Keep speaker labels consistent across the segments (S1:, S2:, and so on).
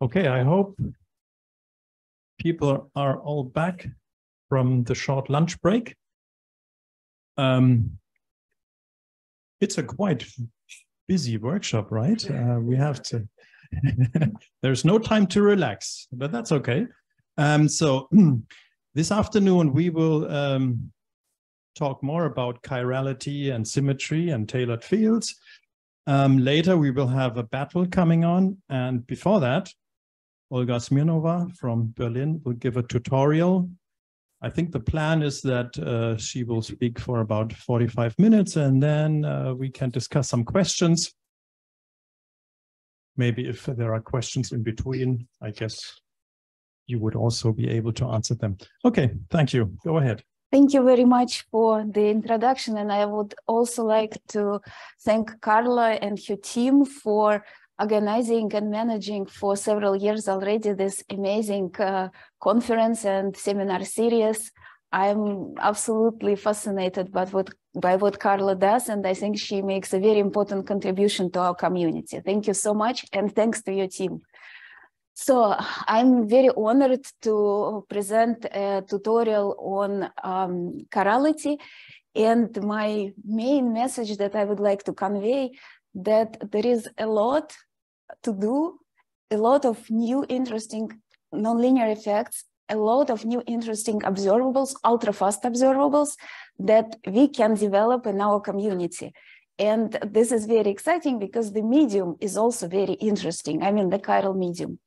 S1: Okay, I hope people are all back from the short lunch break. Um, it's a quite busy workshop, right? Uh, we have to, there's no time to relax, but that's okay. Um, so this afternoon, we will um, talk more about chirality and symmetry and tailored fields. Um, later, we will have a battle coming on. And before that, Olga Smirnova from Berlin will give a tutorial. I think the plan is that uh, she will speak for about 45 minutes and then uh, we can discuss some questions. Maybe if there are questions in between, I guess you would also be able to answer them. Okay, thank you. Go ahead.
S2: Thank you very much for the introduction. And I would also like to thank Carla and her team for organizing and managing for several years already this amazing uh, conference and seminar series. I'm absolutely fascinated by what, by what Carla does, and I think she makes a very important contribution to our community. Thank you so much, and thanks to your team. So I'm very honored to present a tutorial on um, chirality. And my main message that I would like to convey that there is a lot to do, a lot of new interesting nonlinear effects, a lot of new interesting observables, ultra-fast observables that we can develop in our community. And this is very exciting because the medium is also very interesting. I mean, the chiral medium.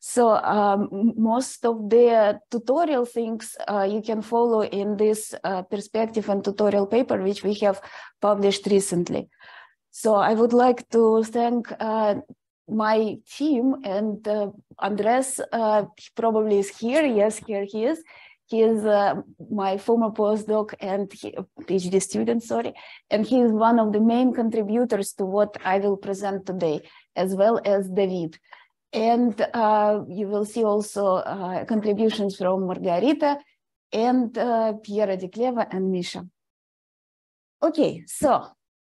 S2: So um, most of the tutorial things uh, you can follow in this uh, perspective and tutorial paper, which we have published recently. So I would like to thank uh, my team and uh, Andres uh, probably is here. Yes, here he is. He is uh, my former postdoc and he, PhD student, sorry, and he is one of the main contributors to what I will present today, as well as David. And uh, you will see also uh, contributions from Margarita and uh, Piero Decleva and Misha. Okay, so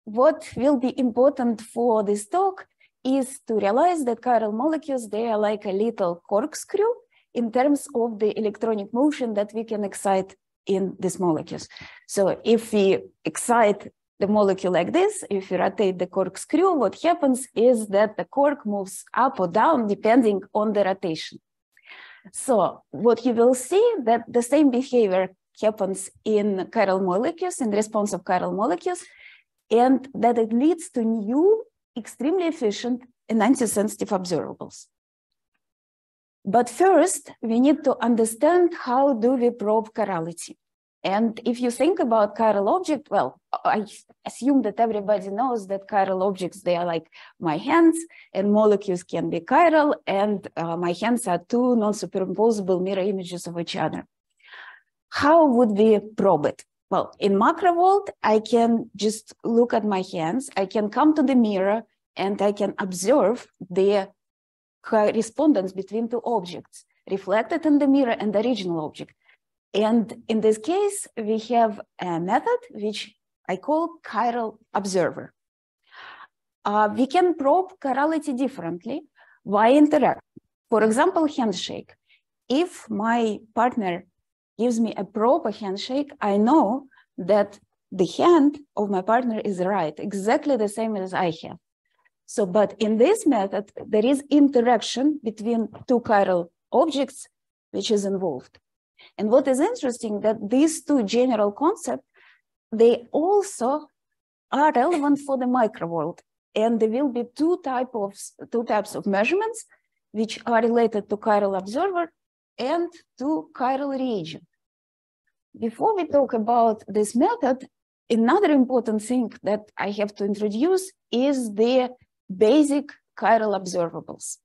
S2: what will be important for this talk is to realize that chiral molecules, they are like a little corkscrew in terms of the electronic motion that we can excite in these molecules. So if we excite the molecule like this, if you rotate the corkscrew, what happens is that the cork moves up or down depending on the rotation. So what you will see that the same behavior happens in chiral molecules, in response of chiral molecules, and that it leads to new, extremely efficient and enantiosensitive observables. But first, we need to understand how do we probe chirality. And if you think about chiral object, well, I assume that everybody knows that chiral objects, they are like my hands and molecules can be chiral and uh, my hands are two non-superimposable mirror images of each other. How would we probe it? Well, in macro world, I can just look at my hands. I can come to the mirror and I can observe the correspondence between two objects reflected in the mirror and the original object. And in this case, we have a method which I call chiral observer. Uh, we can probe chirality differently via interaction. For example, handshake. If my partner gives me a proper handshake, I know that the hand of my partner is right, exactly the same as I have. So, but in this method, there is interaction between two chiral objects which is involved. And what is interesting that these two general concepts, they also are relevant for the micro world. And there will be two, type of, two types of measurements which are related to chiral observer and to chiral reagent. Before we talk about this method, another important thing that I have to introduce is the basic chiral observables.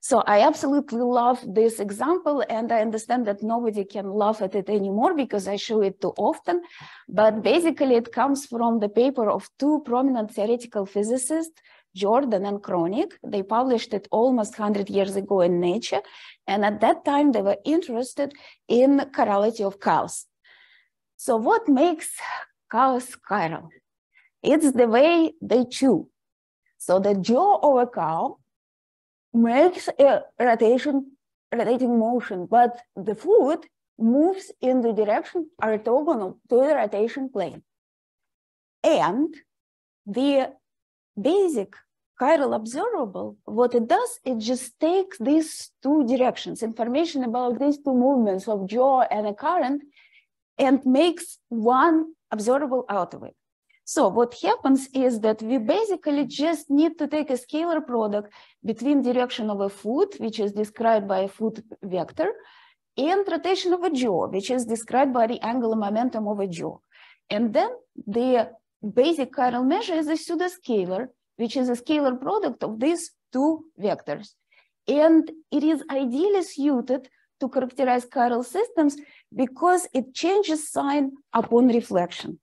S2: So I absolutely love this example and I understand that nobody can laugh at it anymore because I show it too often. But basically it comes from the paper of two prominent theoretical physicists, Jordan and Kronig. They published it almost 100 years ago in Nature. And at that time they were interested in chirality of chaos. So what makes chaos chiral? It's the way they chew. So the jaw of a cow makes a rotation, rotating motion, but the food moves in the direction orthogonal to the rotation plane. And the basic chiral observable, what it does, it just takes these two directions, information about these two movements of jaw and a current, and makes one observable out of it. So what happens is that we basically just need to take a scalar product between direction of a foot, which is described by a foot vector, and rotation of a jaw, which is described by the angular momentum of a jaw. And then the basic chiral measure is a pseudoscalar, which is a scalar product of these two vectors. And it is ideally suited to characterize chiral systems because it changes sign upon reflection.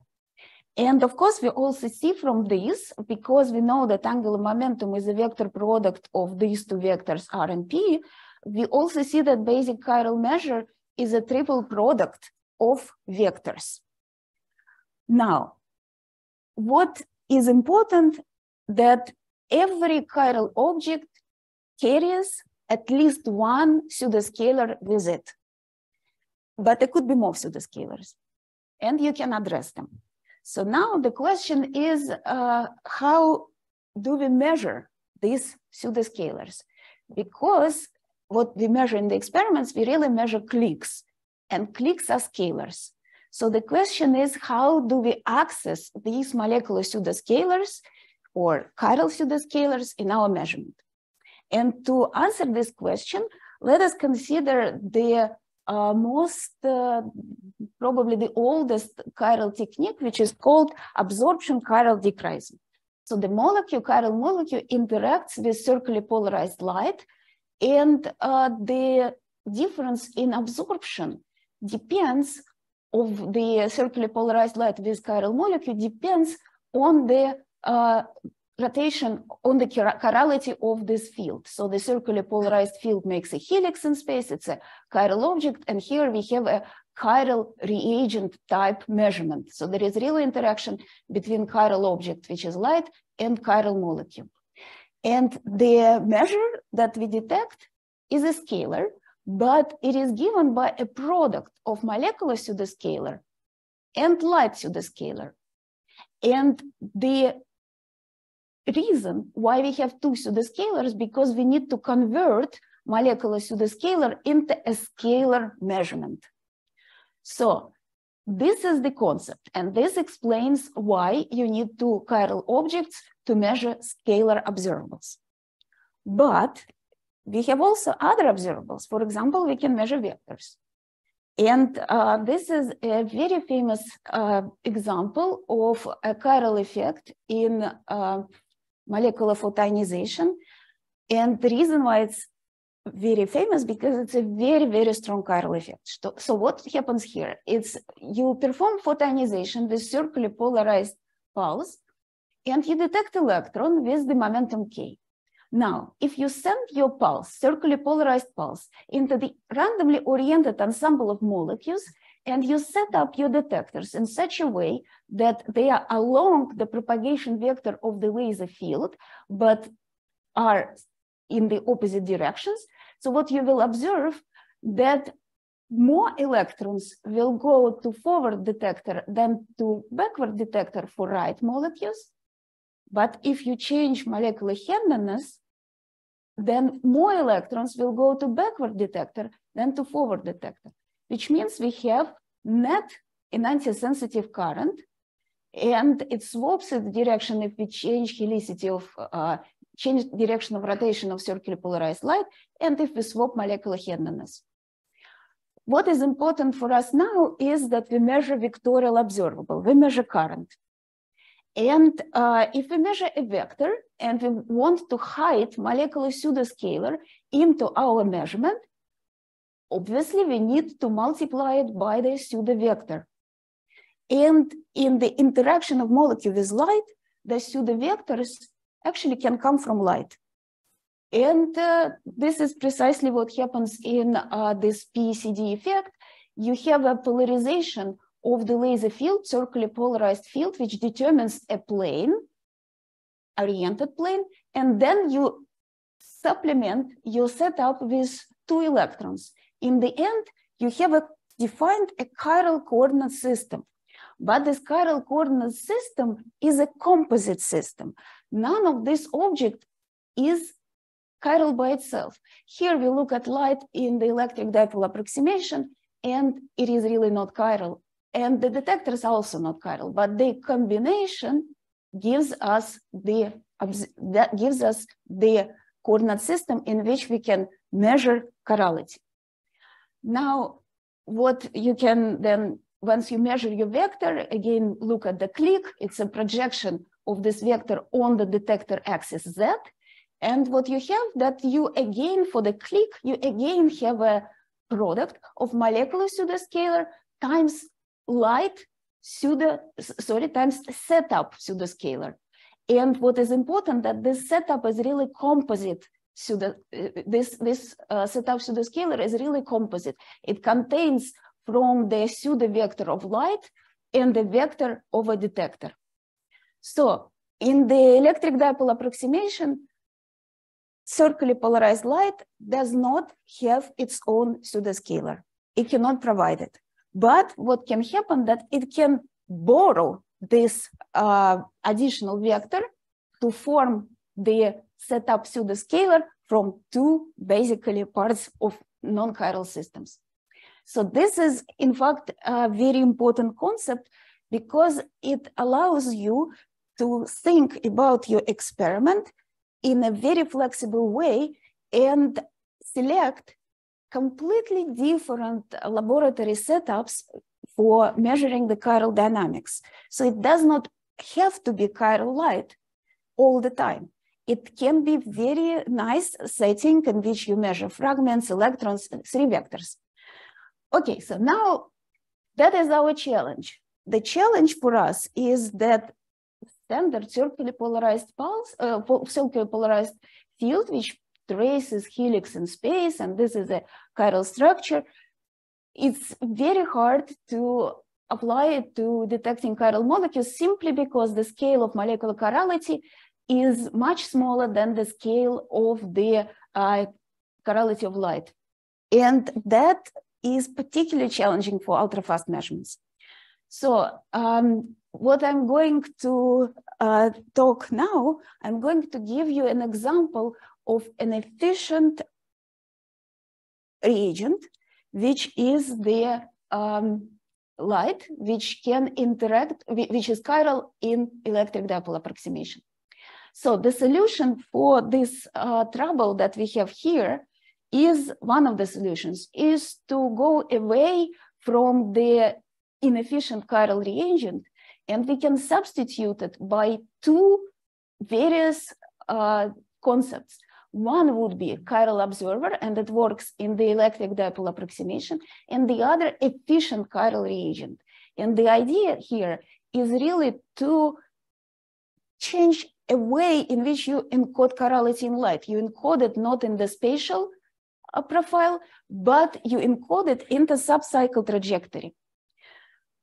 S2: And of course, we also see from this, because we know that angular momentum is a vector product of these two vectors R and P, we also see that basic chiral measure is a triple product of vectors. Now, what is important that every chiral object carries at least one pseudoscalar with it. But there could be more pseudoscalars, and you can address them. So now the question is, uh, how do we measure these pseudoscalars? Because what we measure in the experiments, we really measure clicks, and clicks are scalars. So the question is, how do we access these molecular pseudoscalars or chiral pseudoscalars in our measurement? And to answer this question, let us consider the uh, most, uh, probably the oldest chiral technique, which is called absorption chiral dichroism. So the molecule, chiral molecule interacts with circularly polarized light and uh, the difference in absorption depends of the circularly polarized light with chiral molecule depends on the uh, rotation on the chirality of this field. So the circularly polarized field makes a helix in space, it's a chiral object, and here we have a chiral reagent type measurement. So there is real interaction between chiral object, which is light, and chiral molecule. And the measure that we detect is a scalar, but it is given by a product of molecular pseudoscalar and light pseudoscalar. And the reason why we have two pseudoscalars because we need to convert molecular pseudoscalar into a scalar measurement. So this is the concept, and this explains why you need two chiral objects to measure scalar observables. But we have also other observables. For example, we can measure vectors. And uh, this is a very famous uh, example of a chiral effect in uh, molecular photoionization. And the reason why it's very famous because it's a very, very strong chiral effect. So, what happens here? It's you perform photoionization with circularly polarized pulse and you detect electron with the momentum k. Now, if you send your pulse, circularly polarized pulse, into the randomly oriented ensemble of molecules, and you set up your detectors in such a way that they are along the propagation vector of the laser field, but are in the opposite directions. So what you will observe that more electrons will go to forward detector than to backward detector for right molecules. But if you change molecular handedness, then more electrons will go to backward detector than to forward detector which means we have net enantiosensitive current and it swaps the direction if we change helicity of uh, change direction of rotation of circularly polarized light and if we swap molecular handedness. What is important for us now is that we measure vectorial observable, we measure current. And uh, if we measure a vector and we want to hide molecular pseudoscalar into our measurement, obviously we need to multiply it by the pseudo vector. And in the interaction of molecule with light, the pseudo vectors actually can come from light. And uh, this is precisely what happens in uh, this PECD effect. You have a polarization of the laser field, circularly polarized field, which determines a plane, oriented plane, and then you supplement your setup with two electrons. In the end, you have a defined a chiral coordinate system. But this chiral coordinate system is a composite system. None of this object is chiral by itself. Here we look at light in the electric dipole approximation, and it is really not chiral. And the detector is also not chiral, but the combination gives us the that gives us the coordinate system in which we can measure chirality. Now, what you can then, once you measure your vector, again, look at the click. It's a projection of this vector on the detector axis Z. And what you have that you again, for the click, you again have a product of molecular pseudoscalar times light pseudo, sorry, times setup pseudoscalar. And what is important that this setup is really composite pseudo, this, this uh, setup pseudoscalar is really composite. It contains from the pseudo vector of light and the vector of a detector. So in the electric dipole approximation, circularly polarized light does not have its own pseudoscalar. It cannot provide it. But what can happen that it can borrow this uh, additional vector to form the setup pseudoscalar from two basically parts of non-chiral systems. So this is in fact a very important concept because it allows you to think about your experiment in a very flexible way and select completely different laboratory setups for measuring the chiral dynamics. So it does not have to be chiral light all the time. It can be very nice setting in which you measure fragments, electrons, three vectors. Okay, so now that is our challenge. The challenge for us is that standard circularly polarized pulse, uh, circularly polarized field, which traces helix in space, and this is a chiral structure. It's very hard to apply it to detecting chiral molecules simply because the scale of molecular chirality is much smaller than the scale of the uh, chirality of light. And that is particularly challenging for ultra-fast measurements. So um, what I'm going to uh, talk now, I'm going to give you an example of an efficient reagent, which is the um, light, which can interact, which is chiral in electric dipole approximation. So the solution for this uh, trouble that we have here is one of the solutions is to go away from the inefficient chiral reagent and we can substitute it by two various uh, concepts. One would be chiral observer, and it works in the electric dipole approximation, and the other efficient chiral reagent. And the idea here is really to change a way in which you encode chirality in light. You encode it not in the spatial uh, profile, but you encode it in the subcycle trajectory.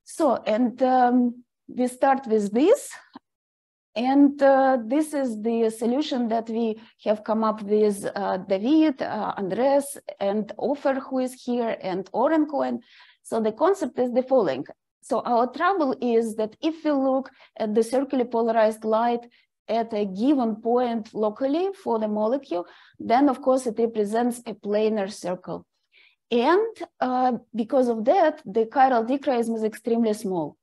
S2: So, and um, we start with this. And uh, this is the solution that we have come up with uh, David, uh, Andres, and Ofer, who is here, and Oren Cohen. So the concept is the following. So our trouble is that if we look at the circularly polarized light at a given point locally for the molecule, then of course it represents a planar circle. And uh, because of that, the chiral dichroism is extremely small.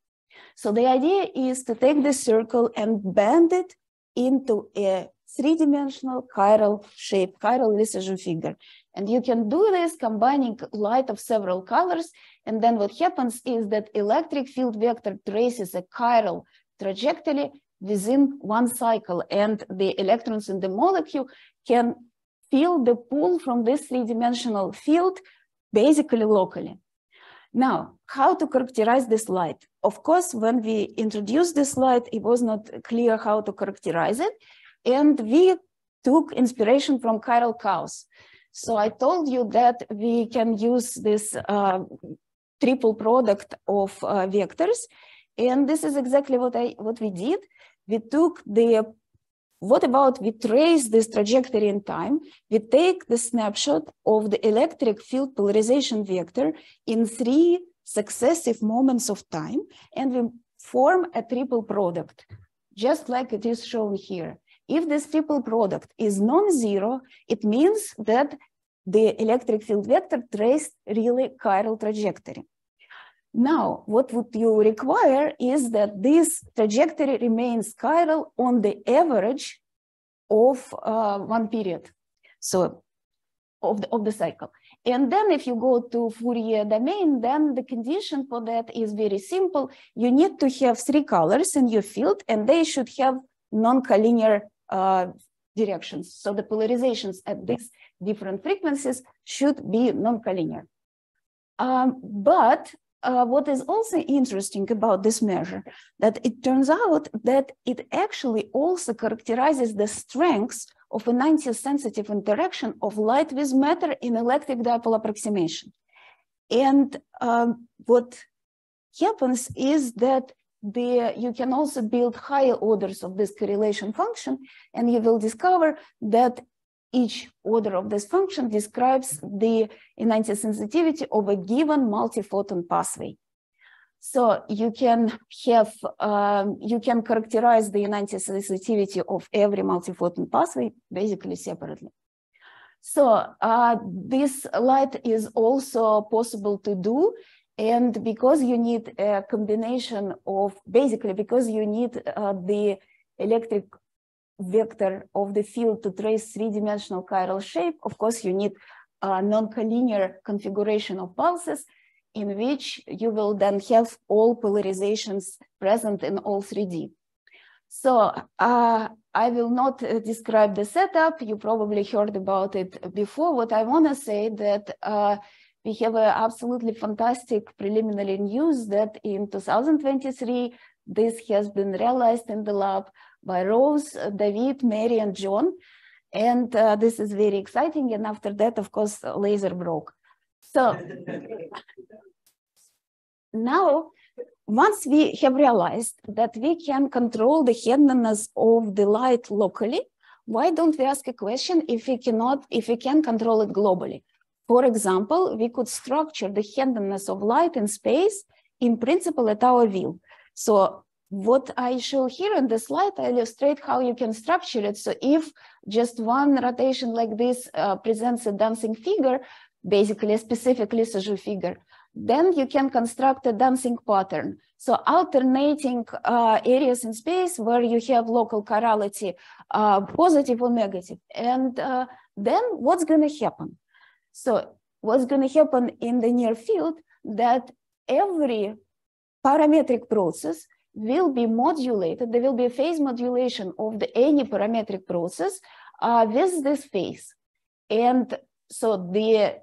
S2: So the idea is to take this circle and bend it into a three-dimensional chiral shape, chiral Lissajous figure. And you can do this combining light of several colors. And then what happens is that electric field vector traces a chiral trajectory within one cycle and the electrons in the molecule can feel the pull from this three-dimensional field basically locally. Now, how to characterize this light? Of course, when we introduced this light, it was not clear how to characterize it. And we took inspiration from chiral chaos. So I told you that we can use this uh, triple product of uh, vectors. And this is exactly what I what we did. We took the what about we trace this trajectory in time? We take the snapshot of the electric field polarization vector in three successive moments of time, and we form a triple product, just like it is shown here. If this triple product is non-zero, it means that the electric field vector traced really chiral trajectory. Now, what would you require is that this trajectory remains chiral on the average of uh, one period, so of the, of the cycle. And then if you go to Fourier domain, then the condition for that is very simple. You need to have three colors in your field, and they should have non-collinear uh, directions. So the polarizations at these different frequencies should be non-collinear. Um, but uh, what is also interesting about this measure that it turns out that it actually also characterizes the strengths of enantiosensitive interaction of light with matter in electric dipole approximation. And um, what happens is that the, you can also build higher orders of this correlation function, and you will discover that each order of this function describes the enantiosensitivity sensitivity of a given multi-photon pathway. So you can have, um, you can characterize the enantiosensitivity sensitivity of every multi-photon pathway basically separately. So uh, this light is also possible to do. And because you need a combination of, basically because you need uh, the electric vector of the field to trace three-dimensional chiral shape, of course, you need a non-collinear configuration of pulses in which you will then have all polarizations present in all 3D. So uh, I will not uh, describe the setup. You probably heard about it before. What I want to say that uh, we have absolutely fantastic preliminary news that in 2023, this has been realized in the lab by Rose, David, Mary, and John. And uh, this is very exciting. And after that, of course, laser broke. So now, once we have realized that we can control the handedness of the light locally, why don't we ask a question if we cannot, if we can control it globally? For example, we could structure the handedness of light in space in principle at our will. So what I show here in the slide, I illustrate how you can structure it. So if just one rotation like this uh, presents a dancing figure, basically a specific Lissajous figure, then you can construct a dancing pattern. So alternating uh, areas in space where you have local chirality, uh, positive or negative. And uh, then what's going to happen? So what's going to happen in the near field that every parametric process will be modulated, there will be a phase modulation of the any parametric process uh, with this phase. And so the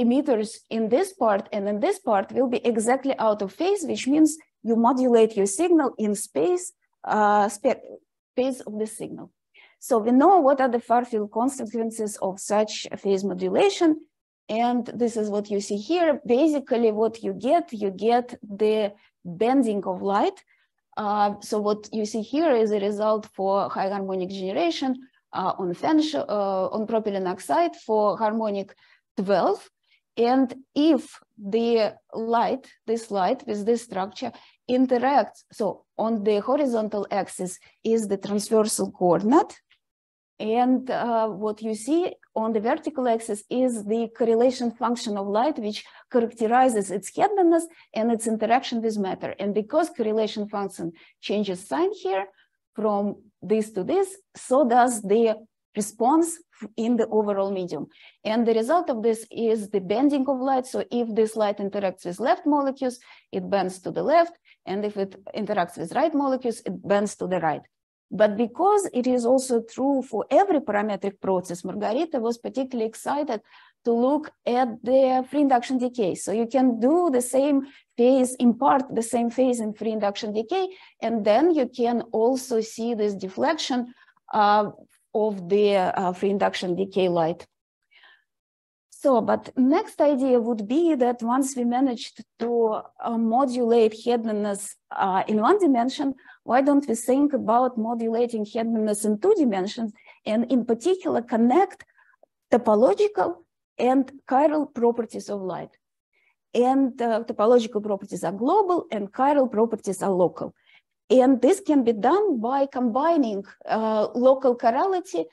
S2: emitters in this part and in this part will be exactly out of phase, which means you modulate your signal in space, uh, space of the signal. So we know what are the far field consequences of such phase modulation. And this is what you see here. Basically, what you get, you get the bending of light uh, so what you see here is a result for high harmonic generation uh, on fenchone, uh, on propylene oxide for harmonic 12. And if the light, this light with this structure interacts, so on the horizontal axis is the transversal coordinate, and uh, what you see on the vertical axis is the correlation function of light, which characterizes its handedness and its interaction with matter. And because correlation function changes sign here from this to this, so does the response in the overall medium. And the result of this is the bending of light. So if this light interacts with left molecules, it bends to the left. And if it interacts with right molecules, it bends to the right. But because it is also true for every parametric process, Margarita was particularly excited to look at the free induction decay. So you can do the same phase, impart the same phase in free induction decay, and then you can also see this deflection uh, of the uh, free induction decay light. So, but next idea would be that once we managed to uh, modulate handedness uh, in one dimension, why don't we think about modulating handedness in two dimensions, and in particular connect topological and chiral properties of light. And uh, topological properties are global and chiral properties are local. And this can be done by combining uh, local chirality,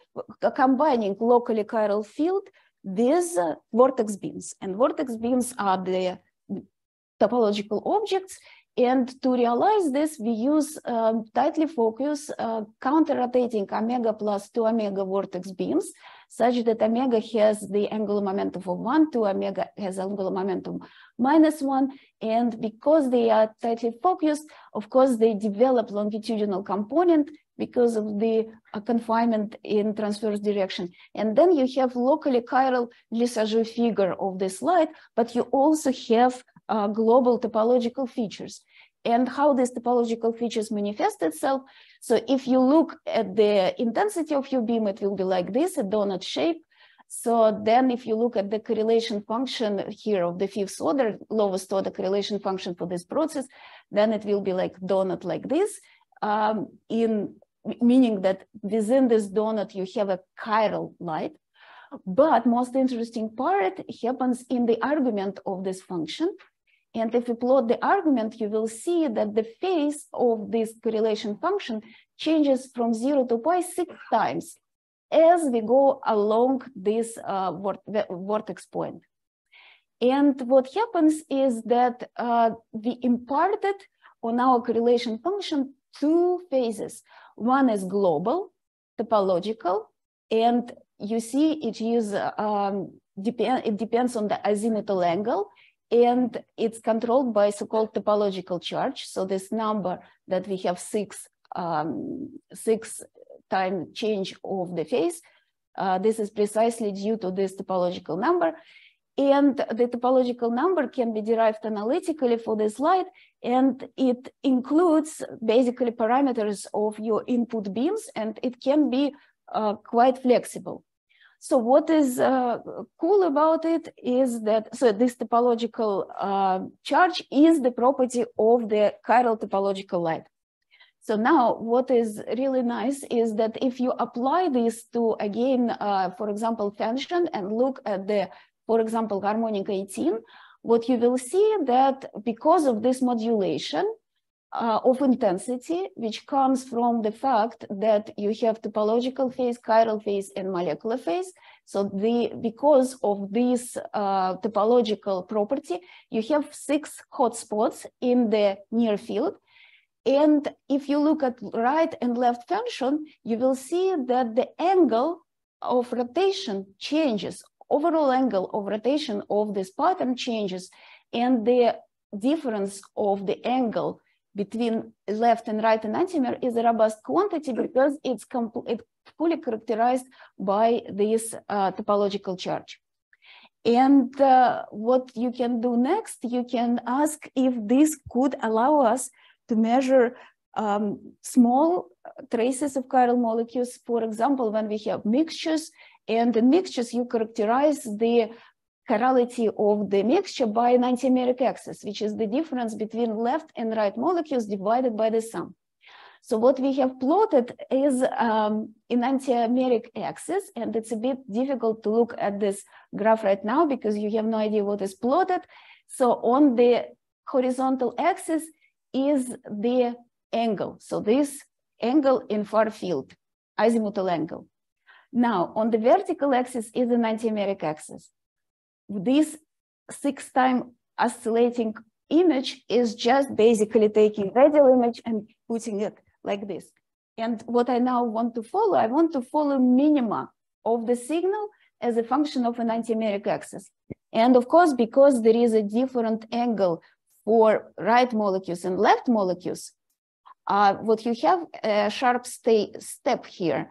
S2: combining locally chiral field these uh, vortex beams. And vortex beams are the topological objects. And to realize this, we use um, tightly focused uh, counter-rotating omega plus 2 omega vortex beams, such that omega has the angular momentum of 1, 2 omega has angular momentum minus 1. And because they are tightly focused, of course, they develop longitudinal component because of the uh, confinement in transverse direction. And then you have locally chiral Lissajous figure of this light, but you also have uh, global topological features. And how these topological features manifest itself. So if you look at the intensity of your beam, it will be like this, a donut shape. So then if you look at the correlation function here of the fifth order, lowest order correlation function for this process, then it will be like donut like this. Um, in meaning that within this donut you have a chiral light. But most interesting part happens in the argument of this function. And if you plot the argument, you will see that the phase of this correlation function changes from zero to pi six times as we go along this uh, vortex point. And what happens is that uh, we imparted on our correlation function two phases. One is global, topological, and you see it is um, depend it depends on the azimuthal angle and it's controlled by so-called topological charge. So this number that we have six um, six time change of the phase, uh, this is precisely due to this topological number. And the topological number can be derived analytically for this light, and it includes basically parameters of your input beams, and it can be uh, quite flexible. So what is uh, cool about it is that, so this topological uh, charge is the property of the chiral topological light. So now what is really nice is that if you apply this to, again, uh, for example, tension and look at the for example, harmonic 18, what you will see that because of this modulation uh, of intensity, which comes from the fact that you have topological phase, chiral phase, and molecular phase. So the because of this uh, topological property, you have six hotspots in the near field. And if you look at right and left function, you will see that the angle of rotation changes overall angle of rotation of this pattern changes and the difference of the angle between left and right enantiomer is a robust quantity because it's, it's fully characterized by this uh, topological charge. And uh, what you can do next, you can ask if this could allow us to measure um, small traces of chiral molecules. For example, when we have mixtures and in mixtures, you characterize the chirality of the mixture by enantiomeric excess, which is the difference between left and right molecules divided by the sum. So what we have plotted is um, enantiomeric excess, and it's a bit difficult to look at this graph right now because you have no idea what is plotted. So on the horizontal axis is the angle. So this angle in far field, azimuthal angle. Now, on the vertical axis is the enantiomeric excess. This six-time oscillating image is just basically taking radial image and putting it like this. And what I now want to follow, I want to follow minima of the signal as a function of enantiomeric excess. And of course, because there is a different angle for right molecules and left molecules, uh, what you have a sharp step here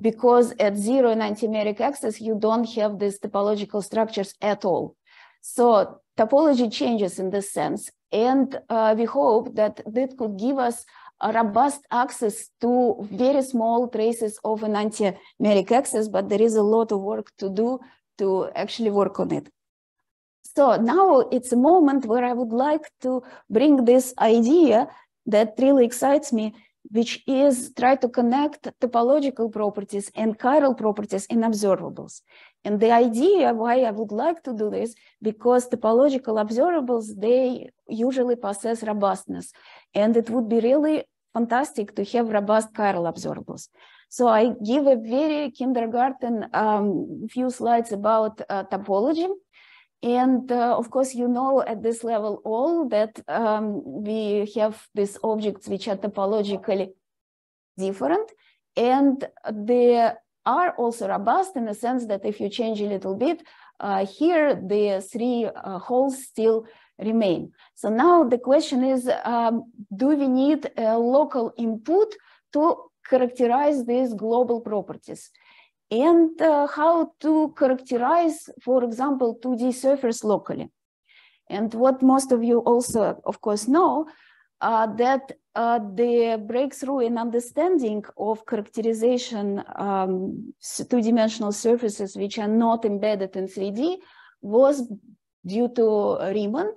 S2: because at zero enantiomeric excess, you don't have these topological structures at all. So topology changes in this sense. And uh, we hope that that could give us a robust access to very small traces of enantiomeric excess, but there is a lot of work to do to actually work on it. So now it's a moment where I would like to bring this idea that really excites me, which is try to connect topological properties and chiral properties in observables. And the idea why I would like to do this, because topological observables, they usually possess robustness. And it would be really fantastic to have robust chiral observables. So I give a very kindergarten um, few slides about uh, topology. And uh, of course, you know at this level all that um, we have these objects which are topologically different. And they are also robust in the sense that if you change a little bit, uh, here the three uh, holes still remain. So now the question is, um, do we need a local input to characterize these global properties? And uh, how to characterize, for example, 2D surface locally. And what most of you also, of course, know, uh, that uh, the breakthrough in understanding of characterization um, two-dimensional surfaces which are not embedded in 3D was due to Riemann.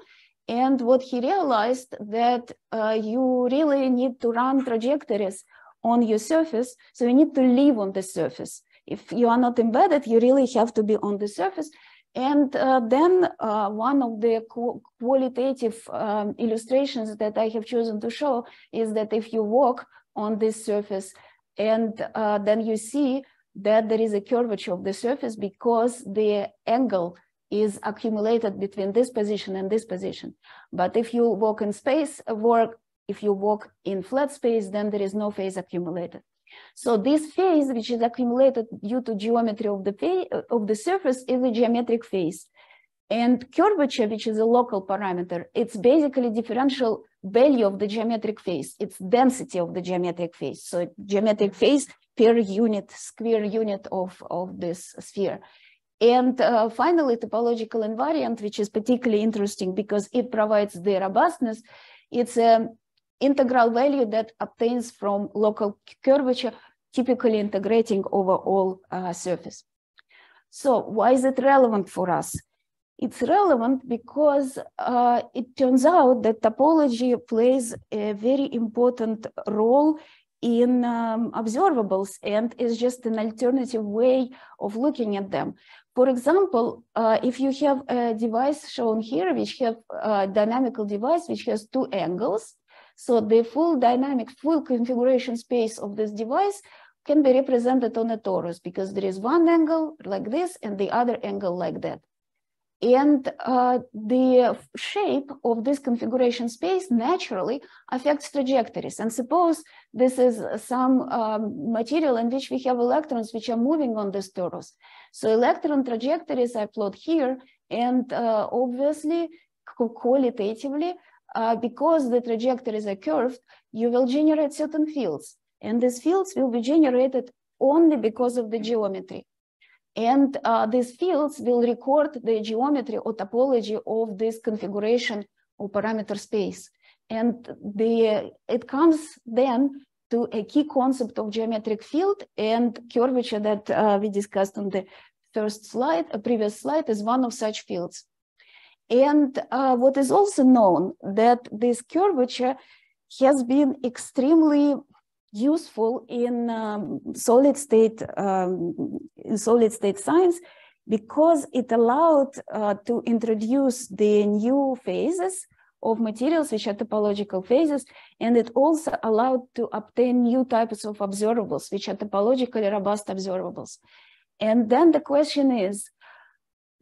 S2: And what he realized that uh, you really need to run trajectories on your surface. So you need to live on the surface. If you are not embedded, you really have to be on the surface. And uh, then uh, one of the qualitative um, illustrations that I have chosen to show is that if you walk on this surface and uh, then you see that there is a curvature of the surface because the angle is accumulated between this position and this position. But if you walk in space, work, if you walk in flat space, then there is no phase accumulated. So this phase, which is accumulated due to geometry of the, of the surface, is a geometric phase. And curvature, which is a local parameter, it's basically differential value of the geometric phase. It's density of the geometric phase. So geometric phase per unit, square unit of, of this sphere. And uh, finally, topological invariant, which is particularly interesting because it provides the robustness. It's an integral value that obtains from local curvature, typically integrating over all uh, surface. So why is it relevant for us? It's relevant because uh, it turns out that topology plays a very important role in um, observables and is just an alternative way of looking at them. For example, uh, if you have a device shown here, which have a dynamical device, which has two angles, so the full dynamic, full configuration space of this device can be represented on a torus because there is one angle like this and the other angle like that. And uh, the shape of this configuration space naturally affects trajectories. And suppose this is some um, material in which we have electrons which are moving on this torus. So electron trajectories I plot here, and uh, obviously, qualitatively, uh, because the trajectories are curved, you will generate certain fields. And these fields will be generated only because of the geometry. And uh, these fields will record the geometry or topology of this configuration or parameter space. And the, it comes then to a key concept of geometric field and curvature that uh, we discussed on the first slide, a previous slide, is one of such fields. And uh, what is also known that this curvature has been extremely useful in um, solid state um, in solid state science because it allowed uh, to introduce the new phases of materials which are topological phases and it also allowed to obtain new types of observables which are topologically robust observables. And then the question is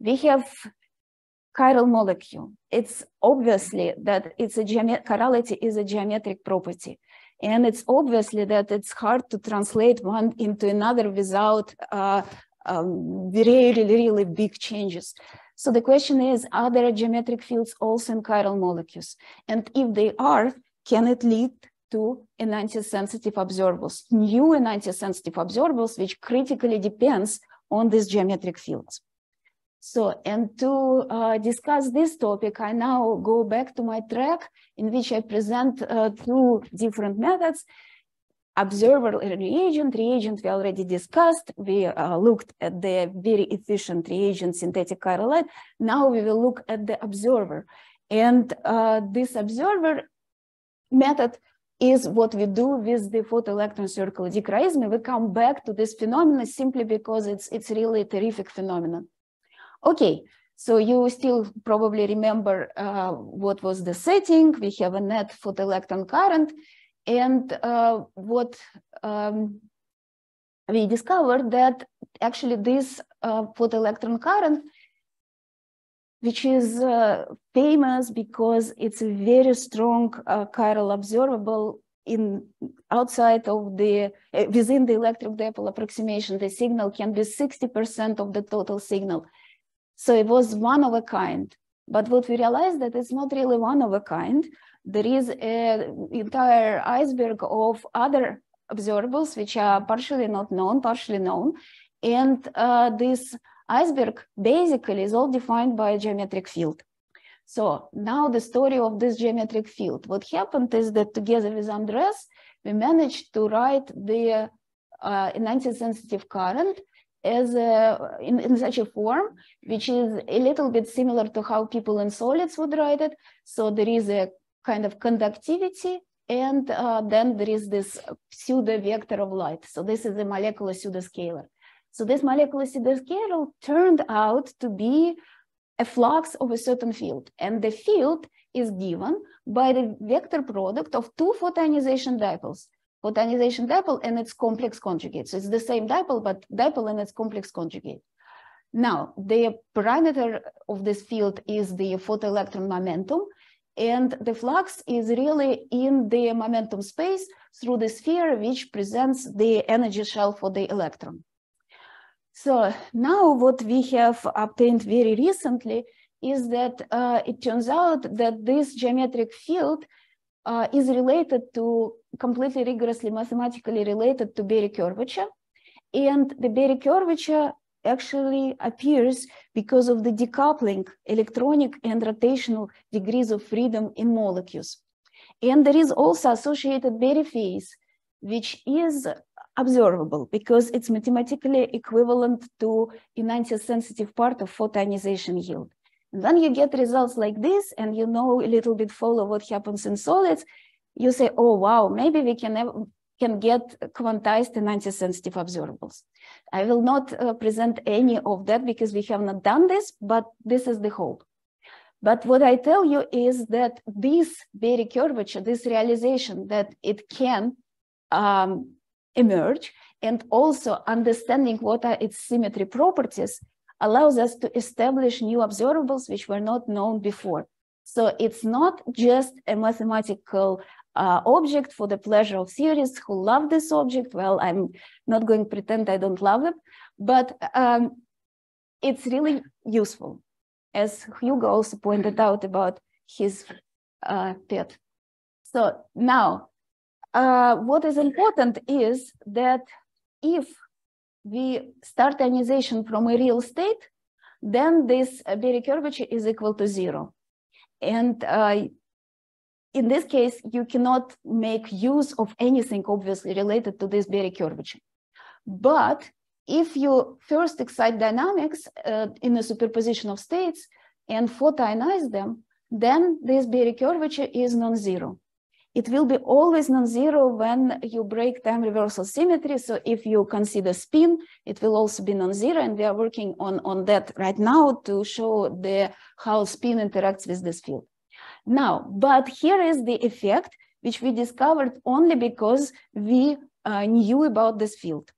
S2: we have chiral molecule it's obviously that it's a chirality is a geometric property and it's obviously that it's hard to translate one into another without uh, um, really, really big changes. So the question is, are there geometric fields also in chiral molecules? And if they are, can it lead to enantiosensitive observables, new enantiosensitive observables, which critically depends on these geometric fields. So, and to uh, discuss this topic, I now go back to my track in which I present uh, two different methods. observer reagent. Reagent we already discussed. We uh, looked at the very efficient reagent synthetic light. Now we will look at the observer. And uh, this observer method is what we do with the photoelectron circular dichroism. We come back to this phenomenon simply because it's, it's really a terrific phenomenon. Okay, so you still probably remember uh, what was the setting. We have a net for the photoelectron current. And uh, what um, we discovered that actually this uh, photoelectron current which is uh, famous because it's a very strong uh, chiral observable in outside of the uh, within the electric dipole approximation the signal can be 60% of the total signal so it was one of a kind but what we realized that it's not really one of a kind there is an entire iceberg of other observables which are partially not known partially known and uh, this iceberg basically is all defined by a geometric field. So now the story of this geometric field. What happened is that together with Andres, we managed to write the uh, enantiosensitive current as a, in, in such a form, which is a little bit similar to how people in solids would write it. So there is a kind of conductivity and uh, then there is this pseudo vector of light. So this is a molecular pseudoscalar. So this molecular pseudoscalar turned out to be a flux of a certain field. And the field is given by the vector product of two photoionization dipoles. Photoionization dipole and its complex conjugate. So it's the same dipole, but dipole and its complex conjugate. Now, the parameter of this field is the photoelectron momentum, and the flux is really in the momentum space through the sphere, which presents the energy shell for the electron. So now what we have obtained very recently is that uh, it turns out that this geometric field uh, is related to completely rigorously mathematically related to Berry curvature. And the Berry curvature actually appears because of the decoupling electronic and rotational degrees of freedom in molecules. And there is also associated Berry phase, which is observable because it's mathematically equivalent to enantiosensitive part of photoionization yield. Then you get results like this and you know a little bit follow what happens in solids. You say, oh, wow, maybe we can, can get quantized enantiosensitive observables. I will not uh, present any of that because we have not done this, but this is the hope. But what I tell you is that this Berry curvature, this realization that it can um, emerge and also understanding what are its symmetry properties allows us to establish new observables which were not known before. So it's not just a mathematical uh, object for the pleasure of theorists who love this object. Well, I'm not going to pretend I don't love it, but um, it's really useful, as Hugo also pointed out about his uh, pet. So now uh, what is important is that if we start ionization from a real state, then this Berry curvature is equal to zero. And uh, in this case, you cannot make use of anything obviously related to this Berry curvature. But if you first excite dynamics uh, in a superposition of states and photoionize them, then this Berry curvature is non-zero it will be always non-zero when you break time reversal symmetry. So if you consider spin, it will also be non-zero. And we are working on, on that right now to show the how spin interacts with this field. Now, but here is the effect which we discovered only because we uh, knew about this field.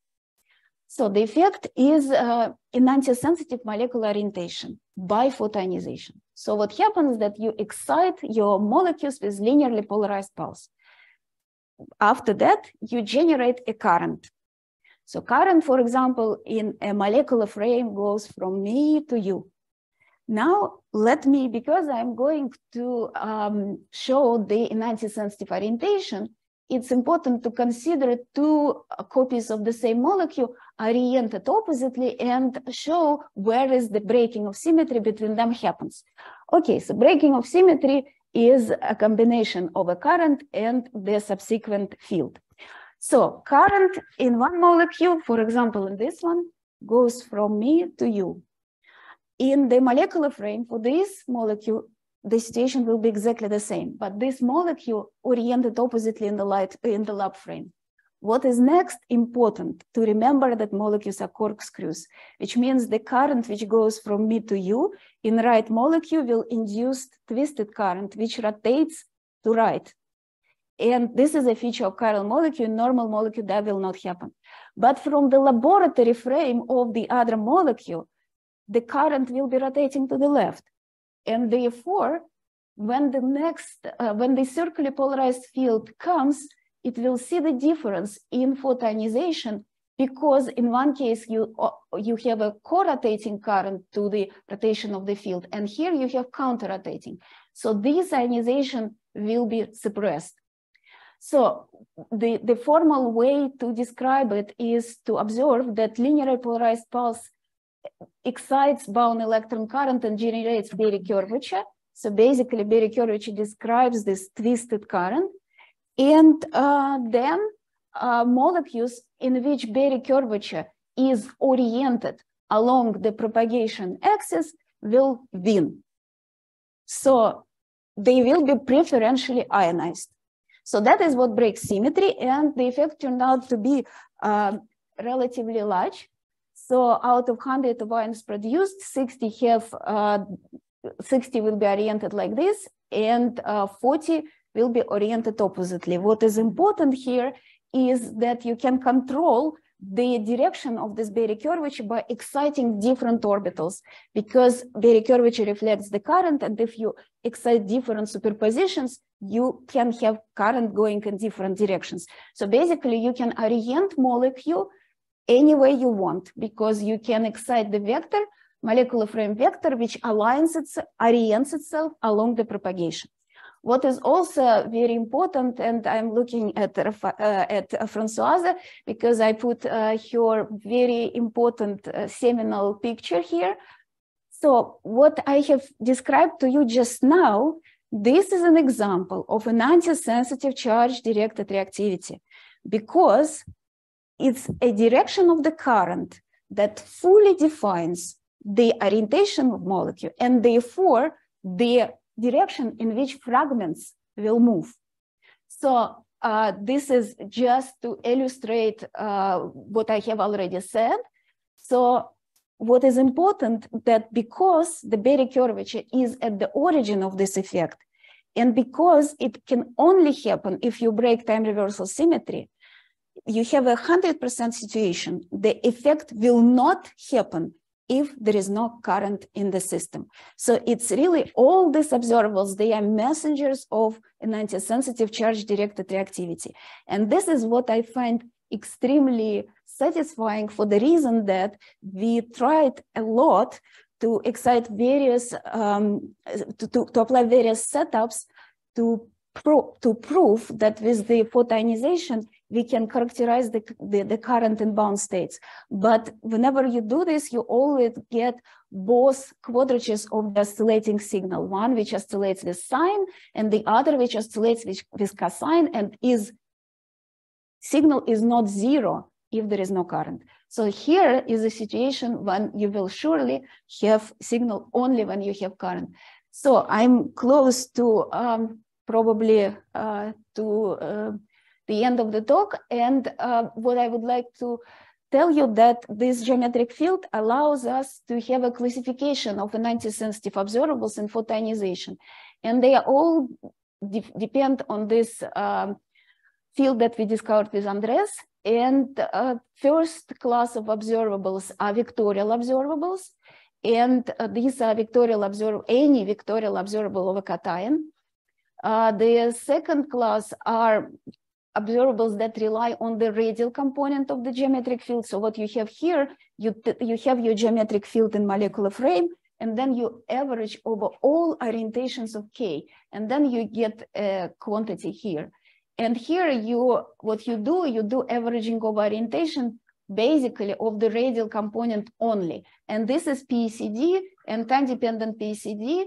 S2: So the effect is uh, enantiosensitive molecular orientation by photoionization. So what happens is that you excite your molecules with linearly polarized pulse. After that, you generate a current. So current, for example, in a molecular frame goes from me to you. Now, let me, because I'm going to um, show the enantiosensitive orientation, it's important to consider two copies of the same molecule oriented oppositely and show where is the breaking of symmetry between them happens. Okay, so breaking of symmetry is a combination of a current and the subsequent field. So current in one molecule, for example, in this one, goes from me to you. In the molecular frame for this molecule, the situation will be exactly the same, but this molecule oriented oppositely in the light in the lab frame. What is next important to remember that molecules are corkscrews, which means the current which goes from me to you in right molecule will induce twisted current, which rotates to right. And this is a feature of chiral molecule, normal molecule that will not happen. But from the laboratory frame of the other molecule, the current will be rotating to the left. And therefore, when the next, uh, when the circularly polarized field comes, it will see the difference in photoionization because in one case you, uh, you have a co-rotating current to the rotation of the field, and here you have counter-rotating. So this ionization will be suppressed. So the, the formal way to describe it is to observe that linearly polarized pulse excites bound electron current and generates Berry curvature. So basically Berry curvature describes this twisted current. And uh, then uh, molecules in which Berry curvature is oriented along the propagation axis will win. So they will be preferentially ionized. So that is what breaks symmetry and the effect turned out to be uh, relatively large. So out of 100 of ions produced, 60 have, uh, 60 will be oriented like this and uh, 40 will be oriented oppositely. What is important here is that you can control the direction of this Berry curvature by exciting different orbitals because Berry curvature reflects the current and if you excite different superpositions, you can have current going in different directions. So basically you can orient molecule any way you want because you can excite the vector, molecular frame vector, which aligns itself, orients itself along the propagation. What is also very important, and I'm looking at, uh, at Françoise because I put uh, her very important uh, seminal picture here. So what I have described to you just now, this is an example of enantiosensitive charge-directed reactivity because it's a direction of the current that fully defines the orientation of molecule and therefore the direction in which fragments will move. So uh, this is just to illustrate uh, what I have already said. So what is important that because the Berry curvature is at the origin of this effect, and because it can only happen if you break time reversal symmetry, you have a 100% situation. The effect will not happen if there is no current in the system. So it's really all these observables, they are messengers of enantiosensitive charge-directed reactivity. And this is what I find extremely satisfying for the reason that we tried a lot to excite various, um, to, to, to apply various setups to, pro to prove that with the photoionization, we can characterize the, the, the, current and bound states. But whenever you do this, you always get both quadratures of the oscillating signal, one which oscillates with sine and the other which oscillates with, with cosine and is signal is not zero if there is no current. So here is a situation when you will surely have signal only when you have current. So I'm close to um, probably uh, to uh, the end of the talk. And uh, what I would like to tell you that this geometric field allows us to have a classification of enantiosensitive observables and photoionization. And they are all de depend on this um, field that we discovered with Andres. And uh, first class of observables are vectorial observables. And uh, these are vectorial any vectorial observable of a cation. Uh, the second class are observables that rely on the radial component of the geometric field. So what you have here, you, you have your geometric field in molecular frame, and then you average over all orientations of K, and then you get a quantity here. And here you, what you do, you do averaging of orientation basically of the radial component only. And this is PECD and time-dependent PECD.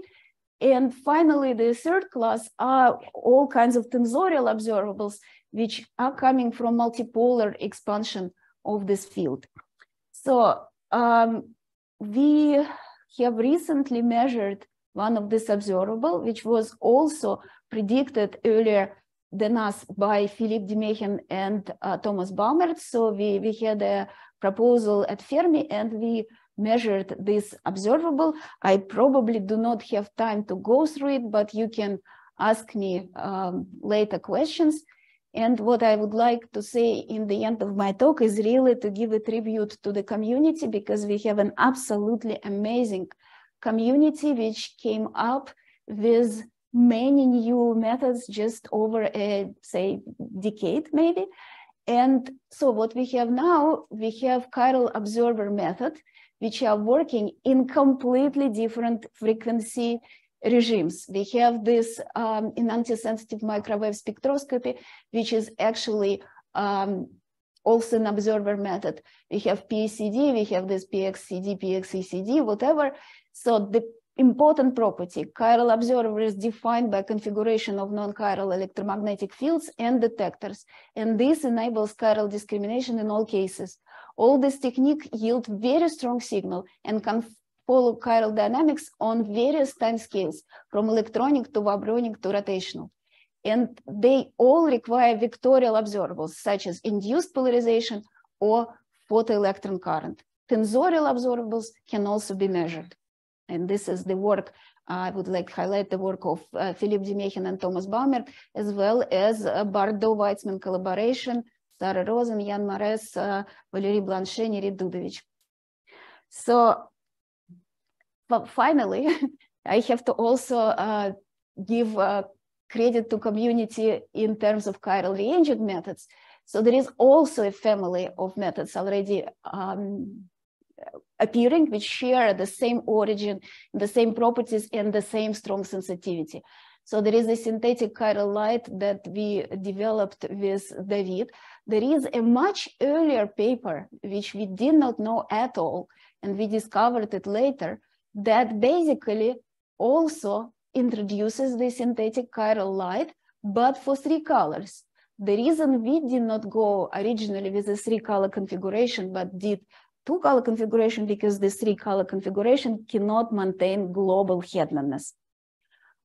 S2: And finally, the third class are all kinds of tensorial observables, which are coming from multipolar expansion of this field. So um, we have recently measured one of this observable, which was also predicted earlier than us by Philipp Demekhin and uh, Thomas Baumert. So we, we had a proposal at Fermi and we measured this observable. I probably do not have time to go through it, but you can ask me um, later questions. And what I would like to say in the end of my talk is really to give a tribute to the community because we have an absolutely amazing community which came up with many new methods just over a, say, decade maybe. And so what we have now, we have chiral observer method, which are working in completely different frequency regimes. We have this um, enantiosensitive microwave spectroscopy, which is actually um, also an observer method. We have PECD, we have this PXCD, PXECD, whatever. So the important property, chiral observer is defined by configuration of non-chiral electromagnetic fields and detectors. And this enables chiral discrimination in all cases. All this technique yield very strong signal and can follow chiral dynamics on various time scales, from electronic to vibronic to rotational. And they all require vectorial observables, such as induced polarization or photoelectron current. Tensorial observables can also be measured. And this is the work, I would like to highlight the work of uh, Philipp Demekhin and Thomas Baumert, as well as uh, Bordeaux-Weizmann collaboration, Sarah Rosen, Yann Mairesse, uh, Valerie Blanchet, Nirit Dudovich. So but finally, I have to also uh, give uh, credit to community in terms of chiral reagent methods. So there is also a family of methods already um, appearing, which share the same origin, the same properties, and the same strong sensitivity. So there is a synthetic chiral light that we developed with David. There is a much earlier paper, which we did not know at all, and we discovered it later, that basically also introduces the synthetic chiral light, but for three colors. The reason we did not go originally with the three color configuration, but did two color configuration because the three color configuration cannot maintain global handedness.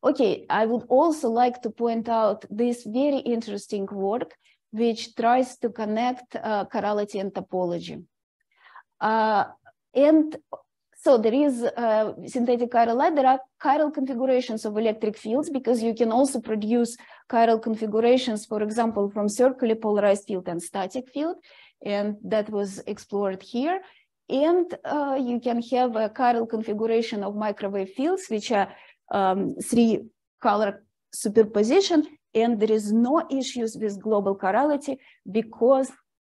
S2: Okay, I would also like to point out this very interesting work which tries to connect uh, chirality and topology. Uh, and so there is uh, synthetic chiral light. There are chiral configurations of electric fields because you can also produce chiral configurations, for example, from circularly polarized field and static field. And that was explored here. And uh, you can have a chiral configuration of microwave fields, which are um, three color superposition. And there is no issues with global chirality because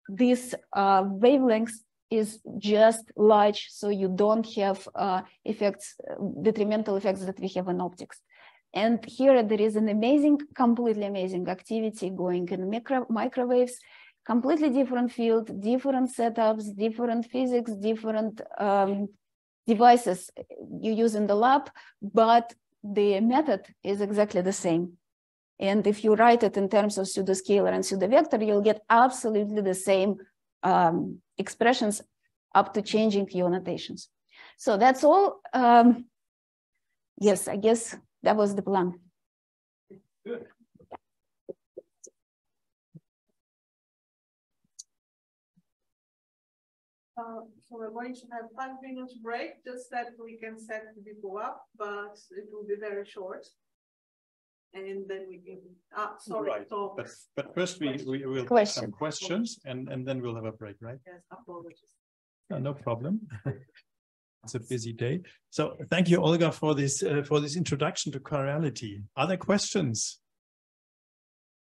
S2: this uh, wavelengths is just large, so you don't have uh, effects, detrimental effects that we have in optics. And here there is an amazing, completely amazing activity going in micro microwaves, completely different field, different setups, different physics, different um, devices you use in the lab, but the method is exactly the same. And if you write it in terms of pseudoscalar and pseudovector, you'll get absolutely the same um, expressions up to changing your notations. So that's all. Um, yes, I guess that was the plan. Good.
S3: Uh, so we're going to have five minutes break, just that we can set the people up, but it will be very short and then we can, ah, sorry,
S1: Right,
S3: so,
S1: But, but first we, we will take
S2: Question.
S1: some questions and, and then we'll have a break, right?
S3: yes, apologies.
S1: No, no problem. It's a busy day. So thank you, Olga, for this, uh, for this introduction to chirality. Other questions?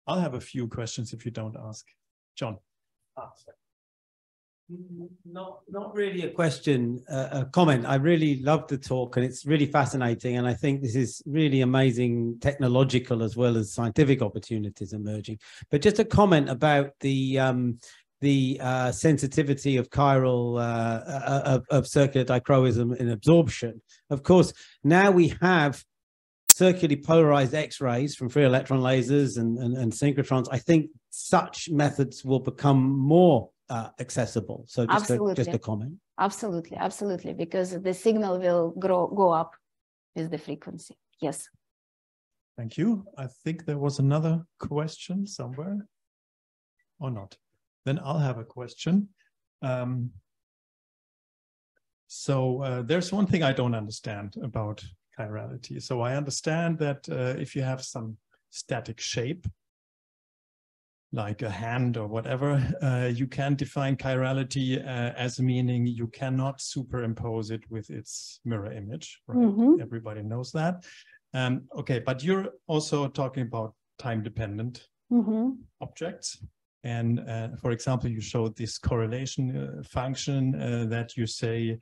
S1: I'll have a few questions if you don't ask. John.
S4: Ah, not, not really a question, uh, a comment. I really love the talk and it's really fascinating. And I think this is really amazing technological as well as scientific opportunities emerging. But just a comment about the um, the uh, sensitivity of chiral uh, of, of circular dichroism in absorption. Of course, now we have circularly polarized X-rays from free electron lasers and, and, and synchrotrons, I think such methods will become more uh, accessible. So just a, just a comment.
S2: Absolutely, absolutely, because the signal will grow go up with the frequency. Yes.
S1: Thank you. I think there was another question somewhere, or not. Then I'll have a question. Um, so uh, there's one thing I don't understand about chirality. So I understand that uh, if you have some static shape, like a hand or whatever, uh, you can define chirality uh, as meaning you cannot superimpose it with its mirror image. Right? Mm -hmm. Everybody knows that. Um, okay, but you're also talking about time-dependent mm -hmm. objects. And uh, for example, you showed this correlation uh, function uh, that you say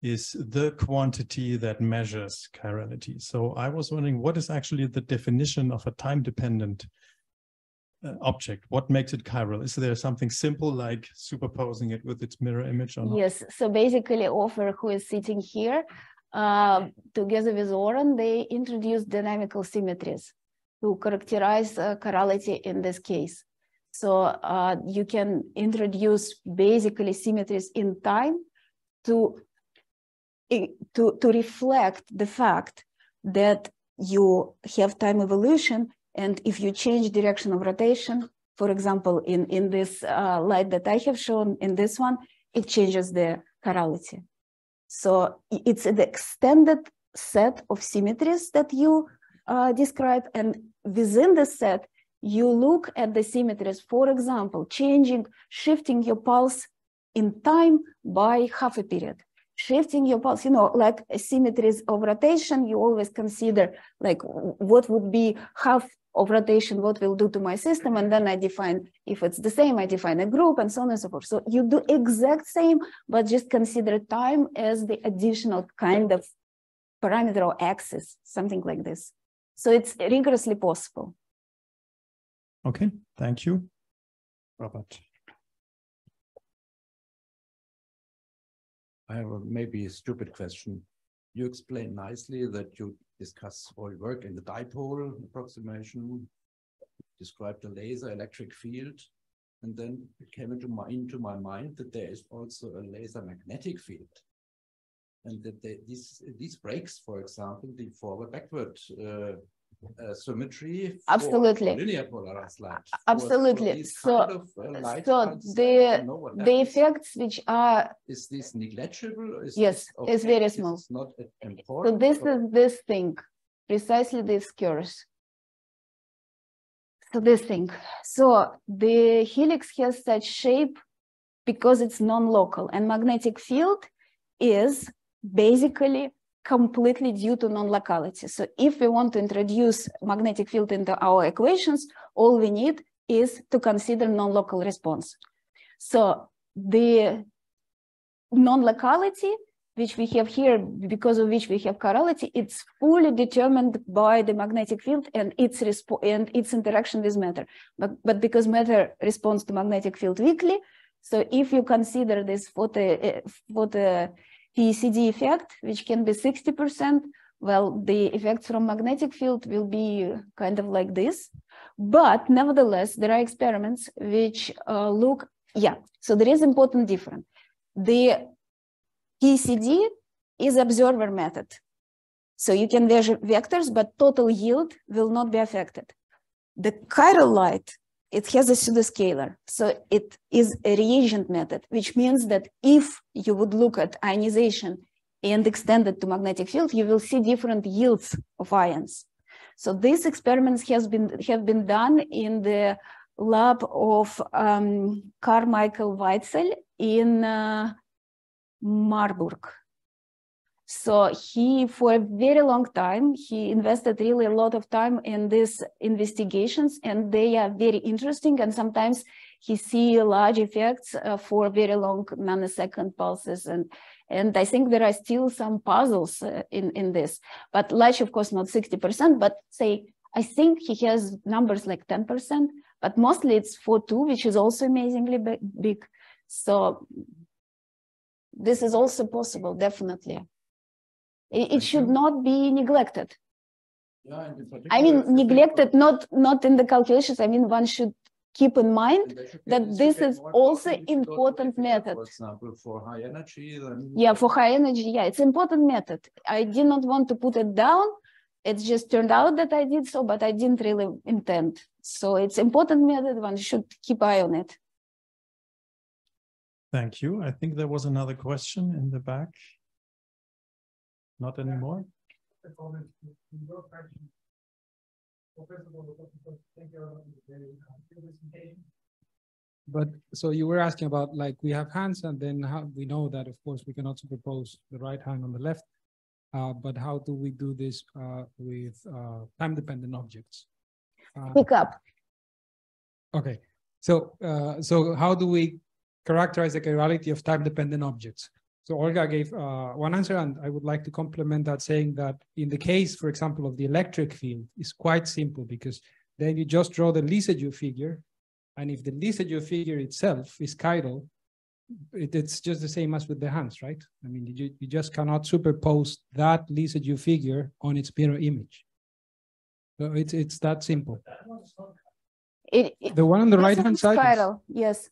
S1: is the quantity that measures chirality. So I was wondering, what is actually the definition of a time-dependent uh, object? What makes it chiral? Is there something simple like superposing it with its mirror image or not?
S2: Yes. So basically, Ofer, who is sitting here, uh, together with Oren, they introduced dynamical symmetries to characterize uh, chirality in this case. So uh, you can introduce basically symmetries in time to, to, to reflect the fact that you have time evolution and if you change direction of rotation, for example, in, in this uh, light that I have shown in this one, it changes the chirality. So it's an extended set of symmetries that you uh, describe. And within the set, you look at the symmetries, for example, changing, shifting your pulse in time by half a period shifting your pulse, you know, like symmetries of rotation, you always consider like what would be half of rotation, what will do to my system. And then I define, if it's the same, I define a group and so on and so forth. So you do exact same, but just consider time as the additional kind of parameter or axis, something like this. So it's rigorously possible.
S1: Okay, thank you. Robert.
S5: I have a maybe a stupid question. You explained nicely that you discuss all work in the dipole approximation, describe the laser electric field, and then it came into my, into my mind that there is also a laser magnetic field. And that they, these, these breaks, for example, the forward backward uh, uh, symmetry
S2: absolutely.
S5: linear polarized light
S2: absolutely. so kind of, uh, so the the effects which are
S5: is this negligible?
S2: Is yes this, it's very small.
S5: not important
S2: so this or? is this thing precisely this curse so this thing. So the helix has such shape because it's non-local and magnetic field is basically completely due to non-locality. So if we want to introduce magnetic field into our equations, all we need is to consider non-local response. So the non-locality, which we have here, because of which we have chirality, it's fully determined by the magnetic field and its and its interaction with matter. But, but because matter responds to magnetic field weakly, so if you consider this the, uh, the PECD effect, which can be 60%, well, the effects from magnetic field will be kind of like this. But nevertheless, there are experiments which uh, look, yeah, so there is important difference. The PECD is observer method. So you can measure vectors, but total yield will not be affected. The chiral light it has a pseudoscalar. So it is a reagent method, which means that if you would look at ionization and extend it to magnetic field, you will see different yields of ions. So these experiments has been have been done in the lab of um, Karl-Michael Weitzel in uh, Marburg. So he, for a very long time, he invested really a lot of time in these investigations, and they are very interesting. And sometimes he see large effects uh, for very long nanosecond pulses, and and I think there are still some puzzles uh, in in this. But large, of course, not sixty percent, but say I think he has numbers like ten percent, but mostly it's four two, which is also amazingly big. So this is also possible, definitely. It, it should not be neglected.
S5: Yeah,
S2: I mean,
S5: if you think
S2: neglected, not, not in the calculations. I mean, one should keep in mind
S5: and they should
S2: that this is also
S5: important if you go to
S2: important
S5: FER,
S2: method.
S5: For example, for high energy, then.
S2: Yeah, for high energy, yeah, it's important method. I did not want to put it down. It just turned out that I did so, but I didn't really intend. So it's important method. One should keep eye on it.
S1: Thank you. I think there was another question in the back. Not anymore?
S6: But so you were asking about like we have hands and then how we know that of course we cannot superpose the right hand on the left. Uh, but how do we do this uh, with uh, time dependent objects? Uh,
S2: Pick up.
S6: Okay, so uh, so how do we characterize the chirality of time-dependent objects? So Olga gave uh, one answer, and I would like to complement that, saying that in the case, for example, of the electric field, is quite simple because then you just draw the Lissajous figure, and if the Lissajous figure itself is chiral, it, it's just the same as with the hands, right? I mean, you, you just cannot superpose that Lissajous figure on its mirror image. So it's it's that simple.
S2: It, it-
S6: The one on the right hand side. is-
S2: Spiral, yes.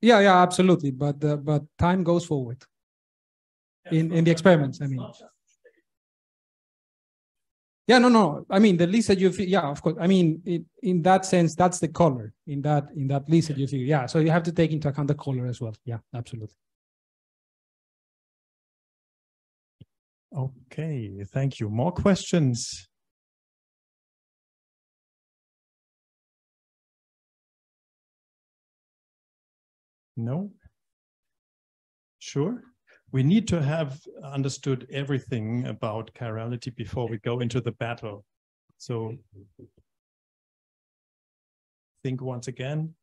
S6: Yeah, yeah, absolutely. But uh, but time goes forward in in the experiments. I mean, yeah, no, no. I mean, the Lissajous yeah, of course. I mean, it, in that sense, that's the color in that in that Lissajous figure. Yeah, so you have to take into account the color as well. Yeah, absolutely.
S1: Okay, thank you. More questions? No? Sure. We need to have understood everything about chirality before we go into the battle. So think once again.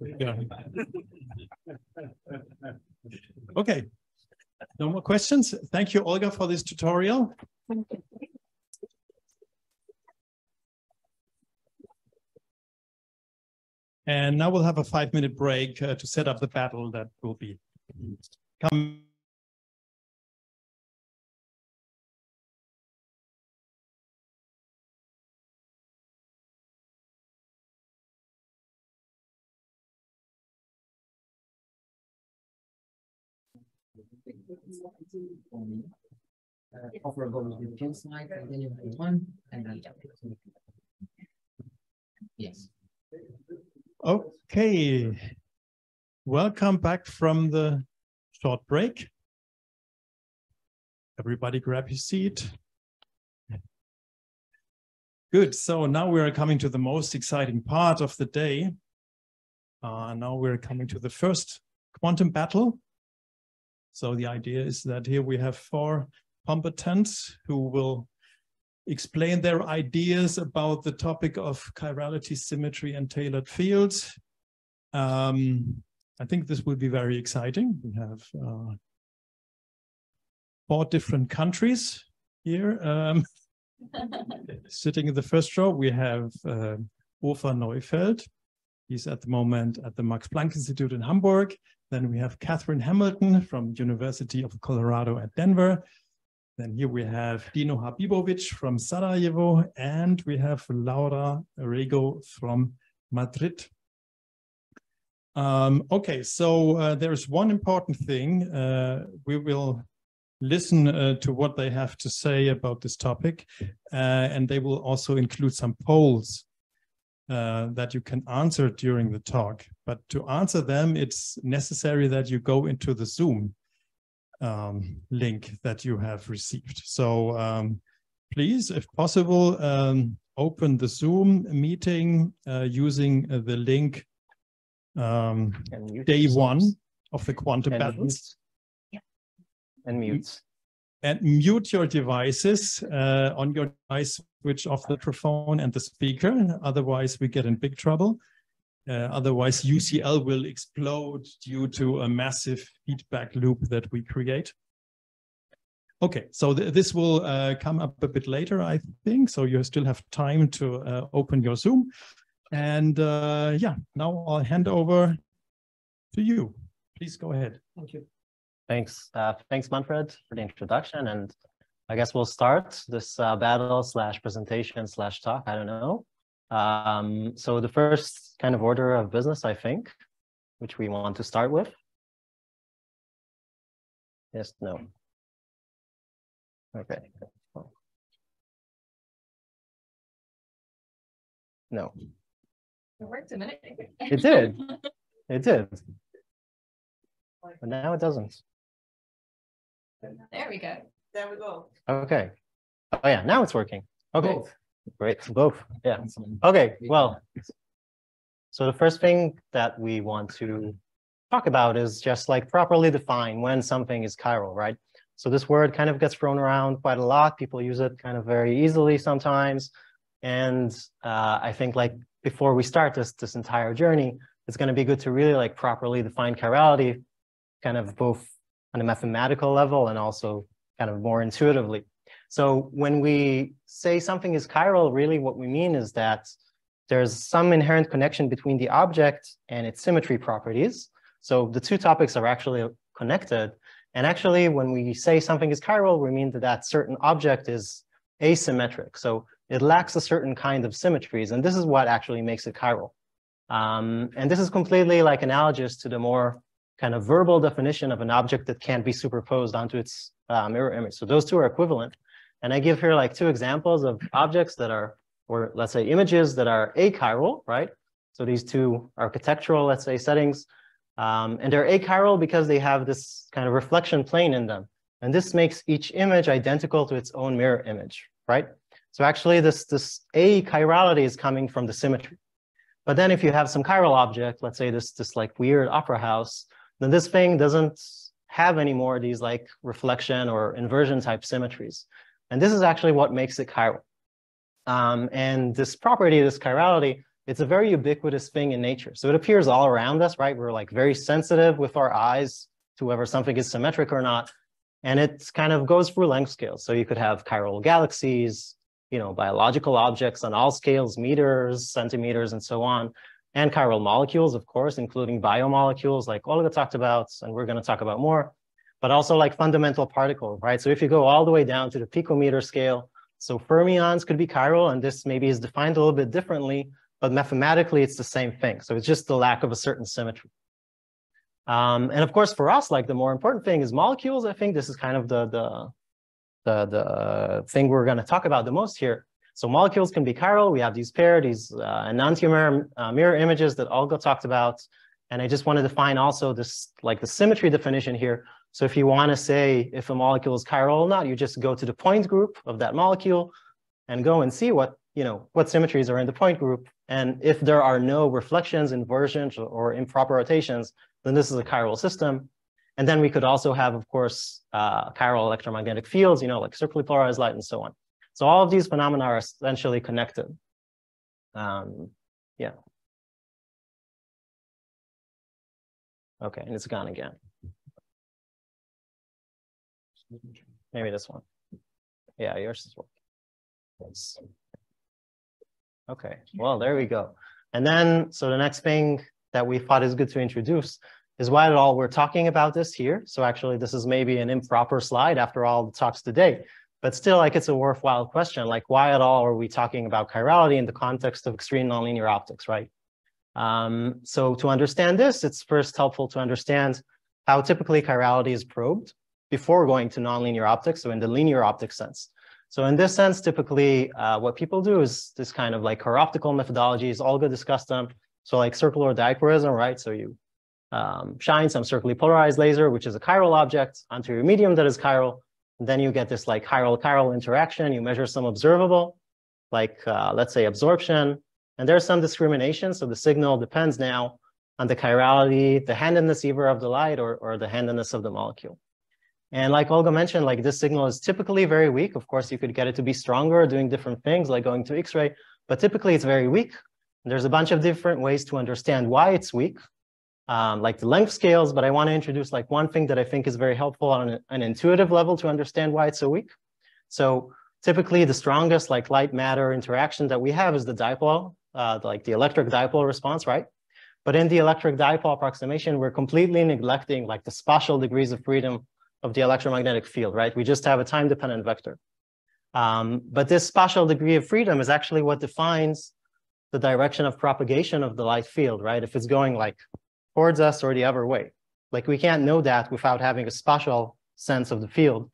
S1: Yeah. Okay. No more questions. Thank you, Olga, for this tutorial. And now we'll have a five minute break uh, to set up the battle that will be coming.
S7: uh, Ofer goes with two slides, and then you have one, and then. Yes.
S1: Okay. Welcome back from the short break. Everybody grab your seat. Good. So now we are coming to the most exciting part of the day. Uh, now we're coming to the first quantum battle. So the idea is that here we have four combatants who will explain their ideas about the topic of chirality, symmetry, and tailored fields. Um, I think this will be very exciting. We have uh, four different countries here. Um, sitting in the first row, we have uh, Ofer Neufeld. He's at the moment at the Max Planck Institute in Hamburg. Then we have Kathryn Hamilton from University of Colorado at Denver. Then here we have Dino Habibovic from Sarajevo, and we have Laura Rego from Madrid. Um, okay, so uh, there's one important thing. Uh, we will listen uh, to what they have to say about this topic, uh, and they will also include some polls uh, that you can answer during the talk. But to answer them, it's necessary that you go into the Zoom um, link that you have received. So um, please, if possible, um, open the Zoom meeting uh, using uh, the link um, day one of the quantum
S8: And
S1: battles
S8: and mutes.
S1: and mute your devices uh, on your device, switch off the microphone and the speaker. Otherwise, we get in big trouble. Uh, otherwise, UCL will explode due to a massive feedback loop that we create. Okay, so th this will uh, come up a bit later, I think. So you still have time to uh, open your Zoom. And uh, yeah, now I'll hand over to you. Please go ahead.
S6: Thank you.
S8: Thanks. Uh, thanks, Manfred, for the introduction. And I guess we'll start this uh, battle slash presentation slash talk. I don't know. Um, so the first kind of order of business, I think, which we want to start with. Yes, no. Okay. No,
S9: It worked a minute.
S8: it did. It did. But now it doesn't.
S9: There we go.
S3: There we go.
S8: Okay. Oh yeah, now it's working. Okay,
S7: Both.
S8: Great, both, yeah. Okay, well. So the first thing that we want to talk about is just like properly define when something is chiral, right? So this word kind of gets thrown around quite a lot. People use it kind of very easily sometimes. And uh, I think like before we start this, this entire journey, it's going to be good to really like properly define chirality, kind of both on a mathematical level and also kind of more intuitively. So when we say something is chiral, really what we mean is that there's some inherent connection between the object and its symmetry properties. So the two topics are actually connected. And actually, when we say something is chiral, we mean that that certain object is asymmetric. So it lacks a certain kind of symmetries. And this is what actually makes it chiral. Um, and this is completely like analogous to the more kind of verbal definition of an object that can't be superposed onto its uh, mirror image. So those two are equivalent. And I give here like two examples of objects that are, or let's say images that are achiral, right? So these two architectural, let's say, settings. Um, and they're achiral because they have this kind of reflection plane in them. And this makes each image identical to its own mirror image, right? So actually this, this achirality is coming from the symmetry. But then if you have some chiral object, let's say this, this like weird opera house, then this thing doesn't have any more of these like reflection or inversion type symmetries. And this is actually what makes it chiral. Um, and this property, this chirality, it's a very ubiquitous thing in nature. So it appears all around us, right? We're like very sensitive with our eyes to whether something is symmetric or not. And it kind of goes through length scales. So you could have chiral galaxies, you know, biological objects on all scales, meters, centimeters, and so on. And chiral molecules, of course, including biomolecules like Olga talked about, and we're going to talk about more, but also like fundamental particle, right? So if you go all the way down to the picometer scale, so fermions could be chiral, and this maybe is defined a little bit differently, but mathematically it's the same thing. So it's just the lack of a certain symmetry. Um, and of course, for us, like the more important thing is molecules. I think this is kind of the the the, the thing we're going to talk about the most here. So molecules can be chiral. We have these pair, these uh, enantiomer uh, mirror images that Olga talked about. And I just want to define also this like the symmetry definition here. So if you want to say if a molecule is chiral or not, you just go to the point group of that molecule and go and see what, you know, what symmetries are in the point group. And if there are no reflections, inversions, or improper rotations, then this is a chiral system. And then we could also have, of course, uh, chiral electromagnetic fields, you know, like circularly polarized light and so on. So all of these phenomena are essentially connected. Um, yeah. Okay, and it's gone again. Maybe this one. Yeah, yours is working. Yes. Okay, well, there we go. And then, so the next thing that we thought is good to introduce is why at all we're talking about this here. So actually, this is maybe an improper slide after all the talks today, but still like it's a worthwhile question. Like why at all are we talking about chirality in the context of extreme nonlinear optics, right? Um, so to understand this, it's first helpful to understand how typically chirality is probed before going to nonlinear optics, so in the linear optics sense. So in this sense, typically uh, what people do is this kind of like optical methodologies, Olga discussed them. So like circular dichroism, right? So you um, shine some circularly polarized laser, which is a chiral object, onto your medium that is chiral. And then you get this like chiral-chiral interaction. You measure some observable, like uh, let's say absorption. And there's some discrimination. So the signal depends now on the chirality, the handedness either of the light or, or the handedness of the molecule. And like Olga mentioned, like this signal is typically very weak. Of course, you could get it to be stronger doing different things like going to X-ray, but typically it's very weak. And there's a bunch of different ways to understand why it's weak, um, like the length scales, but I want to introduce like one thing that I think is very helpful on an, an intuitive level to understand why it's so weak. So typically the strongest like light matter interaction that we have is the dipole uh, like the electric dipole response, right? But in the electric dipole approximation, we're completely neglecting like the spatial degrees of freedom of the electromagnetic field, right? We just have a time-dependent vector. Um, but this spatial degree of freedom is actually what defines the direction of propagation of the light field, right? If it's going like towards us or the other way. Like we can't know that without having a spatial sense of the field.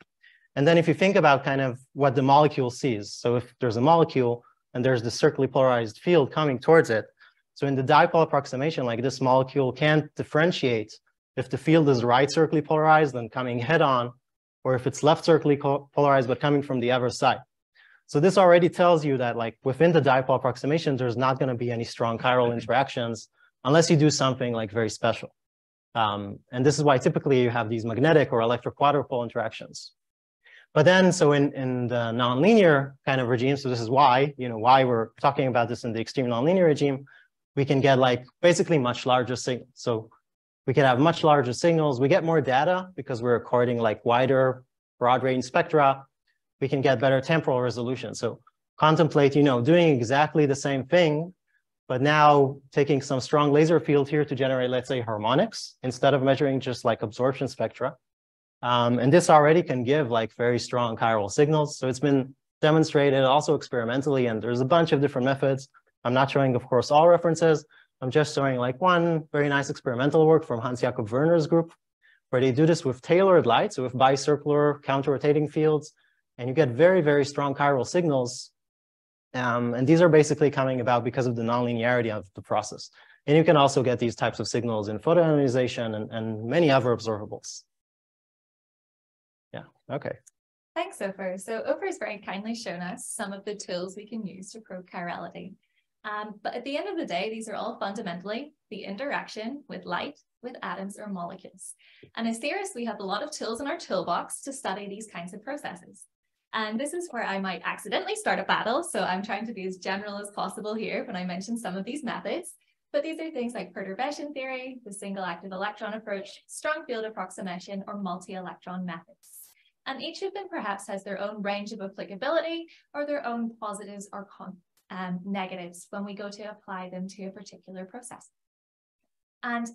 S8: And then if you think about kind of what the molecule sees, so if there's a molecule and there's the circularly polarized field coming towards it, so in the dipole approximation, like this molecule can't differentiate if the field is right circularly polarized and coming head on, or if it's left circularly polarized but coming from the other side. So this already tells you that like within the dipole approximation, there's not going to be any strong chiral interactions unless you do something like very special. Um, and this is why typically you have these magnetic or electric quadrupole interactions. But then, so in, in the nonlinear kind of regime, so this is why, you know, why we're talking about this in the extreme nonlinear regime, we can get like basically much larger signals. So we can have much larger signals. We get more data because we're recording like wider broad range spectra. We can get better temporal resolution. So contemplate, you know, doing exactly the same thing, but now taking some strong laser field here to generate, let's say, harmonics instead of measuring just like absorption spectra. Um, and this already can give like very strong chiral signals. So it's been demonstrated also experimentally, and there's a bunch of different methods. I'm not showing, of course, all references. I'm just showing like one very nice experimental work from Hans-Jakob Wörner's group, where they do this with tailored light, so with bicircular counter-rotating fields, and you get very, very strong chiral signals. Um, and these are basically coming about because of the nonlinearity of the process. And you can also get these types of signals in photoionization and, and many other observables. Yeah, okay.
S9: Thanks, Ofer. So Ofer has very kindly shown us some of the tools we can use to probe chirality. Um, but at the end of the day, these are all fundamentally the interaction with light, with atoms or molecules. And as theorists, we have a lot of tools in our toolbox to study these kinds of processes. And this is where I might accidentally start a battle. So I'm trying to be as general as possible here when I mention some of these methods. But these are things like perturbation theory, the single active electron approach, strong field approximation, or multi-electron methods. And each of them perhaps has their own range of applicability or their own positives or um, negatives when we go to apply them to a particular process. And,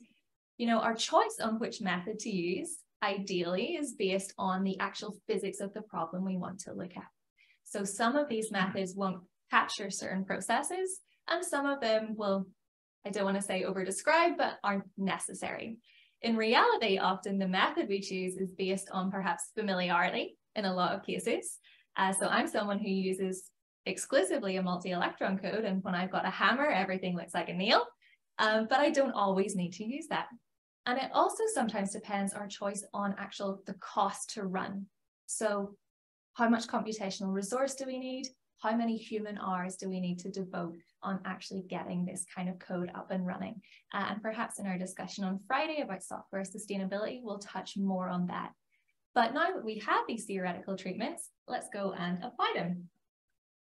S9: you know, our choice on which method to use ideally is based on the actual physics of the problem we want to look at. So some of these methods won't capture certain processes and some of them will, I don't want to say over describe, but aren't necessary. In reality, often the method we choose is based on perhaps familiarity in a lot of cases. Uh, so I'm someone who uses exclusively a multi-electron code. And when I've got a hammer, everything looks like a nail. Um, but I don't always need to use that. And it also sometimes depends our choice on actual the cost to run. So how much computational resource do we need? How many human hours do we need to devote on actually getting this kind of code up and running? Uh, and perhaps in our discussion on Friday about software sustainability, we'll touch more on that. But now that we have these theoretical treatments, let's go and apply them.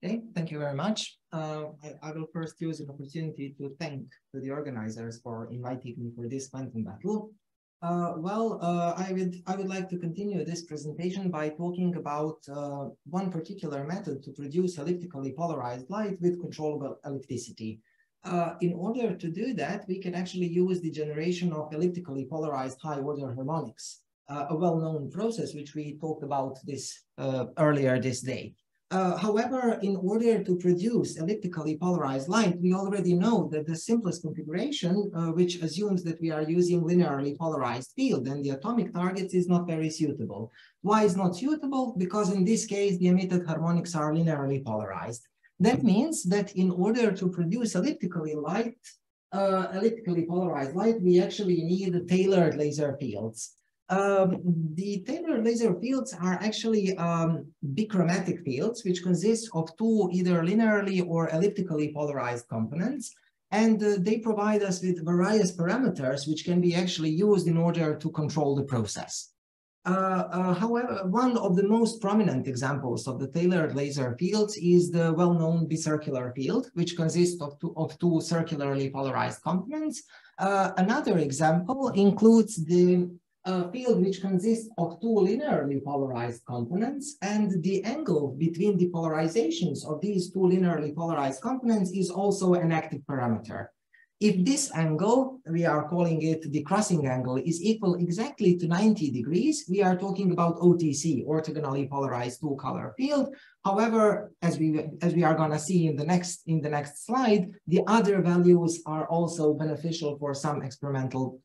S7: Okay, thank you very much. Uh, I, I, will first use an opportunity to thank the organizers for inviting me for this quantum battle. Uh, well, uh, I would I would like to continue this presentation by talking about uh, one particular method to produce elliptically polarized light with controllable ellipticity. Uh, in order to do that, we can actually use the generation of elliptically polarized high-order harmonics, uh, a well-known process which we talked about this earlier this day. Uh, however, in order to produce elliptically polarized light, we already know that the simplest configuration, uh, which assumes that we are using linearly polarized field and the atomic targets is not very suitable. Why is not suitable? Because in this case, the emitted harmonics are linearly polarized. That means that in order to produce elliptically light, uh, elliptically polarized light, we actually need tailored laser fields. Um, the tailored laser fields are actually um, bichromatic fields, which consist of two either linearly or elliptically polarized components. And uh, they provide us with various parameters, which can be actually used in order to control the process. Uh, uh, however, one of the most prominent examples of the tailored laser fields is the well-known bicircular field, which consists of two, of two circularly polarized components. Uh, another example includes the a field which consists of two linearly polarized components, and the angle between the polarizations of these two linearly polarized components is also an active parameter. If this angle, we are calling it the crossing angle, is equal exactly to 90 degrees, we are talking about OTC, orthogonally polarized two-color field. However, as we as we are going to see in the next in the next slide, the other values are also beneficial for some experimental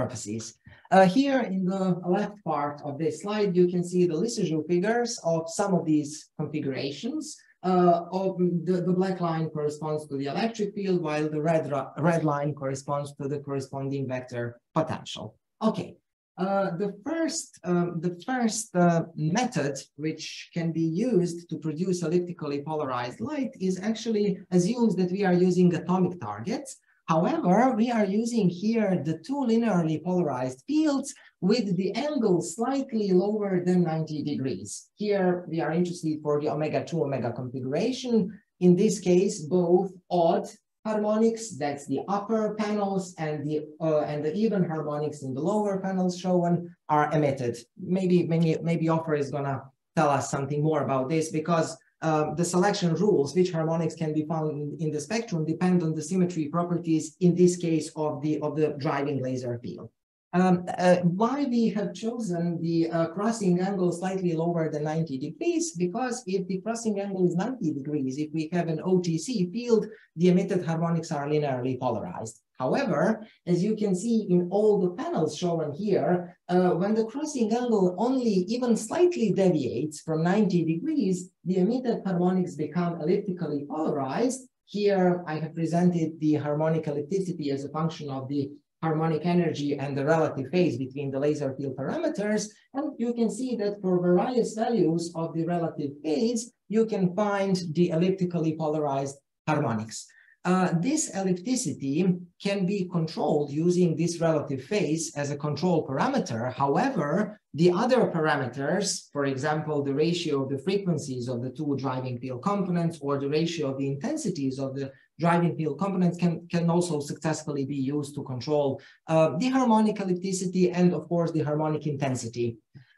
S7: purposes. Uh, here in the left part of this slide, you can see the Lissajous figures of some of these configurations. Uh, of the, the black line corresponds to the electric field, while the red, red line corresponds to the corresponding vector potential. Okay, uh, the first, um, the first uh, method which can be used to produce elliptically polarized light is actually assumes that we are using atomic targets. However, we are using here the two linearly polarized fields with the angle slightly lower than 90 degrees. Here we are interested for the omega 2 omega configuration. In this case, both odd harmonics, that's the upper panels, and the uh, and the even harmonics in the lower panels shown are emitted. Maybe maybe maybe Ofer is gonna tell us something more about this because um, the selection rules, which harmonics can be found in, in, the spectrum, depend on the symmetry properties, in this case, of the, of the driving laser field. Um, uh, why we have chosen the uh, crossing angle slightly lower than 90 degrees? Because if the crossing angle is 90 degrees, if we have an OTC field, the emitted harmonics are linearly polarized. However, as you can see in all the panels shown here, uh, when the crossing angle only even slightly deviates from 90 degrees, the emitted harmonics become elliptically polarized. Here, I have presented the harmonic ellipticity as a function of the harmonic energy and the relative phase between the laser field parameters. And you can see that for various values of the relative phase, you can find the elliptically polarized harmonics. Uh, this ellipticity can be controlled using this relative phase as a control parameter. However, the other parameters, for example, the ratio of the frequencies of the two driving field components or the ratio of the intensities of the driving field components can, can also successfully be used to control uh, the harmonic ellipticity and of course the harmonic intensity.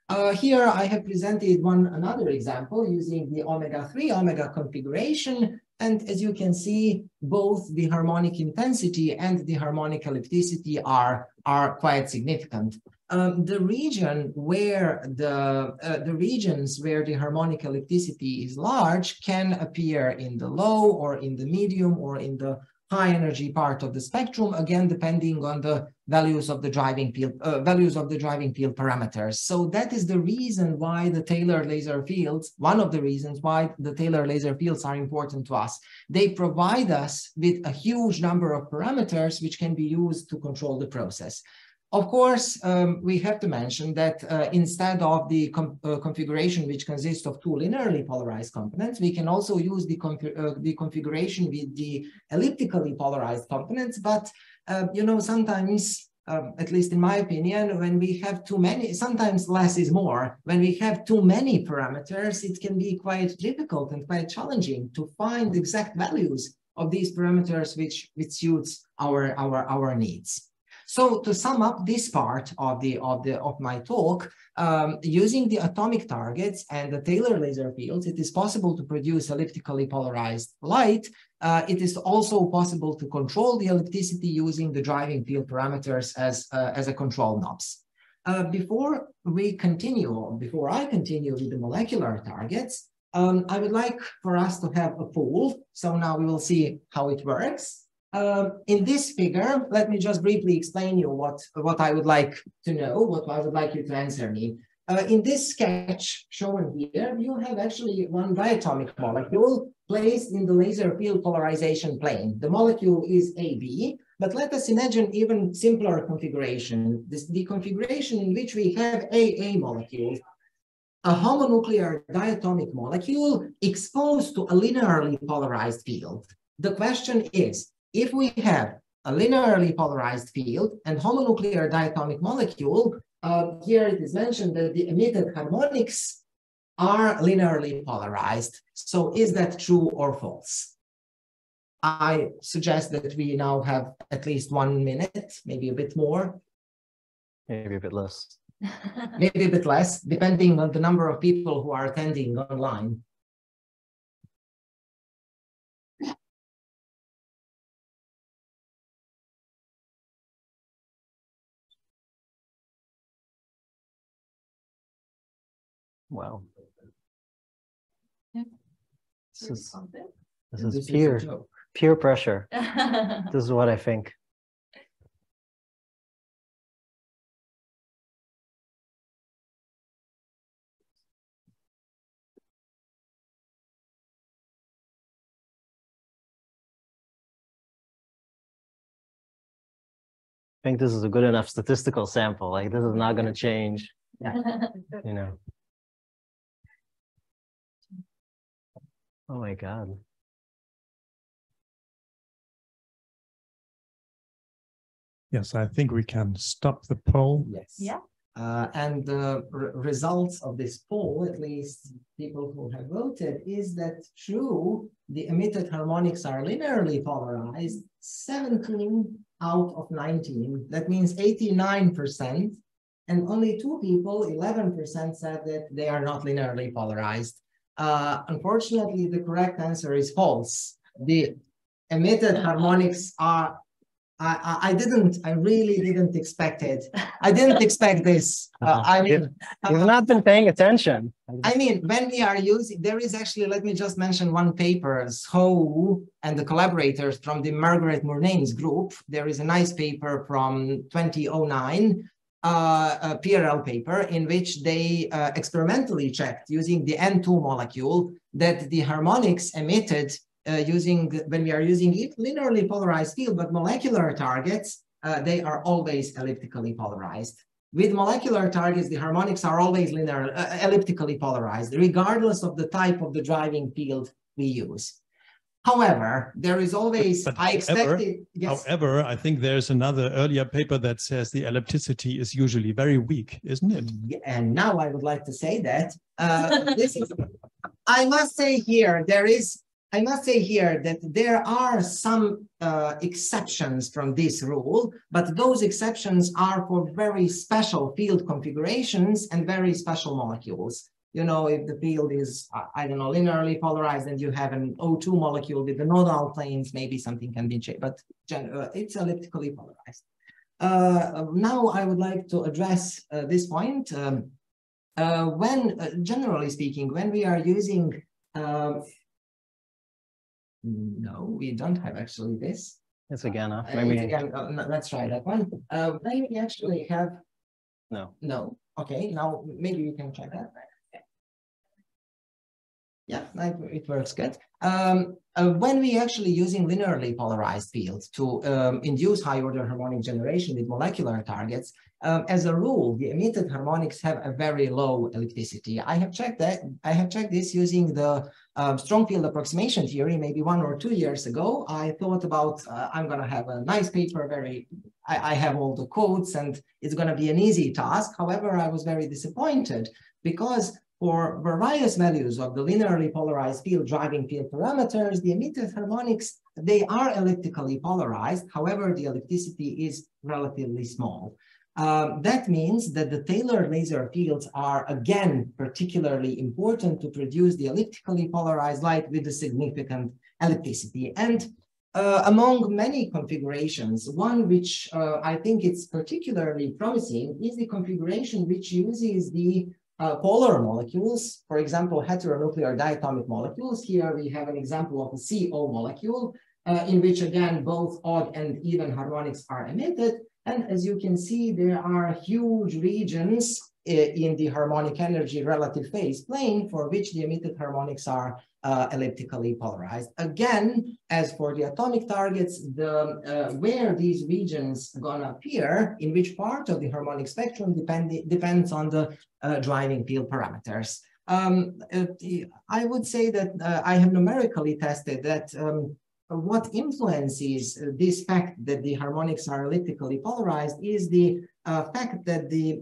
S7: Uh, here I have presented one another example using the omega 3 omega configuration and as you can see, both the harmonic intensity and the harmonic ellipticity are, are quite significant. Um, the region where the, uh, the regions where the harmonic ellipticity is large can appear in the low or in the medium or in the high energy part of the spectrum, again, depending on the values of the driving field, uh, values of the driving field parameters. So that is the reason why the tailor laser fields, one of the reasons why the tailor laser fields are important to us. They provide us with a huge number of parameters which can be used to control the process. Of course, um, we have to mention that uh, instead of the uh, configuration which consists of two linearly polarized components, we can also use the, uh, the configuration with the elliptically polarized components. But, uh, you know, sometimes, um, at least in my opinion, when we have too many, sometimes less is more. When we have too many parameters, it can be quite difficult and quite challenging to find exact values of these parameters which, which suits our, our, our needs. So to sum up this part of the of the of my talk, um, using the atomic targets and the tailor laser fields, it is possible to produce elliptically polarized light. Uh, it is also possible to control the ellipticity using the driving field parameters as uh, as a control knobs. Uh, before we continue, before I continue with the molecular targets, um, I would like for us to have a pool. So now we will see how it works. Um, in this figure, let me just briefly explain you what, what I would like to know, what I would like you to answer me. Uh, in this sketch shown here, you have actually one diatomic molecule placed in the laser field polarization plane. The molecule is AB, but let us imagine even simpler configuration. This, the configuration in which we have AA molecules, a homonuclear diatomic molecule exposed to a linearly polarized field. The question is, if we have a linearly polarized field and homonuclear diatomic molecule, uh, here it is mentioned that the emitted harmonics are linearly polarized. So is that true or false? I suggest that we now have at least one minute, maybe a bit more.
S8: Maybe a bit less.
S7: maybe a bit less, depending on the number of people who are attending online.
S8: Wow.
S9: Yeah.
S8: This is,
S3: Something.
S8: this is
S7: this
S8: peer,
S7: joke.
S8: peer pressure. This is what I think. I think this is a good enough statistical sample. Like this is not going to change, you know. Oh my God.
S1: Yes, I think we can stop the poll.
S7: Yes.
S9: Yeah.
S7: Uh, and the re- results of this poll, at least people who have voted, is that true, the emitted harmonics are linearly polarized, 17 out of 19. That means 89%. And only two people, 11%, said that they are not linearly polarized. Uh, unfortunately, the correct answer is false. The emitted harmonics are I, I, I didn't, I really didn't expect it. I didn't expect this. Uh, I mean,
S8: You've not been paying attention.
S7: I mean, when we are using, there is actually, let me just mention one paper, Zhou and the collaborators from the Margaret Murnane's group. There is a nice paper from 2009, uh, a PRL paper in which they uh, experimentally checked using the N2 molecule that the harmonics emitted uh, using when we are using linearly polarized field, but molecular targets, uh, they are always elliptically polarized. With molecular targets, the harmonics are always linear, uh, elliptically polarized, regardless of the type of the driving field we use. However, there is always,
S1: But
S7: I
S1: however-
S7: expected, yes,
S1: However, I think there's another earlier paper that says the ellipticity is usually very weak, isn't it?
S7: Yeah, and now I would like to say that uh, this is, I must say here, there is, I must say here that there are some uh, exceptions from this rule, but those exceptions are for very special field configurations and very special molecules. You know, if the field is, I don't know, linearly polarized and you have an O2 molecule with the nodal planes, maybe something can be changed, but uh, it's elliptically polarized. Uh, now I would like to address uh, this point. Um, uh, when, uh, generally speaking, when we are using, um, no, we don't have actually this.
S8: It's again?
S7: Uh,
S8: Maybe,
S7: it's again, no, let's try that one. Uh, maybe we actually have,
S8: no.
S7: no, okay, now maybe we can check that. Yeah, it works good. Um, uh, when we actually using linearly polarized fields to um, induce high order harmonic generation with molecular targets, um, as a rule, the emitted harmonics have a very low ellipticity. I have checked that. I have checked this using the um, strong field approximation theory, maybe one or two years ago. I thought about, uh, I'm going to have a nice paper, very, I, I have all the codes and it's going to be an easy task. However, I was very disappointed because for various values of the linearly polarized field driving field parameters, the emitted harmonics, they are elliptically polarized. However, the ellipticity is relatively small. Um, that means that the tailor laser fields are again particularly important to produce the elliptically polarized light with a significant ellipticity. And uh, among many configurations, one which uh, I think is particularly promising is the configuration which uses the uh, polar molecules, for example, heteronuclear diatomic molecules. Here we have an example of a CO molecule uh, in which again, both odd and even harmonics are emitted. And as you can see, there are huge regions uh, in the harmonic energy relative phase plane for which the emitted harmonics are uh, elliptically polarized. Again, as for the atomic targets, the uh, where these regions gonna appear, in which part of the harmonic spectrum depend, depends on the uh, driving field parameters. Um, uh, I would say that uh, I have numerically tested that um, what influences this fact that the harmonics are elliptically polarized is the uh, fact that the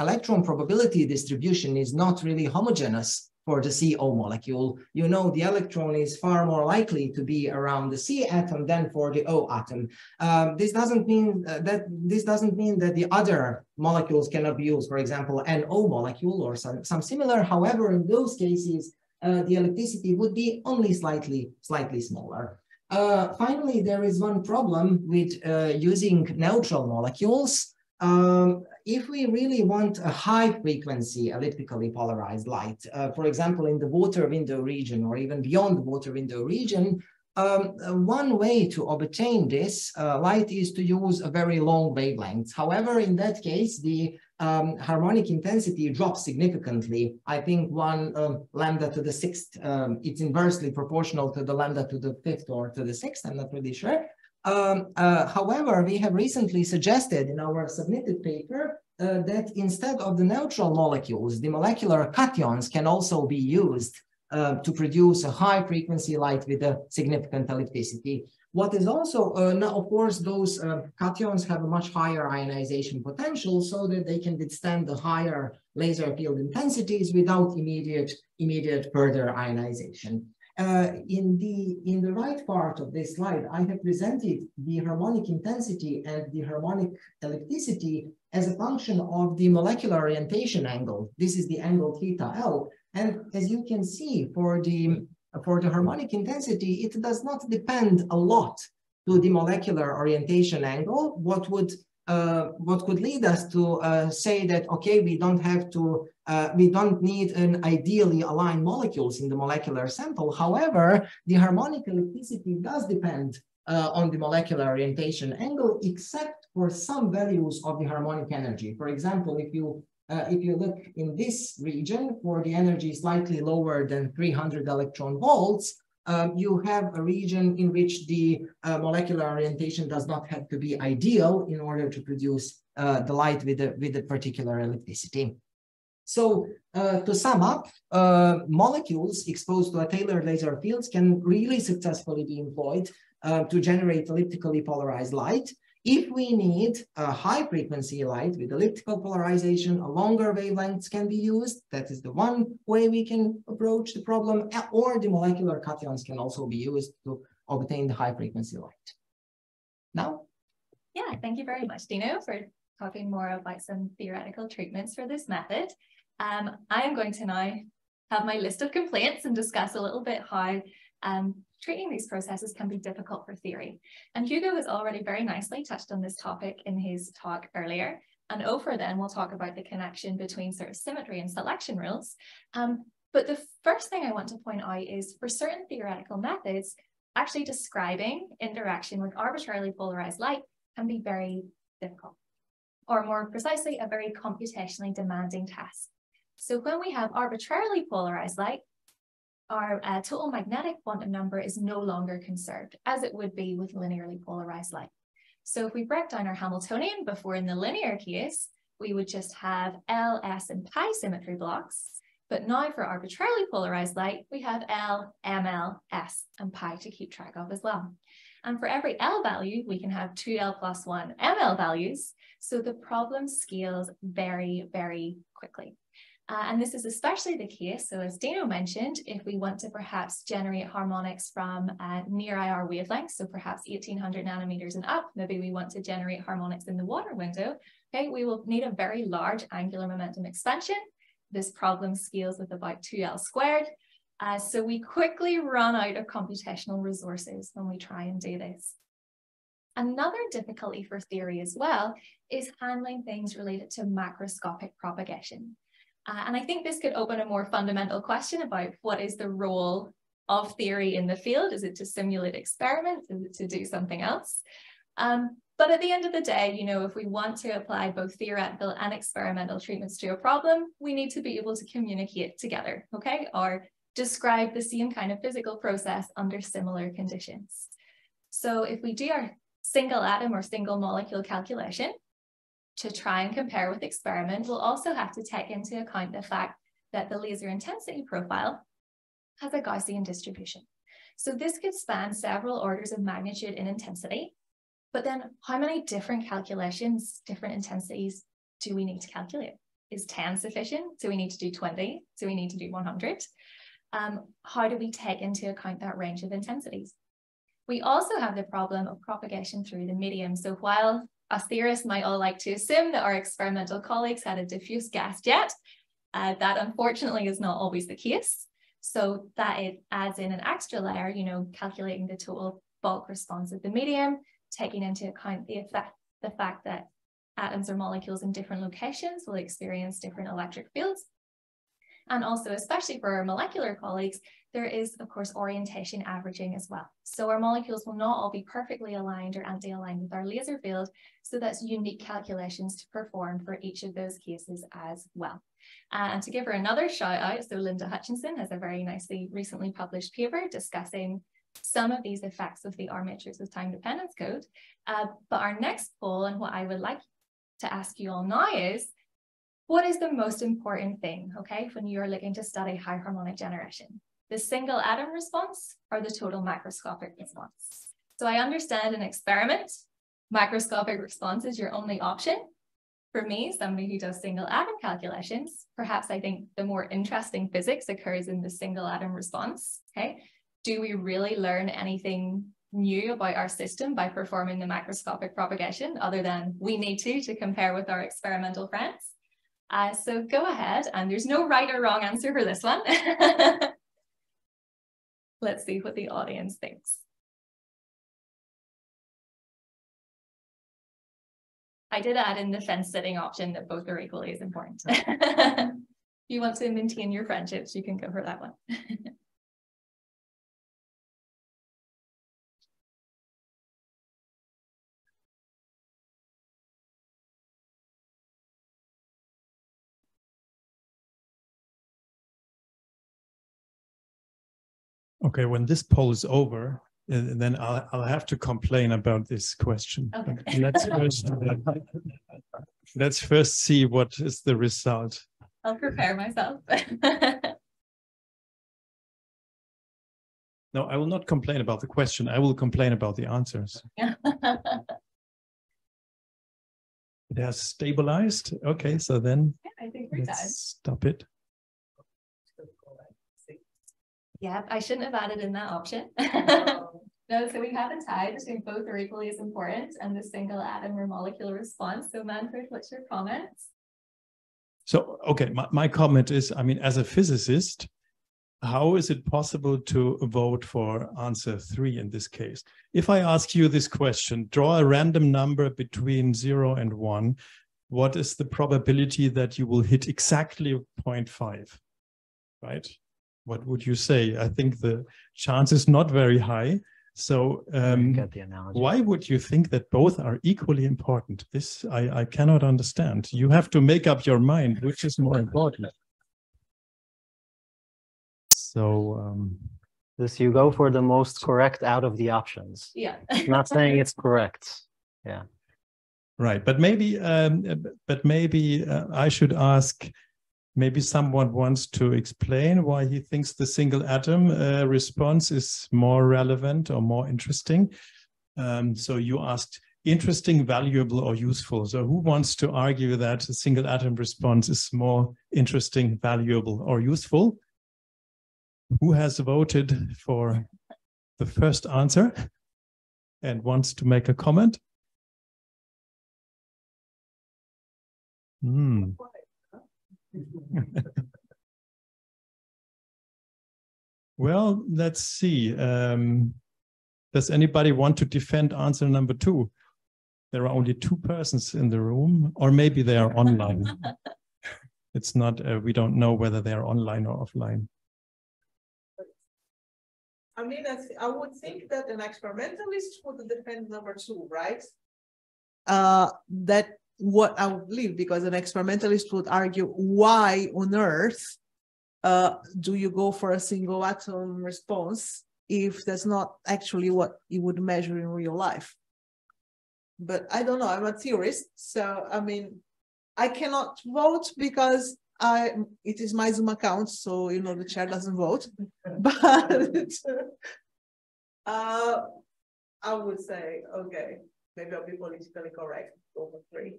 S7: electron probability distribution is not really homogeneous for the CO molecule, you know the electron is far more likely to be around the C atom than for the O atom. Um, this doesn't mean uh, that this doesn't mean that the other molecules cannot be used, for example, an O molecule or some, some similar. However, in those cases, uh, the ellipticity would be only slightly, slightly smaller. Uh, finally, there is one problem with uh, using neutral molecules. Um, if we really want a high frequency elliptically polarized light, uh, for example, in the water window region or even beyond the water window region, um, uh, one way to obtain this uh, light is to use a very long wavelength. However, in that case, the um, harmonic intensity drops significantly. I think one um, lambda to the sixth, um, it's inversely proportional to the lambda to the fifth or to the sixth, I'm not really sure. Um, uh, however, we have recently suggested in our submitted paper uh, that instead of the neutral molecules, the molecular cations can also be used uh, to produce a high frequency light with a significant ellipticity. What is also, uh, now of course, those uh, cations have a much higher ionization potential so that they can withstand the higher laser field intensities without immediate, immediate further ionization. Uh, in the in the right part of this slide, I have presented the harmonic intensity and the harmonic ellipticity as a function of the molecular orientation angle. This is the angle theta L. And as you can see, for the for the harmonic intensity, it does not depend a lot to the molecular orientation angle. What would uh, what could lead us to uh, say that, okay, we don't have to, uh, we don't need an ideally aligned molecules in the molecular sample. However, the harmonic ellipticity does depend uh, on the molecular orientation angle, except for some values of the harmonic energy. For example, if you uh, if you look in this region for the energy slightly lower than 300 electron volts, um, you have a region in which the uh, molecular orientation does not have to be ideal in order to produce uh, the light with a, with a particular ellipticity. So uh, to sum up, uh, molecules exposed to a tailored laser fields can really successfully be employed uh, to generate elliptically polarized light. If we need a high frequency light with elliptical polarization, a longer wavelengths can be used. That is the one way we can approach the problem, or the molecular cations can also be used to obtain the high frequency light. Now?
S9: Yeah, thank you very much, Dino, for talking more about some theoretical treatments for this method. Um, I am going to now have my list of complaints and discuss a little bit how um, treating these processes can be difficult for theory. And Hugo has already very nicely touched on this topic in his talk earlier. And Ofer then will talk about the connection between sort of symmetry and selection rules. Um, but the first thing I want to point out is for certain theoretical methods, actually describing interaction with arbitrarily polarized light can be very difficult, or more precisely, a very computationally demanding task. So when we have arbitrarily polarized light, our uh, total magnetic quantum number is no longer conserved, as it would be with linearly polarized light. So if we break down our Hamiltonian before in the linear case, we would just have L, S, and pi symmetry blocks. But now for arbitrarily polarized light, we have L, M, L, S, and pi to keep track of as well. And for every L value, we can have 2L plus 1 ML values. So the problem scales very, very quickly. Uh, and this is especially the case, so as Dino mentioned, if we want to perhaps generate harmonics from uh, near IR wavelengths, so perhaps 1800 nanometers and up, maybe we want to generate harmonics in the water window, okay, we will need a very large angular momentum expansion. This problem scales with about 2L squared. Uh, so we quickly run out of computational resources when we try and do this. Another difficulty for theory as well is handling things related to macroscopic propagation. Uh, and I think this could open a more fundamental question about what is the role of theory in the field? Is it to simulate experiments? Is it to do something else? Um, but at the end of the day, you know, if we want to apply both theoretical and experimental treatments to a problem, we need to be able to communicate together, okay? Or describe the same kind of physical process under similar conditions. So if we do our single atom or single molecule calculation, to try and compare with experiment, we'll also have to take into account the fact that the laser intensity profile has a Gaussian distribution. So this could span several orders of magnitude in intensity, but then how many different calculations, different intensities do we need to calculate? Is 10 sufficient? Do we need to do 20? Do we need to do 100? Um, how do we take into account that range of intensities? We also have the problem of propagation through the medium. So while us theorists might all like to assume that our experimental colleagues had a diffuse gas jet, uh, that unfortunately is not always the case. So that it adds in an extra layer, you know, calculating the total bulk response of the medium, taking into account the effect, the fact that atoms or molecules in different locations will experience different electric fields. And also, especially for our molecular colleagues, there is, of course, orientation averaging as well. So our molecules will not all be perfectly aligned or anti-aligned with our laser field. So that's unique calculations to perform for each of those cases as well. Uh, and to give her another shout out, so Linda Hutcheson has a very nicely recently published paper discussing some of these effects of the R matrix with time dependence code. Uh, but our next poll and what I would like to ask you all now is, what is the most important thing, okay, when you're looking to study high harmonic generation? The single atom response or the total macroscopic response? So I understand an experiment, macroscopic response is your only option. For me, somebody who does single atom calculations, perhaps I think the more interesting physics occurs in the single atom response, okay? Do we really learn anything new about our system by performing the macroscopic propagation other than we need to to compare with our experimental friends. Uh, so go ahead and there's no right or wrong answer for this one. Let's see what the audience thinks. I did add in the fence sitting option that both are equally as important. if you want to maintain your friendships, you can go for that one.
S1: Okay, when this poll is over, then I'll, I'll have to complain about this question.
S9: Okay.
S1: Let's first, uh, let's first see what is the result.
S9: I'll prepare myself.
S1: No, I will not complain about the question. I will complain about the answers. It has stabilized. Okay, so then
S9: I think we're done.
S1: stop it.
S9: Yeah, I shouldn't have added in that option. No, so we have a tie between both are equally as important and the single atom or molecular response. So Manfred, what's your comment?
S1: So, okay, my, my comment is, I mean, as a physicist, how is it possible to vote for answer three in this case? If I ask you this question, draw a random number between zero and one, what is the probability that you will hit exactly 0.5, right? What would you say? I think the chance is not very high. So um,
S8: Get the
S1: why would you think that both are equally important? This I, I cannot understand. You have to make up your mind which is more important. So um,
S8: This you go for the most correct out of the options.
S9: Yeah.
S8: Not saying it's correct. Yeah.
S1: right, but maybe um, but maybe uh, I should ask. Maybe someone wants to explain why he thinks the single atom uh, response is more relevant or more interesting. Um, so you asked interesting, valuable, or useful. So who wants to argue that a single atom response is more interesting, valuable, or useful? Who has voted for the first answer and wants to make a comment? Hmm. well, let's see. Um, does anybody want to defend answer number two? There are only two persons in the room, or maybe they are online. it's not, uh, we don't know whether they are online or offline.
S3: I mean, I, th- I would think that an experimentalist would defend number two, right? Uh, that what I would believe, because an experimentalist would argue, why on earth uh, do you go for a single atom response if that's not actually what you would measure in real life? But I don't know, I'm a theorist, so I mean, I cannot vote because I, it is my Zoom account, so you know, the chair doesn't vote. But uh, I would say, okay, maybe I'll be politically correct over three.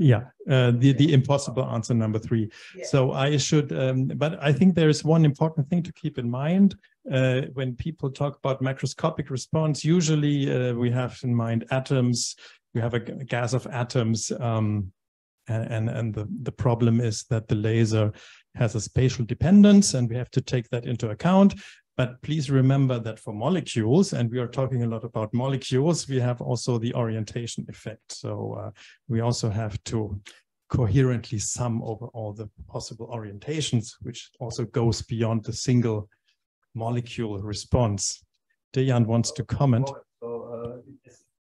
S1: Yeah, uh, the the impossible answer number three.
S3: Yeah.
S1: So I should, um, but I think there is one important thing to keep in mind uh, when people talk about macroscopic response. Usually, uh, we have in mind atoms. We have a gas of atoms, um, and and, and the the problem is that the laser has a spatial dependence, and we have to take that into account. But please remember that for molecules, and we are talking a lot about molecules, we have also the orientation effect. So uh, we also have to coherently sum over all the possible orientations, which also goes beyond the single molecule response. Dejan wants to comment.
S10: So uh,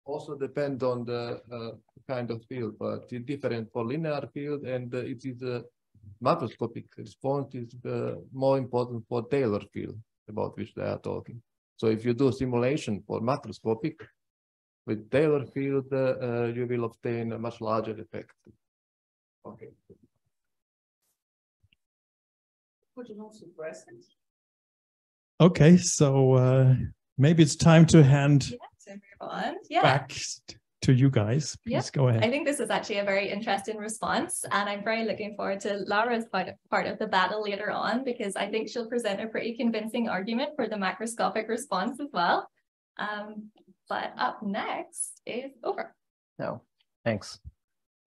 S10: also depend on the uh, kind of field, but it's different for linear field and uh, it is a macroscopic response is uh, more important for tailor field about which they are talking. So if you do simulation for macroscopic with tailor field, uh, uh, you will obtain a much larger effect. Okay.
S3: Could you not suppress it?
S1: Okay, so uh, maybe it's time to hand
S9: Yeah, so. Yeah.
S1: back to you guys.
S9: Yeah,
S1: Please go ahead.
S9: I think this is actually a very interesting response, and I'm very looking forward to Laura's part of, part of the battle later on because I think she'll present a pretty convincing argument for the macroscopic response as well. Um, but up next is Ofer.
S8: No, thanks.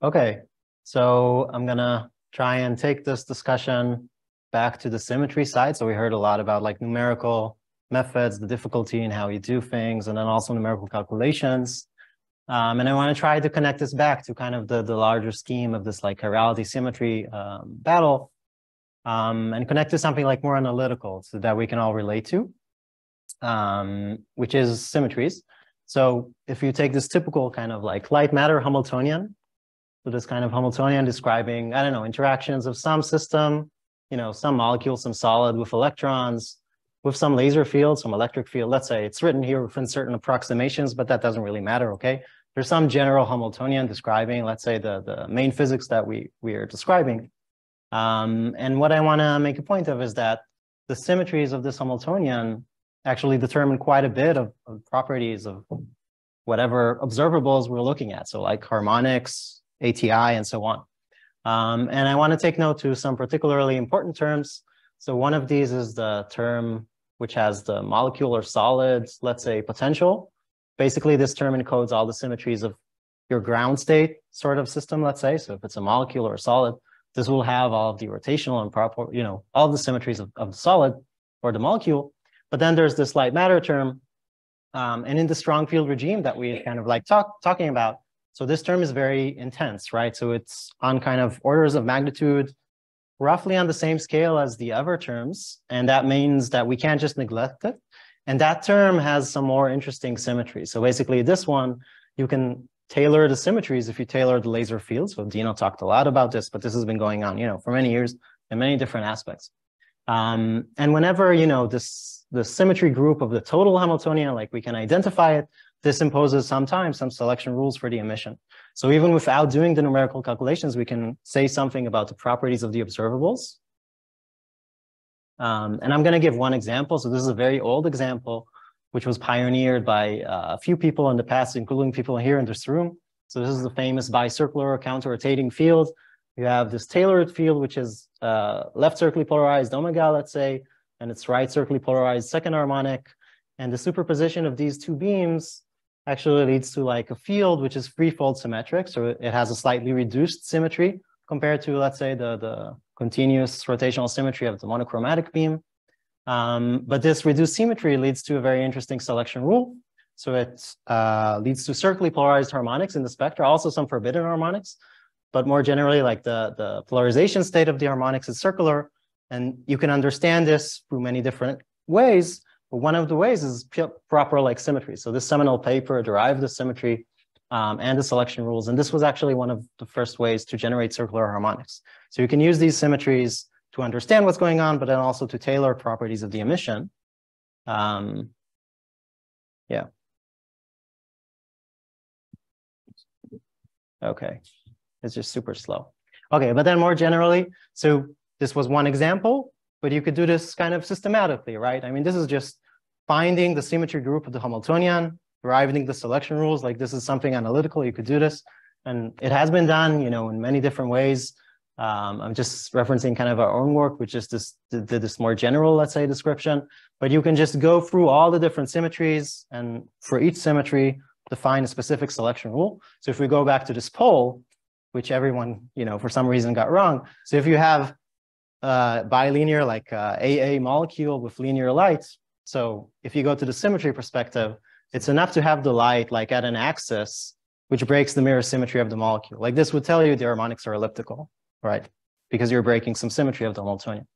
S8: Okay, so I'm gonna try and take this discussion back to the symmetry side. So we heard a lot about like numerical methods, the difficulty in how you do things, and then also numerical calculations. Um, and I want to try to connect this back to kind of the, the larger scheme of this like chirality symmetry um, battle um, and connect to something like more analytical so that we can all relate to, um, which is symmetries. So if you take this typical kind of like light matter Hamiltonian, so this kind of Hamiltonian describing, I don't know, interactions of some system, you know, some molecule, some solid with electrons, with some laser field, some electric field. Let's say it's written here within certain approximations, but that doesn't really matter, okay? There's some general Hamiltonian describing, let's say, the, the main physics that we, we are describing. Um, and what I want to make a point of is that the symmetries of this Hamiltonian actually determine quite a bit of, of properties of whatever observables we're looking at. So like harmonics, ATI, and so on. Um, and I want to take note to some particularly important terms. So one of these is the term which has the molecule or solid, let's say potential. Basically, this term encodes all the symmetries of your ground state sort of system, let's say. So if it's a molecule or a solid, this will have all of the rotational and proper, you know, all the symmetries of, of the solid or the molecule. But then there's this light matter term. Um, and in the strong field regime that we kind of like talk, talking about, so this term is very intense, right? So it's on kind of orders of magnitude, roughly on the same scale as the other terms. And that means that we can't just neglect it. And that term has some more interesting symmetry. So basically this one, you can tailor the symmetries if you tailor the laser field. So Dino talked a lot about this, but this has been going on, you know, for many years in many different aspects. Um, and whenever, you know, this, the symmetry group of the total Hamiltonian, like we can identify it, this imposes sometimes some selection rules for the emission. So even without doing the numerical calculations, we can say something about the properties of the observables. Um, and I'm going to give one example. So this is a very old example, which was pioneered by uh, a few people in the past, including people here in this room. So this is the famous bicircular counter-rotating field. You have this tailored field, which is uh, left circularly polarized omega, let's say, and it's right circularly polarized second harmonic. And the superposition of these two beams actually leads to like a field which is threefold symmetric. So it has a slightly reduced symmetry compared to, let's say, the, the continuous rotational symmetry of the monochromatic beam. Um, but this reduced symmetry leads to a very interesting selection rule. So it uh, leads to circularly polarized harmonics in the spectra, also some forbidden harmonics. But more generally, like the, the polarization state of the harmonics is circular. And you can understand this through many different ways. One of the ways is proper like symmetry. So this seminal paper derived the symmetry um, and the selection rules. And this was actually one of the first ways to generate circular harmonics. So you can use these symmetries to understand what's going on, but then also to tailor properties of the emission. Um, yeah. Okay, it's just super slow. Okay, but then more generally, so this was one example, but you could do this kind of systematically, right? I mean, this is just finding the symmetry group of the Hamiltonian, deriving the selection rules. Like this is something analytical. You could do this. And it has been done, you know, in many different ways. Um, I'm just referencing kind of our own work, which is this, this more general, let's say, description. But you can just go through all the different symmetries and for each symmetry, define a specific selection rule. So if we go back to this poll, which everyone, you know, for some reason got wrong. So if you have uh, bilinear, like uh, AA molecule with linear light, so if you go to the symmetry perspective, it's enough to have the light like at an axis, which breaks the mirror symmetry of the molecule. Like this would tell you the harmonics are elliptical, right? Because you're breaking some symmetry of the Hamiltonian.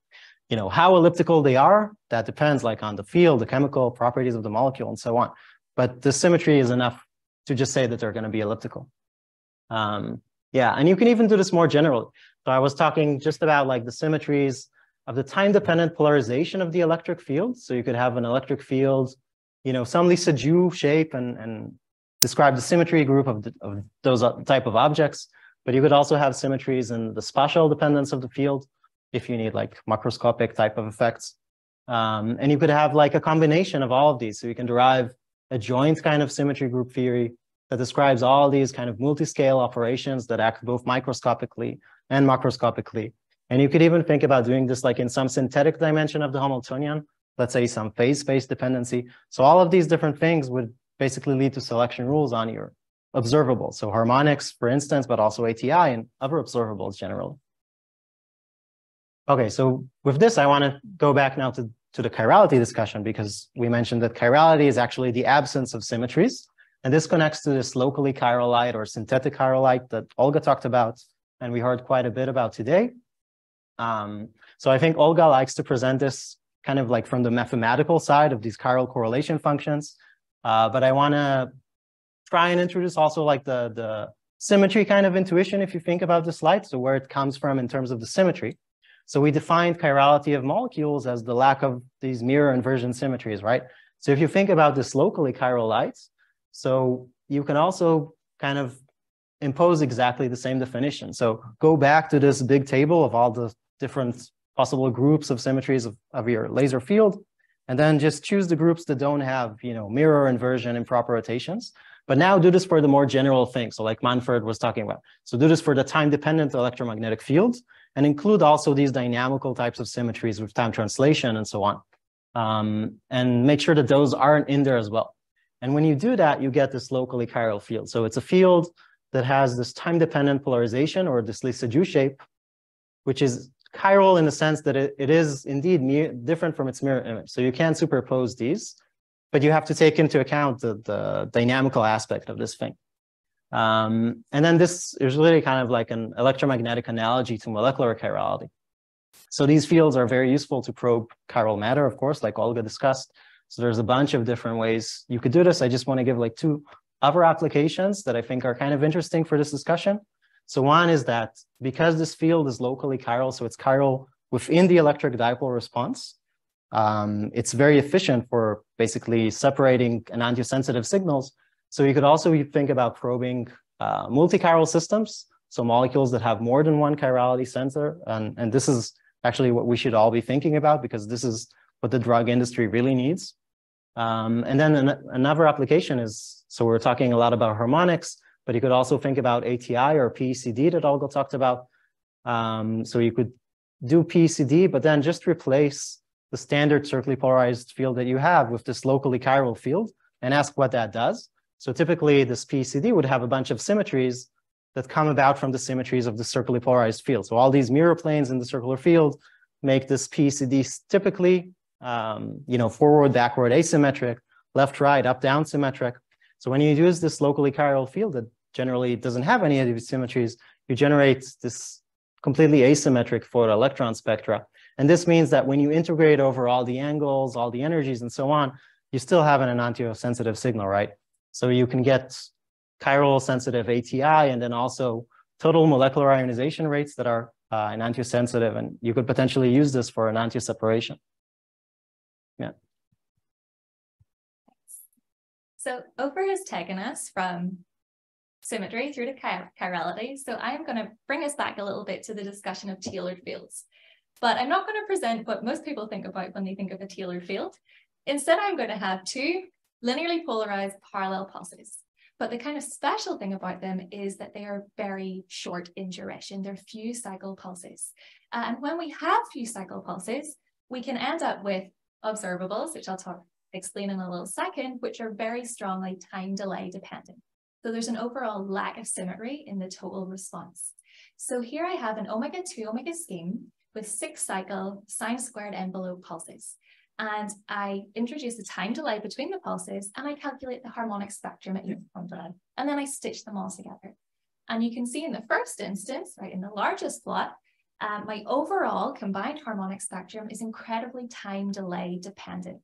S8: You know, how elliptical they are, that depends like on the field, the chemical properties of the molecule and so on. But the symmetry is enough to just say that they're going to be elliptical. Um, yeah, and you can even do this more generally. So I was talking just about like the symmetries of the time-dependent polarization of the electric field. So you could have an electric field, you know, some Lisa Lissajous shape and, and describe the symmetry group of, the, of those type of objects. But you could also have symmetries in the spatial dependence of the field if you need like macroscopic type of effects. Um, and you could have like a combination of all of these. So you can derive a joint kind of symmetry group theory that describes all these kind of multi-scale operations that act both microscopically and macroscopically. And you could even think about doing this like in some synthetic dimension of the Hamiltonian, let's say some phase space dependency. So all of these different things would basically lead to selection rules on your observables. So harmonics, for instance, but also ATI and other observables generally. Okay, so with this, I want to go back now to, to the chirality discussion because we mentioned that chirality is actually the absence of symmetries. And this connects to this locally chiral light or synthetic chiral light that Olga talked about and we heard quite a bit about today. Um, so I think Olga likes to present this kind of like from the mathematical side of these chiral correlation functions. Uh, but I want to try and introduce also like the, the symmetry kind of intuition if you think about the slide, so where it comes from in terms of the symmetry. So we defined chirality of molecules as the lack of these mirror inversion symmetries, right? So if you think about this locally chiral lights, so you can also kind of impose exactly the same definition. So go back to this big table of all the different possible groups of symmetries of, of your laser field, and then just choose the groups that don't have, you know, mirror inversion improper rotations. But now do this for the more general thing. So like Manfred was talking about. So do this for the time-dependent electromagnetic fields and include also these dynamical types of symmetries with time translation and so on. Um, and make sure that those aren't in there as well. And when you do that, you get this locally chiral field. So it's a field that has this time-dependent polarization or this Lissajous shape, which is chiral in the sense that it, it is indeed different from its mirror image. So you can superpose these, but you have to take into account the, the dynamical aspect of this thing. Um, and then this is really kind of like an electromagnetic analogy to molecular chirality. So these fields are very useful to probe chiral matter, of course, like Olga discussed. So there's a bunch of different ways you could do this. I just want to give like two other applications that I think are kind of interesting for this discussion. So one is that because this field is locally chiral, so it's chiral within the electric dipole response, um, it's very efficient for basically separating enantiosensitive signals. So you could also think about probing uh, multi-chiral systems, so molecules that have more than one chirality sensor. And, and this is actually what we should all be thinking about because this is what the drug industry really needs. Um, and then an another application is, so we're talking a lot about harmonics, but you could also think about ATI or PECD that Olga talked about. Um, so you could do PECD, but then just replace the standard circularly polarized field that you have with this locally chiral field and ask what that does. So typically this PECD would have a bunch of symmetries that come about from the symmetries of the circularly polarized field. So all these mirror planes in the circular field make this PECD typically um, you know, forward, backward, asymmetric, left, right, up, down, symmetric. So when you use this locally chiral field that generally doesn't have any of these symmetries, you generate this completely asymmetric photoelectron spectra. And this means that when you integrate over all the angles, all the energies, and so on, you still have an enantiosensitive signal, right? So you can get chiral sensitive ATI and then also total molecular ionization rates that are uh, enantiosensitive. And you could potentially use this for enantioseparation. Yeah.
S9: So Ofer has taken us from symmetry through to chirality. So I am going to bring us back a little bit to the discussion of tailored fields. But I'm not going to present what most people think about when they think of a tailored field. Instead, I'm going to have two linearly polarized parallel pulses. But the kind of special thing about them is that they are very short in duration. They're few cycle pulses. Uh, and when we have few cycle pulses, we can end up with observables, which I'll talk explain in a little second, which are very strongly time delay dependent. So there's an overall lack of symmetry in the total response. So here I have an omega-2 omega scheme with six cycle sine squared envelope pulses. And I introduce the time delay between the pulses and I calculate the harmonic spectrum at each point And then I stitch them all together. And you can see in the first instance, right, in the largest plot, uh, my overall combined harmonic spectrum is incredibly time delay dependent.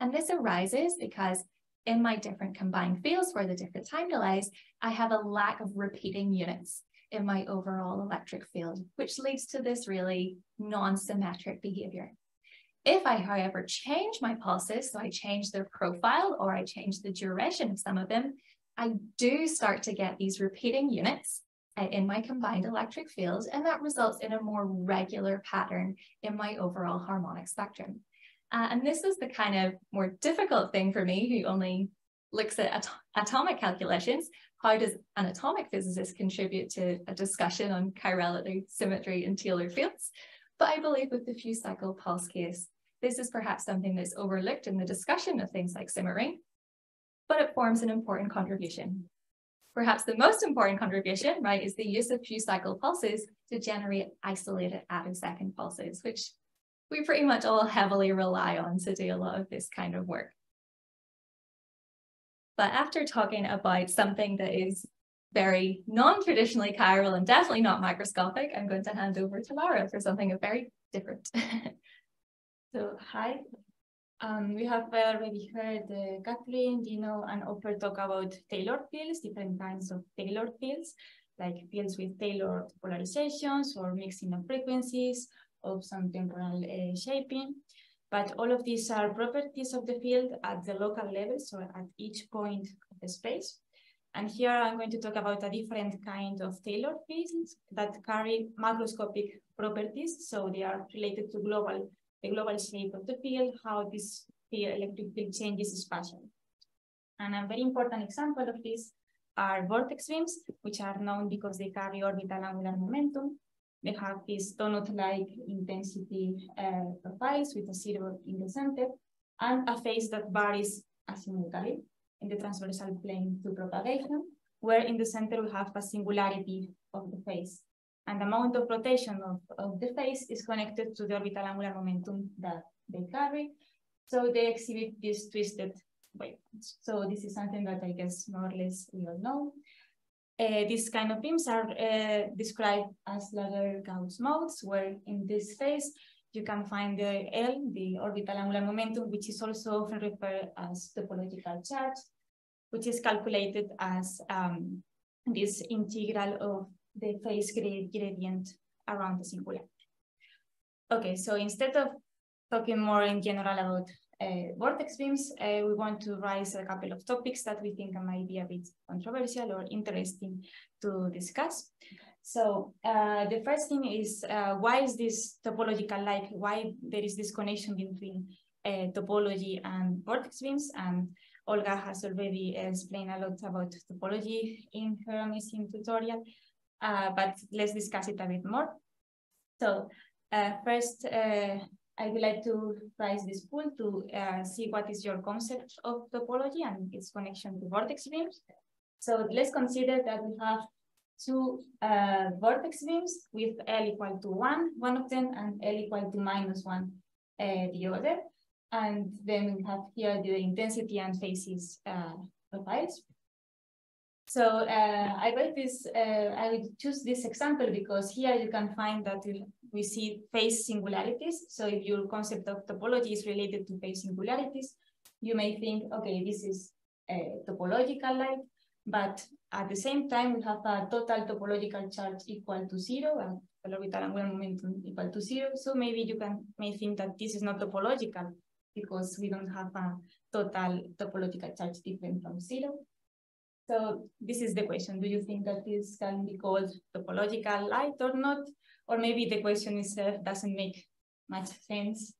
S9: And this arises because in my different combined fields for the different time delays, I have a lack of repeating units in my overall electric field, which leads to this really non-symmetric behavior. If I, however, change my pulses, so I change their profile or I change the duration of some of them, I do start to get these repeating units in my combined electric field, and that results in a more regular pattern in my overall harmonic spectrum. Uh, and this is the kind of more difficult thing for me who only looks at at atomic calculations. How does an atomic physicist contribute to a discussion on chirality, symmetry, and tailor fields? But I believe with the few cycle pulse case, this is perhaps something that's overlooked in the discussion of things like simmering, but it forms an important contribution. Perhaps the most important contribution, right, is the use of few cycle pulses to generate isolated attosecond pulses, which we pretty much all heavily rely on to do a lot of this kind of work. But after talking about something that is very non-traditionally chiral and definitely not microscopic, I'm going to hand over to Laura for something very different.
S11: so hi, um, we have already heard uh, Kathryn, Dino, and Ofer talk about tailor fields, different kinds of tailor fields, like fields with tailor polarizations or mixing of frequencies of some temporal uh, shaping. But all of these are properties of the field at the local level, so at each point of the space. And here I'm going to talk about a different kind of tailor fields that carry macroscopic properties. So they are related to global, the global shape of the field, how this field, electric field changes spatially. And a very important example of this are vortex beams, which are known because they carry orbital angular momentum. They have these donut-like intensity uh, profiles with a zero in the center and a phase that varies azimuthally in the transversal plane to propagation, where in the center we have a singularity of the phase. And the amount of rotation of, of the phase is connected to the orbital angular momentum that they carry. So they exhibit this twisted waveforms. So this is something that I guess more or less we all know. Uh, these kind of beams are uh, described as Laguerre-Gauss modes, where in this phase, you can find the L, the orbital angular momentum, which is also often referred as topological charge, which is calculated as um, this integral of the phase gradient around the singularity. Okay, so instead of talking more in general about vortex beams, uh, we want to raise a couple of topics that we think might be a bit controversial or interesting to discuss. So uh, the first thing is uh, why is this topological like, why there is this connection between uh, topology and vortex beams and Olga has already explained a lot about topology in her amazing tutorial, uh, but let's discuss it a bit more. So first, I would like to raise this pool to uh, see what is your concept of topology and its connection to vortex beams. So let's consider that we have two uh, vortex beams with L equal to one, one of them, and L equal to minus one, uh, the other. And then we have here the intensity and phases uh, profiles. So uh, I write this, uh, I would choose this example because here you can find that we see phase singularities. So if your concept of topology is related to phase singularities, you may think, okay, this is a topological light, but at the same time, we have a total topological charge equal to zero and orbital angular momentum equal to zero. So maybe you can may think that this is not topological because we don't have a total topological charge different from zero. So this is the question. Do you think that this can be called topological light or not? Or maybe the question itself doesn't make much sense.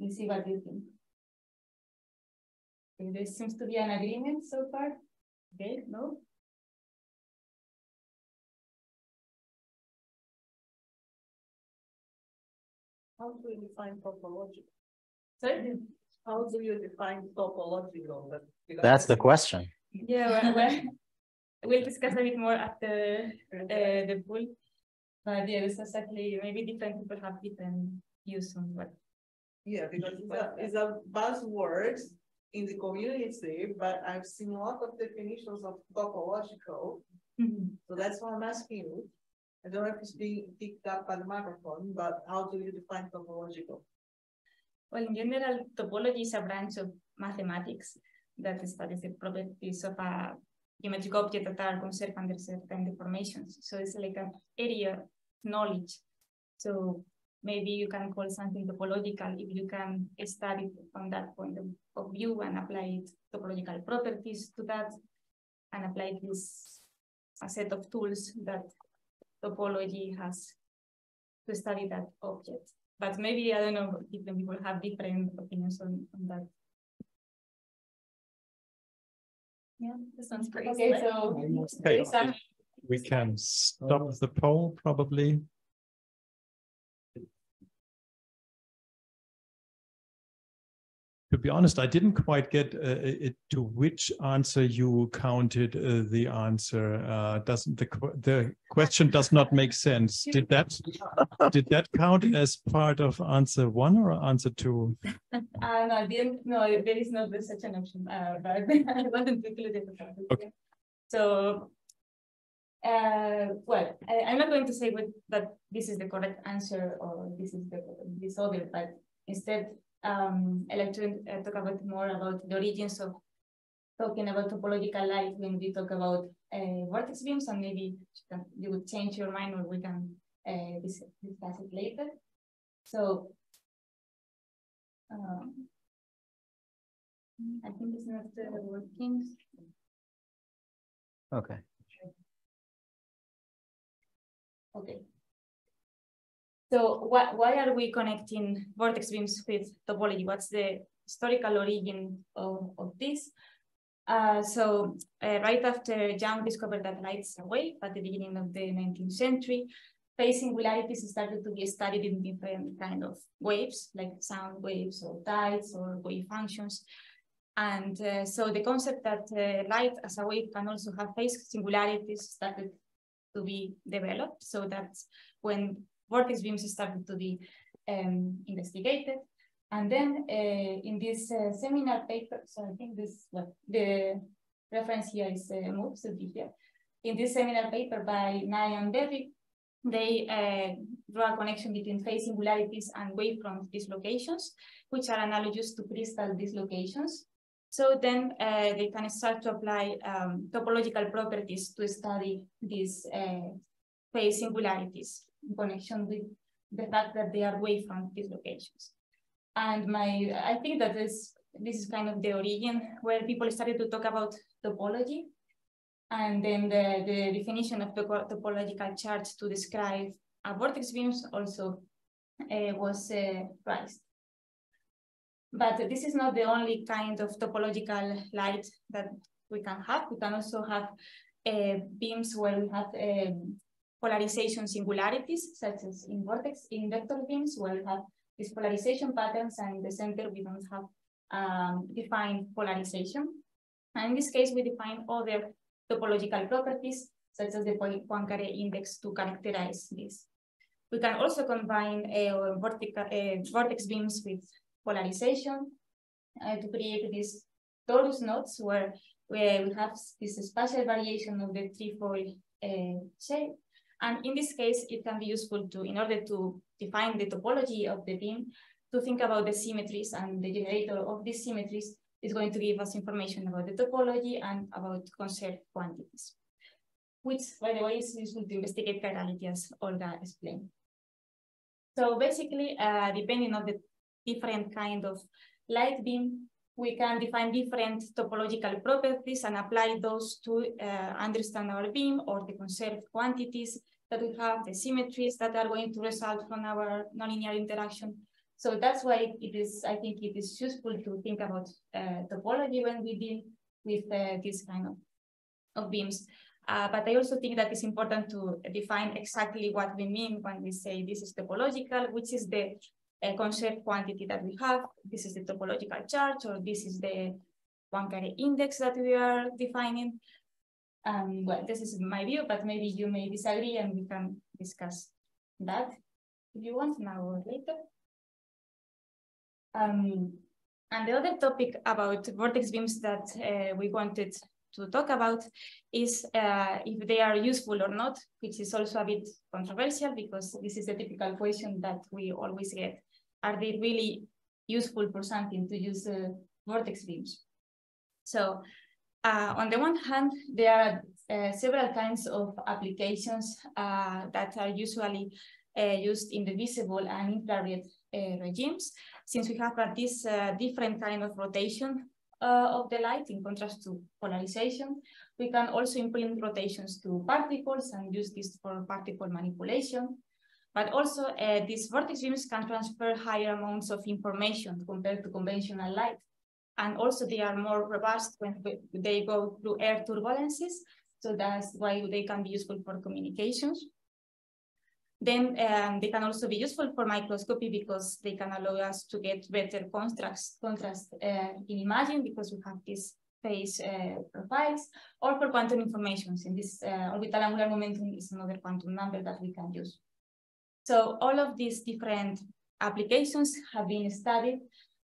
S11: Let's see what you think. Okay, there seems to be an agreement so far. Okay, no?
S3: How do you define topological?
S11: Sorry?
S3: How do you define topological? Because
S8: That's the question.
S11: Yeah, well, well, we'll discuss a bit more after uh, the pool. But yeah, it's exactly, maybe different people have different views on what.
S3: Yeah, because it's a, it's a buzzword in the community, but I've seen a lot of definitions of topological. Mm-hmm. So that's why I'm asking you. I don't know if it's being picked up by the microphone, but how do you define topological?
S11: Well, in general, topology is a branch of mathematics that studies the properties of a geometric object that are conserved under certain deformations. So it's like an area of knowledge. So maybe you can call something topological if you can study from that point of, of view and apply topological properties to that and apply this a set of tools that topology has to study that object. But maybe, I don't know, different people have different opinions on, on that.
S9: Yeah, this one's pretty
S11: Okay, so.
S1: Okay,
S11: Sam-
S1: we can stop the poll probably. To be honest, I didn't quite get uh, it to which answer you counted uh, the answer. Uh, doesn't the the question does not make sense? Did that did that count as part of answer one or answer two?
S11: Uh, no, I didn't, no, there is not such an option, uh, but I wasn't included.
S1: Okay.
S11: So, uh, well, I, I'm not going to say what, that this is the correct answer or this is the, this other, but instead, um, I like to uh, talk about more about the origins of talking about topological light when we talk about uh, vortex beams and maybe you can- you would change your mind or we can uh, discuss it later. So um, I think it's not working.
S8: Okay.
S11: Okay. So why, why are we connecting vortex beams with topology? What's the historical origin of, of this? Uh, so uh, right after Young discovered that light's a wave at the beginning of the 19th century, phase singularities started to be studied in different kind of waves, like sound waves or tides or wave functions. And uh, so the concept that uh, light as a wave can also have phase singularities started to be developed. So that when vortex beams started to be um, investigated. And then uh, in this uh, seminar paper, so I think this, well, the reference here is uh, MOVE, so here. In this seminar paper by Nye and Berry, they uh, draw a connection between phase singularities and wavefront dislocations, which are analogous to crystal dislocations. So then uh, they can start to apply um, topological properties to study these uh, phase singularities in connection with the fact that they are away from these locations. And my, I think that this, this is kind of the origin where people started to talk about topology. And then the, the definition of the topological charge to describe a vortex beams also uh, was uh, raised. But this is not the only kind of topological light that we can have. We can also have uh, beams where we have polarization singularities, such as in vortex, in vector beams, where we have these polarization patterns, and in the center we don't have um, defined polarization. And in this case, we define other topological properties, such as the Poincare index to characterize this. We can also combine uh, vertical, uh, vortex beams with polarization uh, to create these torus knots where, where we have this spatial variation of the trefoil uh, shape. And in this case, it can be useful to, in order to define the topology of the beam, to think about the symmetries and the generator of these symmetries is going to give us information about the topology and about conserved quantities, which, by the way, is useful to investigate chirality, as Olga explained. So basically, uh, depending on the different kind of light beam, we can define different topological properties and apply those to uh, understand our beam or the conserved quantities that we have, the symmetries that are going to result from our nonlinear interaction. So that's why it is, I think it is useful to think about uh, topology when we deal with uh, this kind of of beams. Uh, but I also think that it's important to define exactly what we mean when we say this is topological, which is the uh, conserved quantity that we have. This is the topological charge, or this is the Poincare index that we are defining. Um, well, this is my view, but maybe you may disagree and we can discuss that if you want now or later. Um, and the other topic about vortex beams that uh, we wanted to talk about is uh, if they are useful or not, which is also a bit controversial because this is a typical question that we always get. Are they really useful for something to use uh, vortex beams? So uh, on the one hand, there are uh, several kinds of applications uh, that are usually uh, used in the visible and infrared uh, regimes. Since we have this uh, different kind of rotation of the light in contrast to polarization, we can also implement rotations to particles and use this for particle manipulation. But also these vortex beams can transfer higher amounts of information compared to conventional light and also they are more robust when they go through air turbulences. So that's why they can be useful for communications. Then um, they can also be useful for microscopy because they can allow us to get better contrast, contrast uh, in imaging because we have these phase uh, profiles or for quantum informations. And this uh, orbital angular momentum is another quantum number that we can use. So all of these different applications have been studied.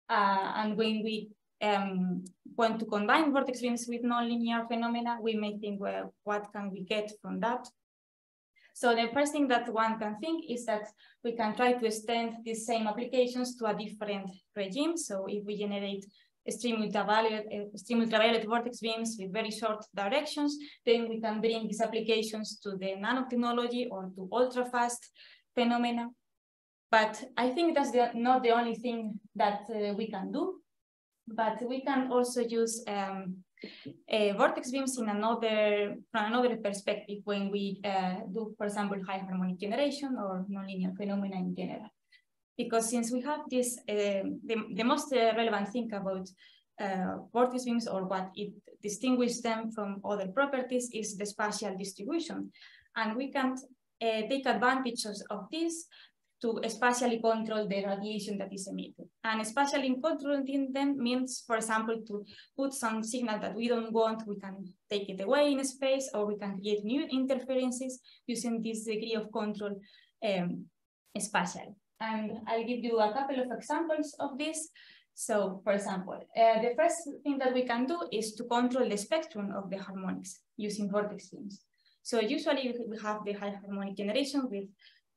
S11: Uh, and when we um, want to combine vortex beams with nonlinear phenomena, we may think, well, what can we get from that? So the first thing that one can think is that we can try to extend these same applications to a different regime. So if we generate extreme ultraviolet, extreme ultraviolet vortex beams with very short directions, then we can bring these applications to the nanotechnology or to ultra fast phenomena. But I think that's the, not the only thing that uh, we can do but we can also use um, vortex beams in another from another perspective when we uh, do, for example, high harmonic generation or nonlinear phenomena in general. Because since we have this, uh, the, the most uh, relevant thing about uh, vortex beams or what it distinguishes them from other properties is the spatial distribution. And we can uh, take advantage of this to spatially control the radiation that is emitted. And spatially controlling them means, for example, to put some signal that we don't want, we can take it away in space, or we can create new interferences using this degree of control um. And I'll give you a couple of examples of this. So, for example, uh, the first thing that we can do is to control the spectrum of the harmonics using vortex beams. So usually we have the high harmonic generation with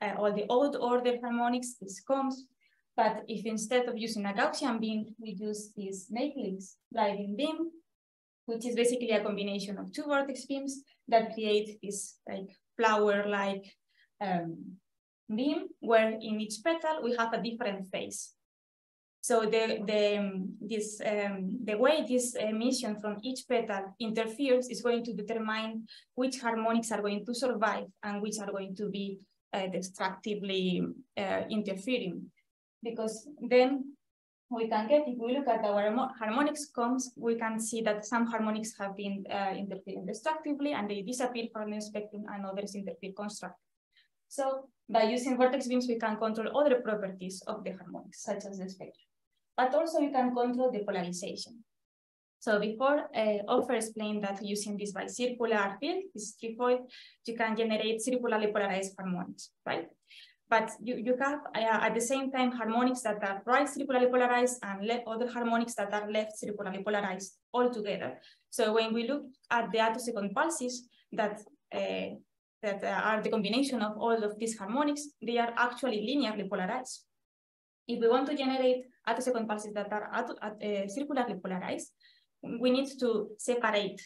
S11: uh, all the odd order harmonics, this comes. But if instead of using a Gaussian beam, we use this Nakeley's gliding beam, which is basically a combination of two vortex beams that create this like flower-like um, beam, where in each petal we have a different phase. So the the um, this um, the way this emission from each petal interferes is going to determine which harmonics are going to survive and which are going to be uh, destructively uh, interfering. Because then we can get, if we look at our harmonics combs, we can see that some harmonics have been uh, interfering destructively and they disappear from the spectrum and others interfere constructively. So by using vortex beams, we can control other properties of the harmonics, such as the spectrum. But also you can control the polarization. So before, uh, Ofer explained that using this bicircular field, this trefoil, you can generate circularly polarized harmonics, right? But you, you have uh, at the same time harmonics that are right circularly polarized and other harmonics that are left circularly polarized all together. So when we look at the attosecond pulses that uh, that are the combination of all of these harmonics, they are actually linearly polarized. If we want to generate attosecond pulses that are uh, circularly polarized, we need to separate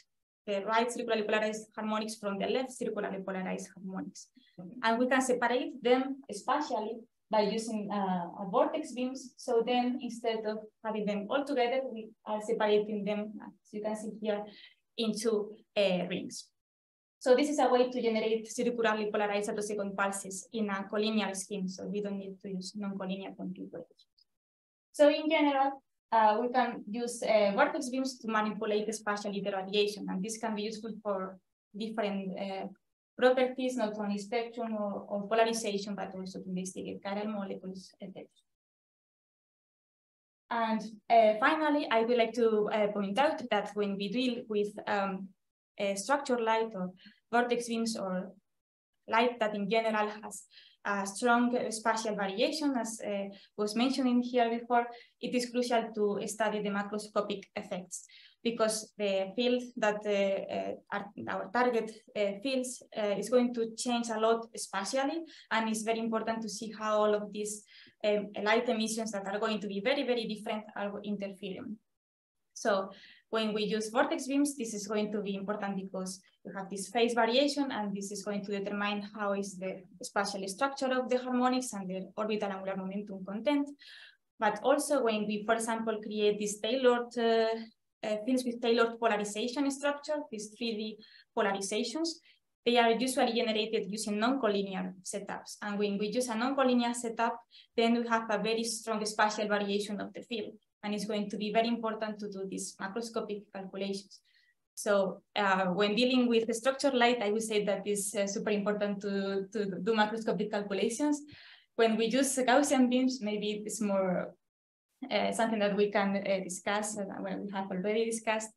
S11: the right circularly polarized harmonics from the left circularly polarized harmonics. And we can separate them spatially by using uh, vortex beams. So then instead of having them all together, we are separating them, as you can see here, into uh, rings. So this is a way to generate circularly polarized second pulses in a collinear scheme. So we don't need to use non-collinear configurations. So in general, uh, we can use uh, vortex beams to manipulate spatially the spatial radiation, and this can be useful for different uh, properties, not only spectrum or, or, polarization, but also to investigate chiral molecules, etc. And uh, finally, I would like to uh, point out that when we deal with um, structured light or vortex beams or light that in general has a strong spatial variation, as uh, was mentioned here before, it is crucial to study the macroscopic effects because the field that uh, our, our, target uh, fields uh, is going to change a lot spatially, and it's very important to see how all of these um, light emissions that are going to be very, very different are interfering. So when we use vortex beams, this is going to be important because you have this phase variation, and this is going to determine how is the spatial structure of the harmonics and the orbital angular momentum content. But also when we, for example, create these tailored uh, uh, fields with tailored polarization structure, these 3D polarizations, they are usually generated using non-collinear setups. And when we use a non-collinear setup, then we have a very strong spatial variation of the field. And it's going to be very important to do these macroscopic calculations. So uh, when dealing with the structured light, I would say that it's uh, super important to, to do macroscopic calculations. When we use Gaussian beams, maybe it's more uh, something that we can uh, discuss and when we have already discussed.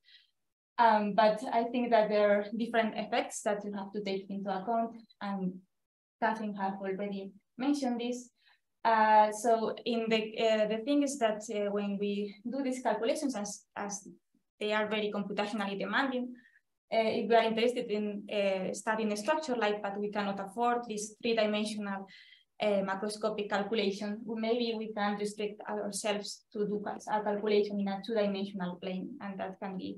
S11: Um, but I think that there are different effects that you have to take into account and Kathryn have already mentioned this. Uh, so in the uh, the thing is that uh, when we do these calculations as as they are very computationally demanding. Uh, if we are interested in uh, studying structure like but we cannot afford this three-dimensional uh, macroscopic calculation, maybe we can restrict ourselves to do a calculation in a two-dimensional plane, and that can be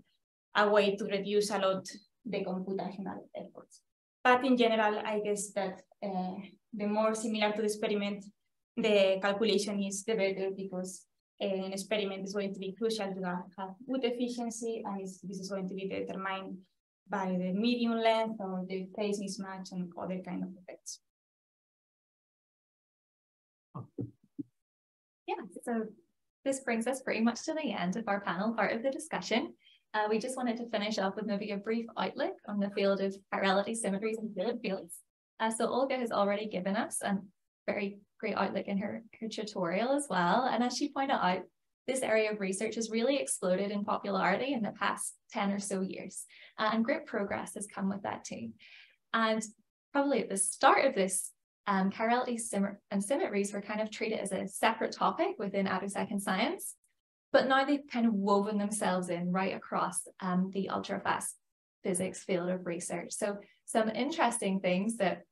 S11: a way to reduce a lot the computational efforts. But in general, I guess that uh, the more similar to the experiment the calculation is, the better, because an experiment is going to be crucial to have good efficiency, and this is going to be determined by the medium length or the phase mismatch and other kind of effects.
S9: Yeah, so this brings us pretty much to the end of our panel part of the discussion. Uh, we just wanted to finish up with maybe a brief outlook on the field of chirality, symmetries, and fluid fields. Uh, so Olga has already given us a very great outlook in her, her tutorial as well. And as she pointed out, this area of research has really exploded in popularity in the past 10 or so years. Uh, and great progress has come with that too. And probably at the start of this, um, chirality and symmetries were kind of treated as a separate topic within attosecond science. But now they've kind of woven themselves in right across um, the ultra-fast physics field of research. So some interesting things that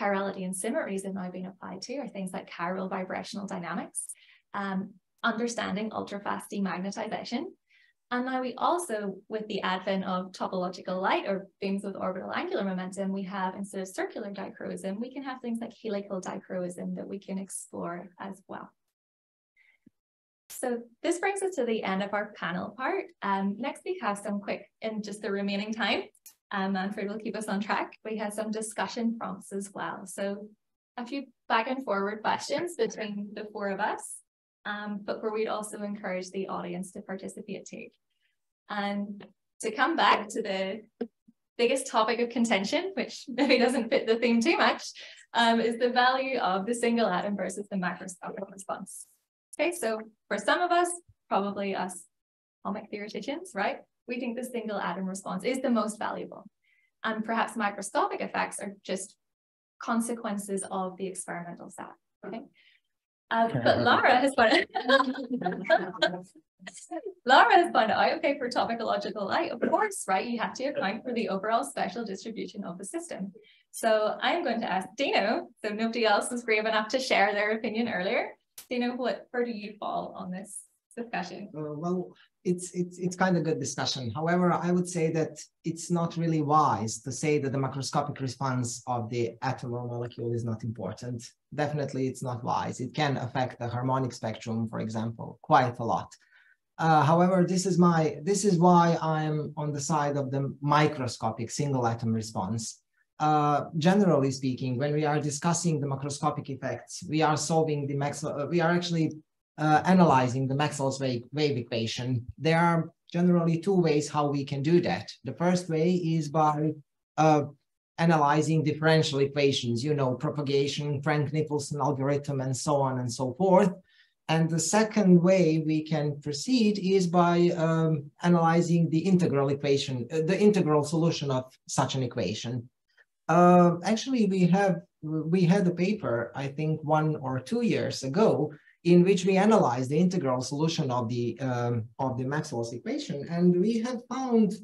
S9: chirality and symmetries have now been applied to are things like chiral vibrational dynamics, um, understanding ultrafast demagnetization. And now we also, with the advent of topological light or beams with orbital angular momentum, we have instead of circular dichroism, we can have things like helical dichroism that we can explore as well. So this brings us to the end of our panel part. Um, next, we have some quick, in just the remaining time, um, Manfred will keep us on track. We had some discussion prompts as well. So a few back and forward questions between the four of us, um, but where we'd also encourage the audience to participate too. And to come back to the biggest topic of contention, which maybe doesn't fit the theme too much, um, is the value of the single atom versus the macroscopic response. Okay, so for some of us, probably us atomic theoreticians, right? We think the single atom response is the most valuable. And perhaps microscopic effects are just consequences of the experimental set. Okay. Uh, but Laura has found Laura has found out, okay, for topological light, of course, right, you have to account for the overall spectral distribution of the system. So I'm going to ask Dino, so nobody else was brave enough to share their opinion earlier. Dino, what, where do you fall on this discussion?
S7: Uh, well, it's it's it's kind of good discussion. However, I would say that it's not really wise to say that the macroscopic response of the atom or molecule is not important. Definitely, it's not wise. It can affect the harmonic spectrum, for example, quite a lot. Uh, however, this is my this is why I'm on the side of the microscopic single atom response. Uh, generally speaking, when we are discussing the macroscopic effects, we are solving the max. Uh, we are actually uh, analyzing the Maxwell's wave, equation. There are generally two ways how we can do that. The first way is by uh, analyzing differential equations, you know, propagation, Crank-Nicolson algorithm, and so on and so forth. And the second way we can proceed is by um, analyzing the integral equation, uh, the integral solution of such an equation. Uh, actually, we have we had a paper, I think one or two years ago, in which we analyzed the integral solution of the um, of the Maxwell's equation, and we have found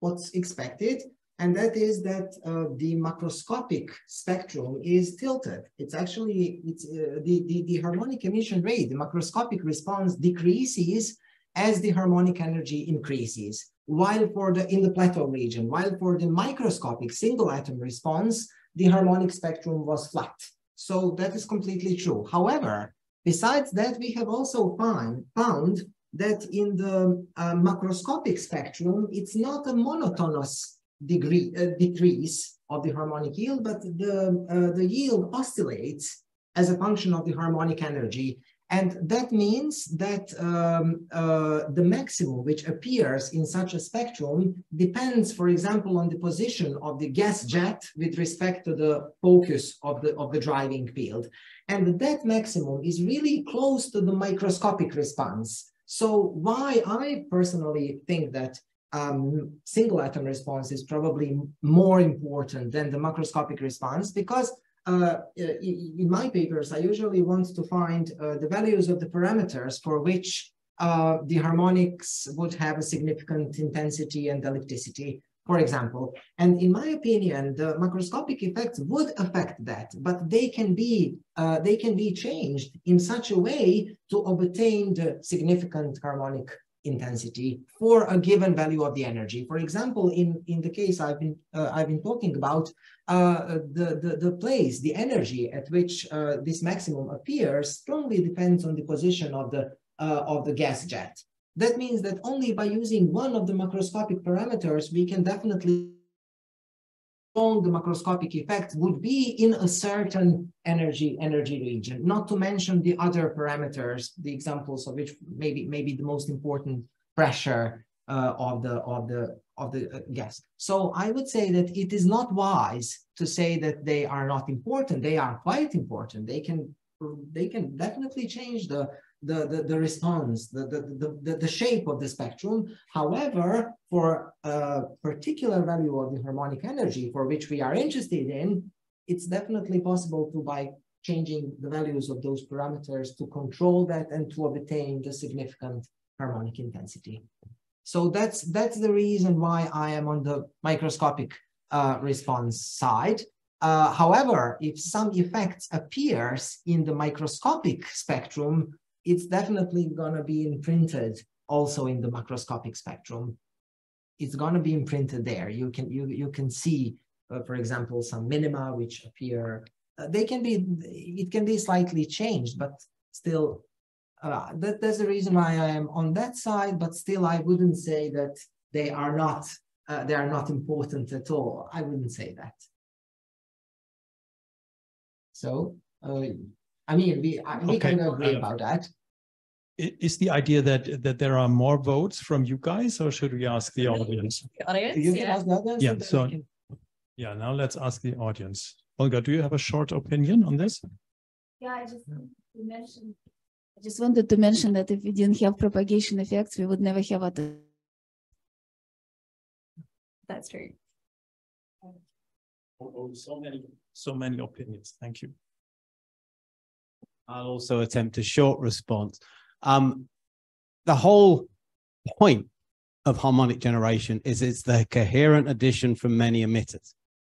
S7: what's expected, and that is that uh, the macroscopic spectrum is tilted. It's actually it's uh, the, the the harmonic emission rate, the macroscopic response decreases as the harmonic energy increases. While for the in the plateau region, while for the microscopic single atom response, the harmonic spectrum was flat. So that is completely true. However, Besides that, we have also find, found that in the uh, macroscopic spectrum, it's not a monotonous degree uh, decrease of the harmonic yield, but the, uh, the yield oscillates as a function of the harmonic energy. And that means that um, uh, the maximum which appears in such a spectrum depends, for example, on the position of the gas jet with respect to the focus of the, of the driving field. And that maximum is really close to the microscopic response. So why I personally think that um, single atom response is probably more important than the macroscopic response because uh, in my papers, I usually want to find uh, the values of the parameters for which uh, the harmonics would have a significant intensity and ellipticity for example. And in my opinion, the macroscopic effects would affect that, but they can be uh, they can be changed in such a way to obtain the significant harmonic intensity for a given value of the energy. For example, in, in the case I've been uh, I've been talking about, uh, the, the, the place, the energy at which uh, this maximum appears strongly depends on the position of the uh, of the gas jet. That means that only by using one of the macroscopic parameters, we can definitely long the macroscopic effect would be in a certain energy energy region, not to mention the other parameters, the examples of which maybe maybe the most important pressure uh, of the of the of the uh, gas. So I would say that it is not wise to say that they are not important. They are quite important. They can they can definitely change the the, the, the response, the, the, the, the shape of the spectrum. However, for a particular value of the harmonic energy for which we are interested in, it's definitely possible to, by changing the values of those parameters, to control that and to obtain the significant harmonic intensity. So that's, that's the reason why I am on the microscopic uh, response side. Uh, however, if some effects appears in the microscopic spectrum, it's definitely going to be imprinted also in the macroscopic spectrum. It's going to be imprinted there. You can you you can see, uh, for example, some minima which appear. Uh, they can be it can be slightly changed, but still, uh, that, that's the reason why I am on that side. But still, I wouldn't say that they are not uh, they are not important at all. I wouldn't say that. So uh, I mean, we we
S1: Okay.
S7: can agree
S1: Uh,
S7: about that.
S1: I- Is the idea that that there are more votes from you guys, or should we ask the audience?
S9: The audience,
S7: You
S9: yeah.
S7: ask others,
S1: Yeah, so-
S7: can-
S1: Yeah, now let's ask the audience. Olga, do you have a short opinion on this?
S2: Yeah, I just you mentioned. I just wanted to mention that if we didn't have propagation effects, we would never have other.
S9: That's true.
S1: Oh, oh, so many, so many opinions. Thank you.
S4: I'll also attempt a short response. Um, the whole point of harmonic generation is it's the coherent addition from many emitters.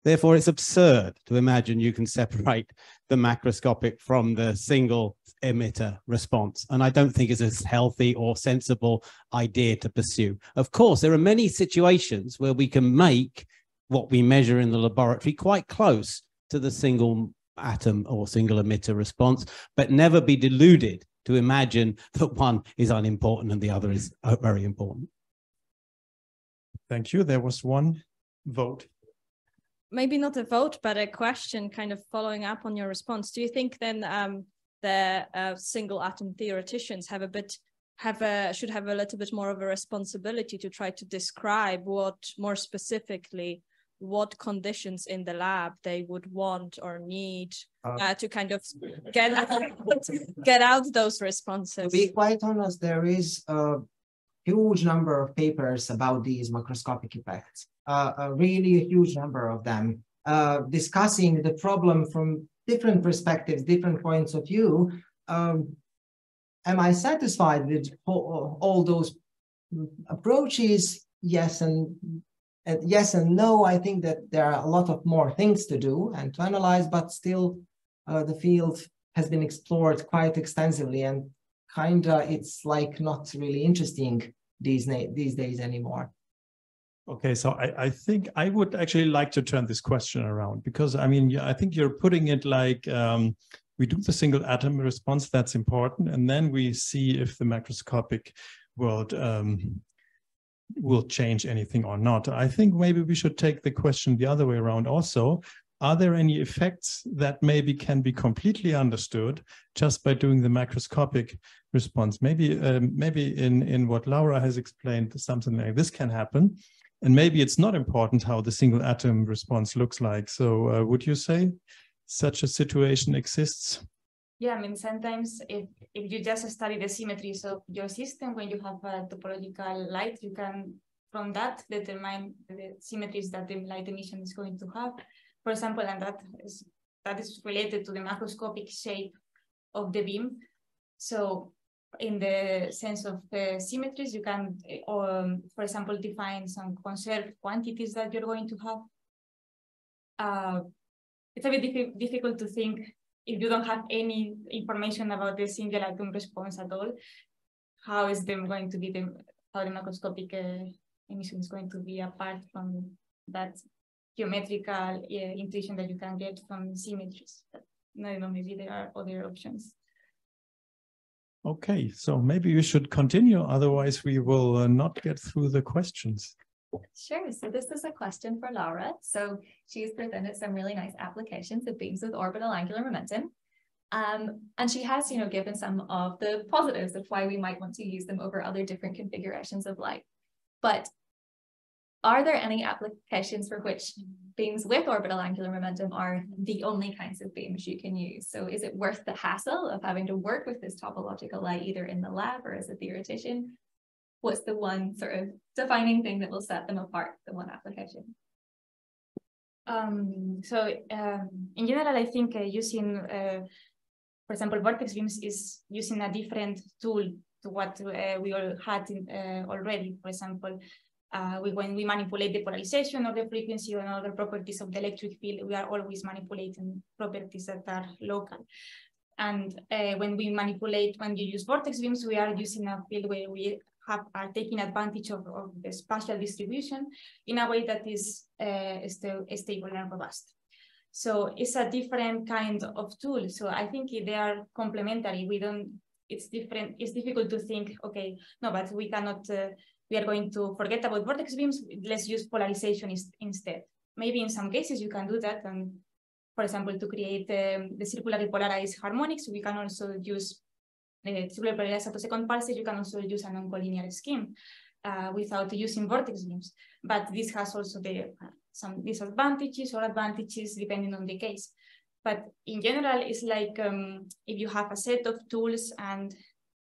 S4: Therefore, it's absurd to imagine you can separate the macroscopic from the single emitter response. And I don't think it's a healthy or sensible idea to pursue. Of course, there are many situations where we can make what we measure in the laboratory quite close to the single atom or single emitter response, but never be deluded to imagine that one is unimportant and the other is uh, very important.
S1: Thank you. There was one vote.
S12: maybe not a vote, but a question kind of following up on your response. Do you think then um, the uh, single atom theoreticians have a bit have a should have a little bit more of a responsibility to try to describe what more specifically what conditions in the lab they would want or need uh, uh, to kind of get out, get out those responses.
S7: To be quite honest, there is a huge number of papers about these macroscopic effects, uh, a really huge number of them, uh, discussing the problem from different perspectives, different points of view. Um, am I satisfied with all, all those approaches? Yes, and and yes and no, I think that there are a lot of more things to do and to analyze, but still uh, the field has been explored quite extensively and kinda it's like not really interesting these, these days anymore.
S1: Okay, so I, I think I would actually like to turn this question around because I mean, I think you're putting it like um, we do the single atom response, that's important, and then we see if the macroscopic world um, will change anything or not. I think maybe we should take the question the other way around also. Are there any effects that maybe can be completely understood just by doing the macroscopic response? Maybe, um, maybe in, in what Laura has explained, something like this can happen. And maybe it's not important how the single atom response looks like. So uh, would you say such a situation exists?
S11: Yeah, I mean, sometimes if, if you just study the symmetries of your system, when you have a topological light, you can, from that, determine the symmetries that the light emission is going to have. For example, and that is, that is related to the macroscopic shape of the beam. So in the sense of the symmetries, you can, um, for example, define some conserved quantities that you're going to have. Uh, it's a bit difficult to think if you don't have any information about the single atom response at all, how is them going to be the how the macroscopic uh, emission is going to be apart from that geometrical uh, intuition that you can get from symmetries. I know, maybe there are other options.
S1: Okay, so maybe we should continue, otherwise we will uh, not get through the questions.
S9: Sure. So this is a question for Laura. So she's presented some really nice applications of beams with orbital angular momentum. Um, and she has, you know, given some of the positives of why we might want to use them over other different configurations of light. But are there any applications for which beams with orbital angular momentum are the only kinds of beams you can use? So is it worth the hassle of having to work with this topological light either in the lab or as a theoretician? What's the one sort of defining thing that will set them apart, the one application?
S11: Um, so um, in general, I think uh, using, uh, for example, vortex beams is using a different tool to what uh, we all had in, uh, already. For example, uh, we, when we manipulate the polarization or the frequency or other properties of the electric field, we are always manipulating properties that are local. And uh, when we manipulate, when you use vortex beams, we are using a field where we have, are taking advantage of, of the spatial distribution in a way that is uh, still stable and robust. So it's a different kind of tool. So I think they are complementary. We don't, it's different, it's difficult to think, okay, no, but we cannot, uh, we are going to forget about vortex beams, let's use polarization instead. Maybe in some cases you can do that. And for example, to create um, the circularly polarized harmonics, we can also use the polarized attosecond pulses, you can also use a non-collinear scheme uh, without using vortex beams. But this has also the, uh, some disadvantages or advantages depending on the case. But in general, it's like um, if you have a set of tools and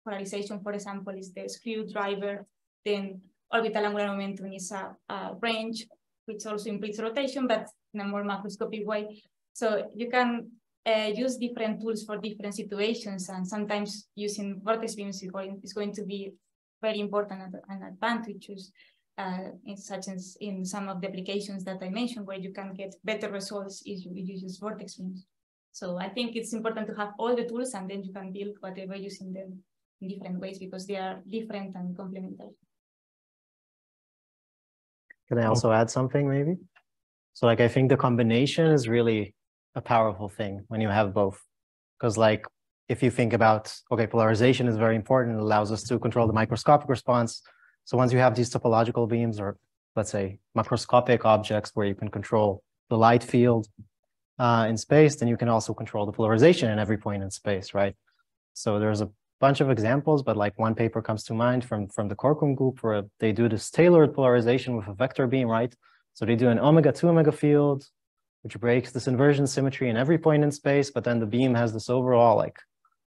S11: polarization, for example, is the screwdriver, then orbital angular momentum is a, a range, which also implies rotation, but in a more macroscopic way. So you can uh, use different tools for different situations, and sometimes using vortex beams is going, is going to be very important and advantageous, uh, in such as in some of the applications that I mentioned, where you can get better results if you, you use vortex beams. So I think it's important to have all the tools, and then you can build whatever using them in different ways because they are different and complementary.
S8: Can I also add something maybe? So like I think the combination is really a powerful thing when you have both. Because like if you think about, okay, polarization is very important. It allows us to control the microscopic response. So once you have these topological beams or let's say macroscopic objects where you can control the light field, uh, in space, then you can also control the polarization in every point in space, right? So there's a bunch of examples, but like one paper comes to mind from, from the Corkum group where they do this tailored polarization with a vector beam, right? So they do an omega two omega field, which breaks this inversion symmetry in every point in space, but then the beam has this overall like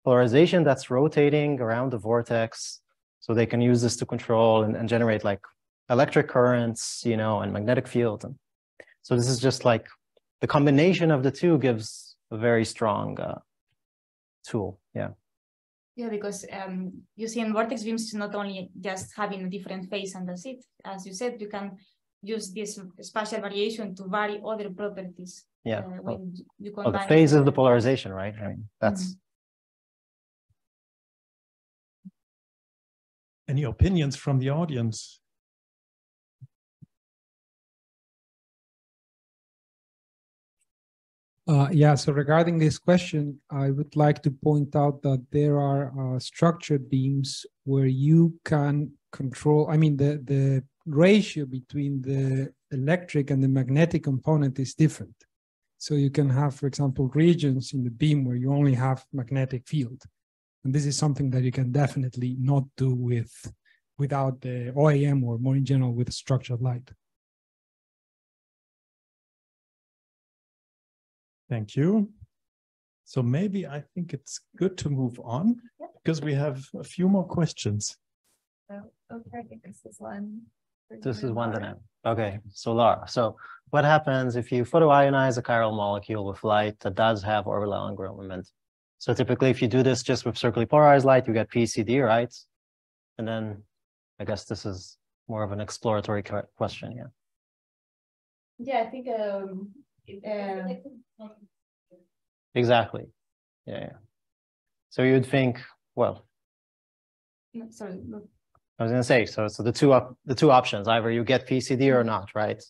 S8: polarization that's rotating around the vortex. So they can use this to control and, and generate like electric currents, you know, and magnetic fields. And so this is just like the combination of the two gives a very strong uh, tool. Yeah.
S11: Yeah, because um, using vortex beams is not only just having a different phase and that's it. As you said, you can use this spatial variation to vary other properties.
S8: Yeah.
S11: Uh,
S8: well,
S11: when you
S8: well, the phase
S11: it.
S8: is the polarization, right? I mean, that's
S11: Mhm.
S1: Any opinions from the audience?
S6: Uh, yeah, so regarding this question, I would like to point out that there are uh, structured beams where you can control, I mean, the, the ratio between the electric and the magnetic component is different. So you can have, for example, regions in the beam where you only have magnetic field. And this is something that you can definitely not do with without the OAM or more in general with structured light.
S1: Thank you. So maybe I think it's good to move on because we have a few more questions.
S9: So, okay, I think this is one. For
S8: This is one that
S9: Laura.
S8: I, okay, so Laura, so what happens if you photoionize a chiral molecule with light that does have orbital angular momentum? So typically, if you do this just with circularly polarized light, you get PCD, right? And then I guess this is more of an exploratory question, yeah.
S11: Yeah, I think um, it, uh,
S8: Exactly. Yeah, yeah. So you'd think, well,
S11: no, sorry, no.
S8: I was gonna say, so so the two up the two options, either you get PCD or not, right?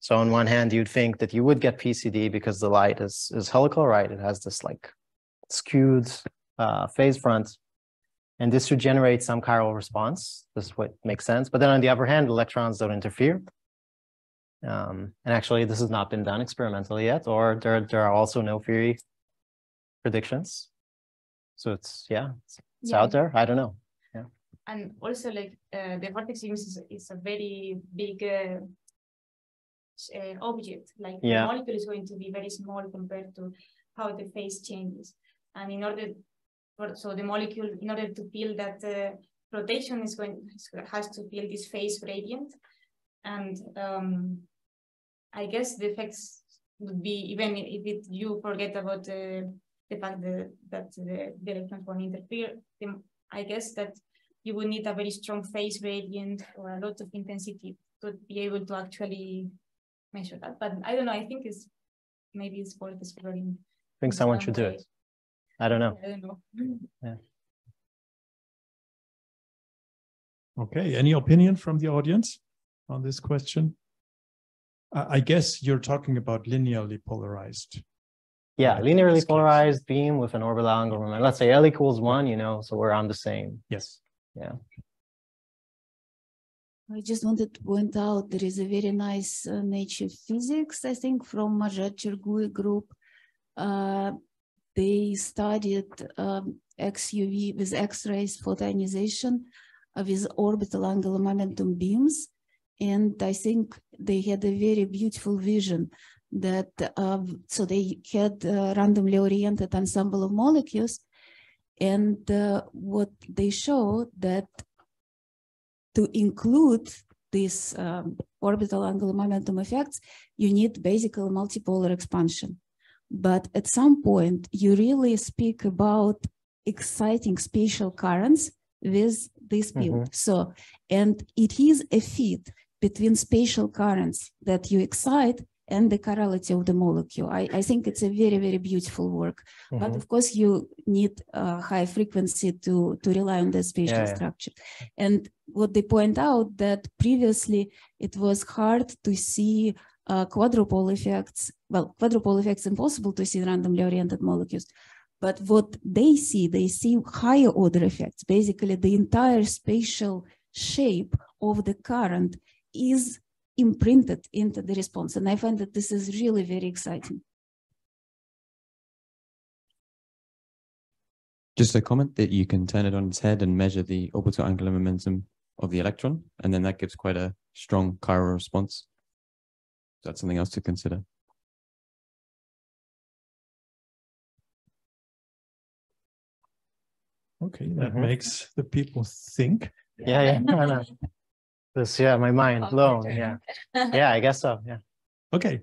S8: So on one hand, you'd think that you would get PCD because the light is is helical, right? It has this like skewed uh, phase front, and this should generate some chiral response. This is what makes sense. But then on the other hand, electrons don't interfere. Um, and actually, this has not been done experimentally yet, or there there are also no theory predictions. So it's yeah, it's, it's
S11: Yeah.
S8: out there. I don't know.
S11: And also like uh, the vortex beams is, is a very big uh, uh, object. Like
S8: Yeah.
S11: the molecule is going to be very small compared to how the phase changes. And in order for so the molecule, in order to feel that uh, rotation is going has to feel this phase gradient, and um, I guess the effects would be even if it, you forget about uh, the fact that, that the, the electrons won't interfere. then I guess that you would need a very strong phase gradient or a lot of intensity to be able to actually measure that. But I don't know. I think it's maybe it's worth exploring.
S8: I think someone
S11: some
S8: should do it. I don't know.
S11: I don't know.
S8: Yeah.
S1: Okay, any opinion from the audience on this question? I I guess you're talking about linearly polarized.
S8: Yeah, linearly polarized beam with an orbital angle moment. Let's say L equals one, you know, so we're on the same.
S1: Yes.
S8: Yeah.
S2: I just wanted to point out there is a very nice uh, nature physics, I think, from Majed Chergui group. Uh, they studied um, XUV with X-rays photoionization uh, with orbital angular momentum beams. And I think they had a very beautiful vision that, uh, so they had a randomly oriented ensemble of molecules. And uh, what they show that to include these um, orbital angular momentum effects, you need basically multipolar expansion. But at some point, you really speak about exciting spatial currents with this field. So, and it is a fit between spatial currents that you excite and the chirality of the molecule. I, I think it's a very, very beautiful work. But
S8: Mhm.
S2: of course, you need a high frequency to, to rely on the spatial
S8: Yeah, yeah.
S2: structure. And what they point out that previously it was hard to see uh, quadrupole effects. Well, quadrupole effects impossible to see in randomly oriented molecules. But what they see, they see higher order effects. Basically, the entire spatial shape of the current is imprinted into the response. And I find that this is really very exciting.
S13: Just a comment that you can turn it on its head and measure the orbital angular momentum of the electron, and then that gives quite a strong chiral response. Is that's something else to consider.
S1: Okay, that
S8: mm -hmm.
S1: makes the people think.
S8: Yeah, yeah. I know. This, yeah, my mind blown. Yeah. Yeah, I guess so. Yeah.
S1: Okay,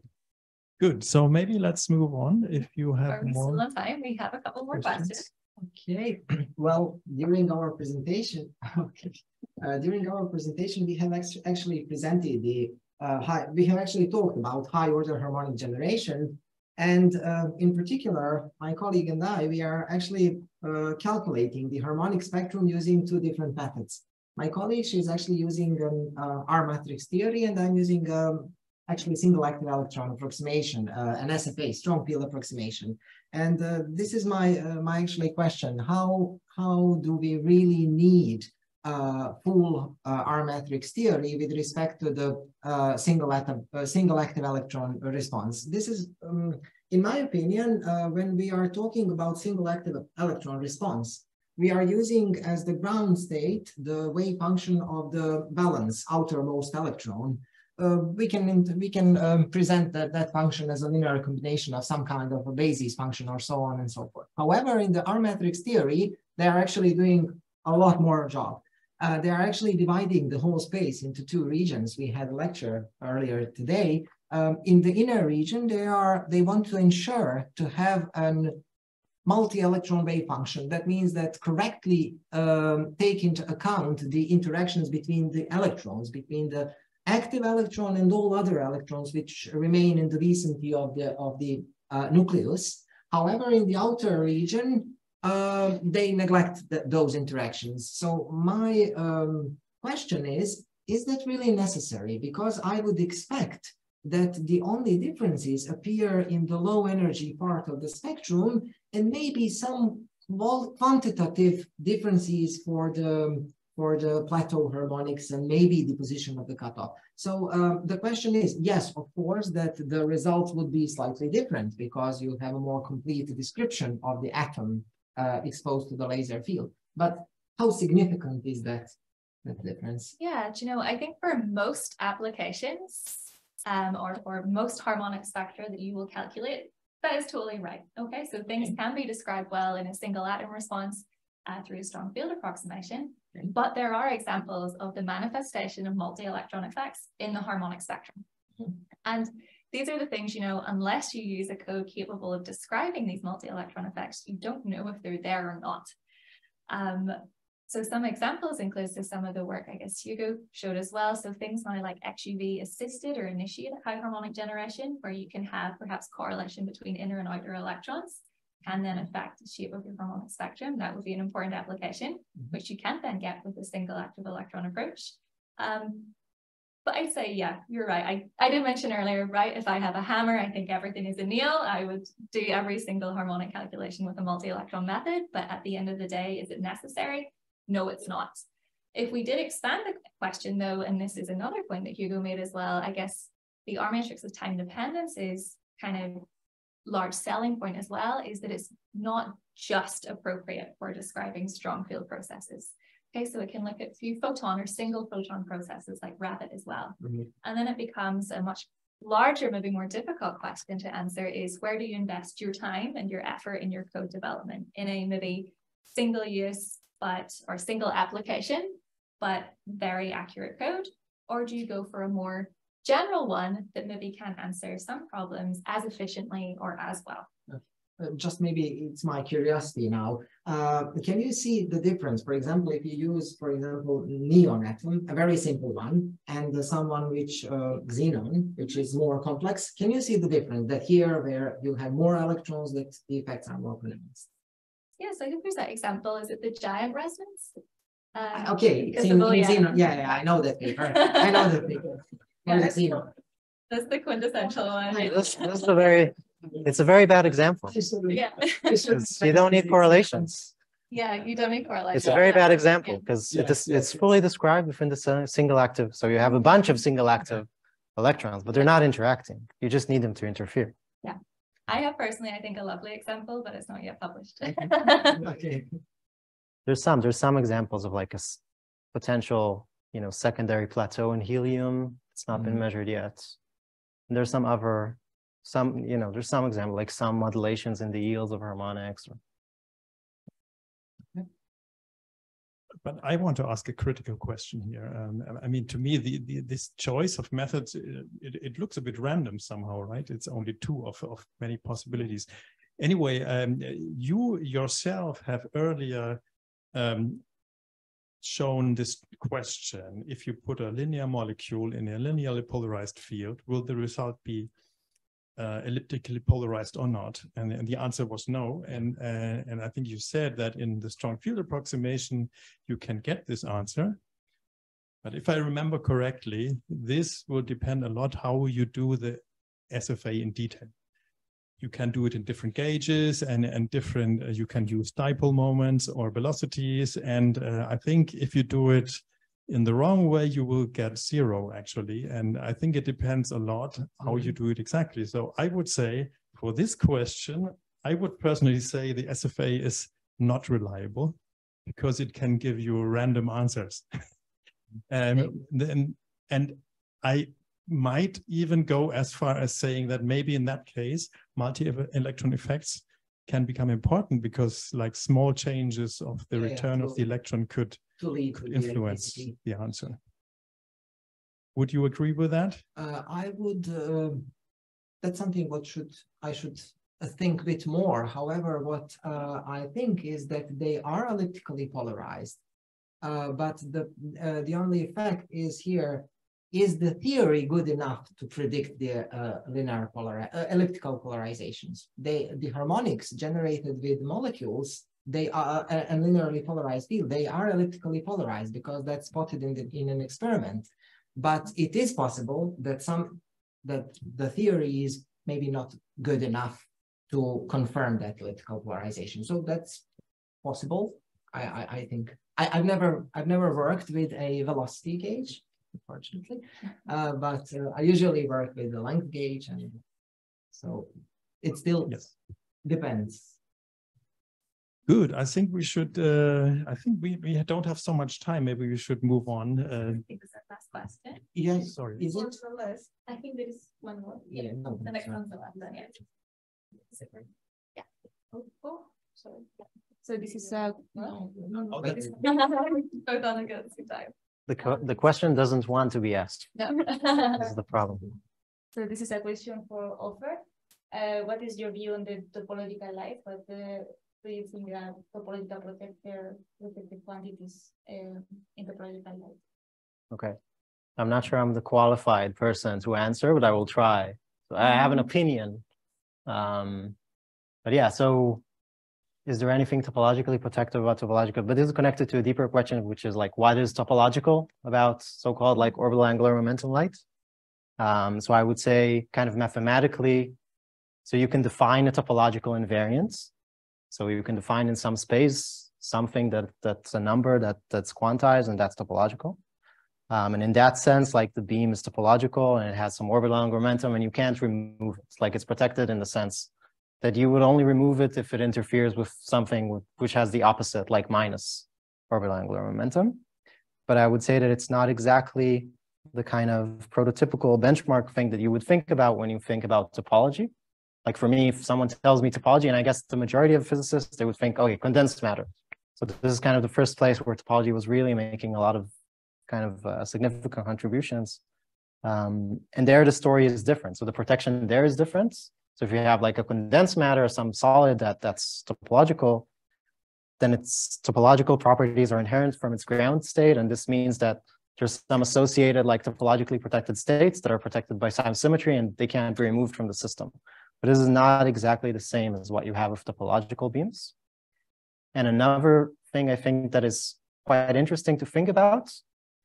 S1: good. So maybe let's move on if you have
S9: Are we still
S1: more.
S9: on time? We have a couple more
S1: questions?
S9: questions.
S7: Okay, well, during our presentation, okay, uh, during our presentation, we have actu- actually presented the uh, high, we have actually talked about high order harmonic generation. And uh, in particular, my colleague and I, we are actually uh, calculating the harmonic spectrum using two different methods. My colleague, she's actually using um, uh, R matrix theory, and I'm using um, actually single active electron approximation, uh, an SFA, strong field approximation. And uh, this is my uh, my actually question: How how do we really need uh, full uh, R matrix theory with respect to the single atom single active electron response? This is, um, in my opinion, when we are talking about single active electron response, we are using as the ground state the wave function of the valence outermost electron uh, we can we can um, present that that function as a linear combination of some kind of a basis function or so on and so forth. However, in the R matrix theory, they are actually doing a lot more job. Uh, they are actually dividing the whole space into two regions. We had a lecture earlier today. Um, in the inner region, they are they want to ensure to have an multi-electron wave function. That means that correctly um, take into account the interactions between the electrons, between the active electron and all other electrons which remain in the vicinity of the of the uh, nucleus. However, in the outer region, uh, they neglect th those interactions. So my um, question is, is that really necessary? Because I would expect that the only differences appear in the low energy part of the spectrum and maybe some quantitative differences for the for the plateau harmonics and maybe the position of the cutoff. So um, the question is, yes, of course, that the results would be slightly different because you have a more complete description of the atom uh, exposed to the laser field. But how significant is that, that difference?
S9: Yeah, you know, I think for most applications um, or for most harmonic spectra that you will calculate, that is totally right. Okay, so things can be described well in a single atom response uh, through a strong field approximation, but there are examples of the manifestation of multi-electron effects in the harmonic spectrum. And these are the things, you know, unless you use a code capable of describing these multi-electron effects, you don't know if they're there or not. Um, so some examples include so some of the work I guess Hugo showed as well. So things now like XUV assisted or initiated high harmonic generation, where you can have perhaps correlation between inner and outer electrons can then affect the shape of your harmonic spectrum. That would be an important application, which you can't then get with a single active electron approach. Um, but I'd say, yeah, you're right. I, I did mention earlier, right? If I have a hammer, I think everything is a nail. I would do every single harmonic calculation with a multi-electron method. But at the end of the day, is it necessary? No, it's not. If we did expand the question though, and this is another point that Hugo made as well, I guess the R matrix of time dependence is kind of large selling point as well is that it's not just appropriate for describing strong field processes. Okay, so it can look at few photon or single photon processes like RABBITT as well.
S7: Mhm.
S9: And then it becomes a much larger, maybe more difficult question to answer is where do you invest your time and your effort in your code development in a maybe single use but or single application, but very accurate code? Or do you go for a more general one that maybe can answer some problems as efficiently or as well?
S7: Uh, just maybe it's my curiosity now. Uh, can you see the difference? For example, if you use, for example, neon atom, a very simple one, and uh, someone which uh, xenon, which is more complex, can you see the difference that here where you have more electrons, that the effects are more pronounced?
S9: Yes, I think there's that example. Is it the giant resonance? Um,
S7: Okay,
S9: because
S7: xenon,
S9: of-
S7: in yeah, yeah, I know that paper. I know that paper.
S9: Yeah,
S7: Yeah,
S9: That's the quintessential one.
S8: This, this is a very, it's a very bad example.
S9: Yeah.
S8: 'cause You don't need correlations.
S9: Yeah, you don't need correlations.
S8: It's a very bad example because it's, it's fully described within the single active. So you have a bunch of single active electrons, but they're not interacting. You just need them to interfere.
S9: Yeah. I have personally, I think, a lovely example, but it's not yet published.
S7: okay.
S8: There's some, there's some examples of like a potential, you know, secondary plateau in helium. It's not been
S7: Mhm.
S8: measured yet. And there's some other, some, you know, there's some example, like some modulations in the yields of harmonics or
S1: but I want to ask a critical question here. Um, I- mean, to me, the, the this choice of methods uh, it, it looks a bit random somehow, right? It's only two of, of many possibilities. Anyway, um, you yourself have earlier um, shown this question: If you put a linear molecule in a linearly polarized field, will the result be uh, elliptically polarized or not? And, and the answer was no. And uh, and I think you said that in the strong field approximation, you can get this answer. But if I remember correctly, this will depend a lot how you do the SFA in detail. You can do it in different gauges and, and different, uh, you can use dipole moments or velocities. And uh, I think if you do it in the wrong way, you will get zero actually. And I think it depends a lot how you do it exactly. So I would say for this question, I would personally say the SFA is not reliable because it can give you random answers. um, then, and I might even go as far as saying that maybe in that case, multi-electron effects can become important because like small changes of the
S7: Yeah, yeah,
S1: return of the electron could,
S7: to lead
S1: could
S7: the
S1: influence
S7: ellipticity.
S1: the answer. Would you agree with that?
S7: Uh, I would, um that's something what should, I should uh, think a bit more. However, what uh, I think is that they are elliptically polarized. Uh, but the, uh, the only effect is here, is the theory good enough to predict the uh, linear polar, uh, elliptical polarizations? They, the harmonics generated with molecules, they are uh, a linearly polarized field. They are elliptically polarized because that's spotted in, the, in an experiment. But it is possible that some that the theory is maybe not good enough to confirm that elliptical polarization. So that's possible. I I, I think I, I've never I've never worked with a velocity gauge, unfortunately, uh, but uh, I usually work with the length gauge, and so it still
S1: yes.
S7: depends.
S1: Good. I think we should, uh, I think we, we don't have so much time. Maybe we should move on. Uh,
S9: I think it's the last question.
S7: Yes.
S1: Sorry.
S7: Is it?
S9: The list. I think there is one more.
S7: Yeah, no,
S9: The next one's the last one, yeah. Super. Yeah. Oh, oh, sorry. Yeah. So this is uh no, no, no.
S8: Okay.
S9: Both on again at the same time.
S8: the, the question doesn't want to be asked.
S9: No.
S8: This is the problem.
S11: So this is a question for Ofer. Uh, what is your view on the topological light? What do you think that topological protector protected quantities uh, in topological light?
S8: Okay. I'm not sure I'm the qualified person to answer, but I will try. So I have an opinion. Um, but yeah, so is there anything topologically protective about topological? But this is connected to a deeper question, which is like, what is topological about so-called like orbital angular momentum light? Um, so I would say kind of mathematically, so you can define a topological invariance. So you can define in some space something that that's a number that that's quantized and that's topological. Um, and in that sense, like the beam is topological and it has some orbital angular momentum and you can't remove it. Like it's protected in the sense that you would only remove it if it interferes with something which has the opposite, like minus orbital angular momentum. But I would say that it's not exactly the kind of prototypical benchmark thing that you would think about when you think about topology. Like for me, if someone tells me topology, and I guess the majority of physicists, they would think, okay, condensed matter. So this is kind of the first place where topology was really making a lot of kind of uh, significant contributions. Um, and there the story is different. So the protection there is different. So if you have like a condensed matter or some solid that that's topological, then its topological properties are inherent from its ground state. And this means that there's some associated like topologically protected states that are protected by time symmetry and they can't be removed from the system. But this is not exactly the same as what you have with topological beams. And another thing I think that is quite interesting to think about,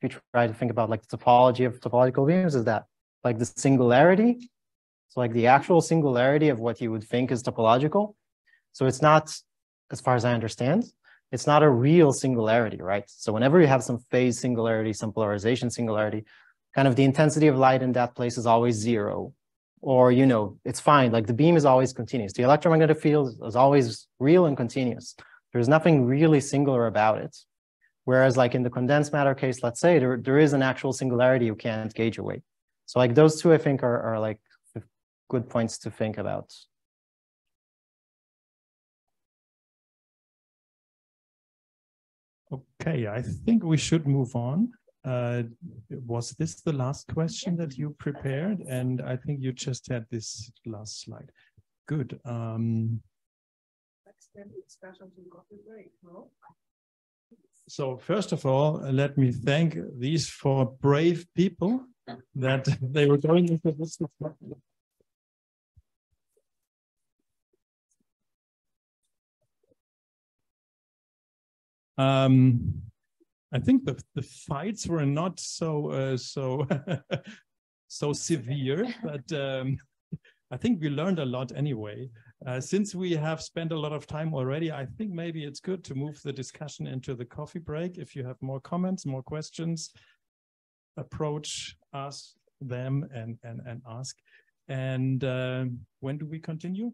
S8: if you try to think about like the topology of topological beams, is that like the singularity, so like the actual singularity of what you would think is topological. So it's not, as far as I understand, it's not a real singularity, right? So whenever you have some phase singularity, some polarization singularity, kind of the intensity of light in that place is always zero. Or you know, it's fine. Like the beam is always continuous. The electromagnetic field is always real and continuous. There's nothing really singular about it. Whereas like in the condensed matter case, let's say there, there is an actual singularity you can't gauge away. So like those two, I think are, are like good points to think about.
S1: Okay, I think we should move on. Uh, was this the last question that you prepared? And I think you just had this last slide. Good. Um, so first of all, let me thank these four brave people that they were going into this. Um, I think the, the fights were not so uh, so so severe, but um, I think we learned a lot anyway. Uh, since we have spent a lot of time already, I think maybe it's good to move the discussion into the coffee break. If you have more comments, more questions, approach us, them, and and and ask. And uh, when do we continue?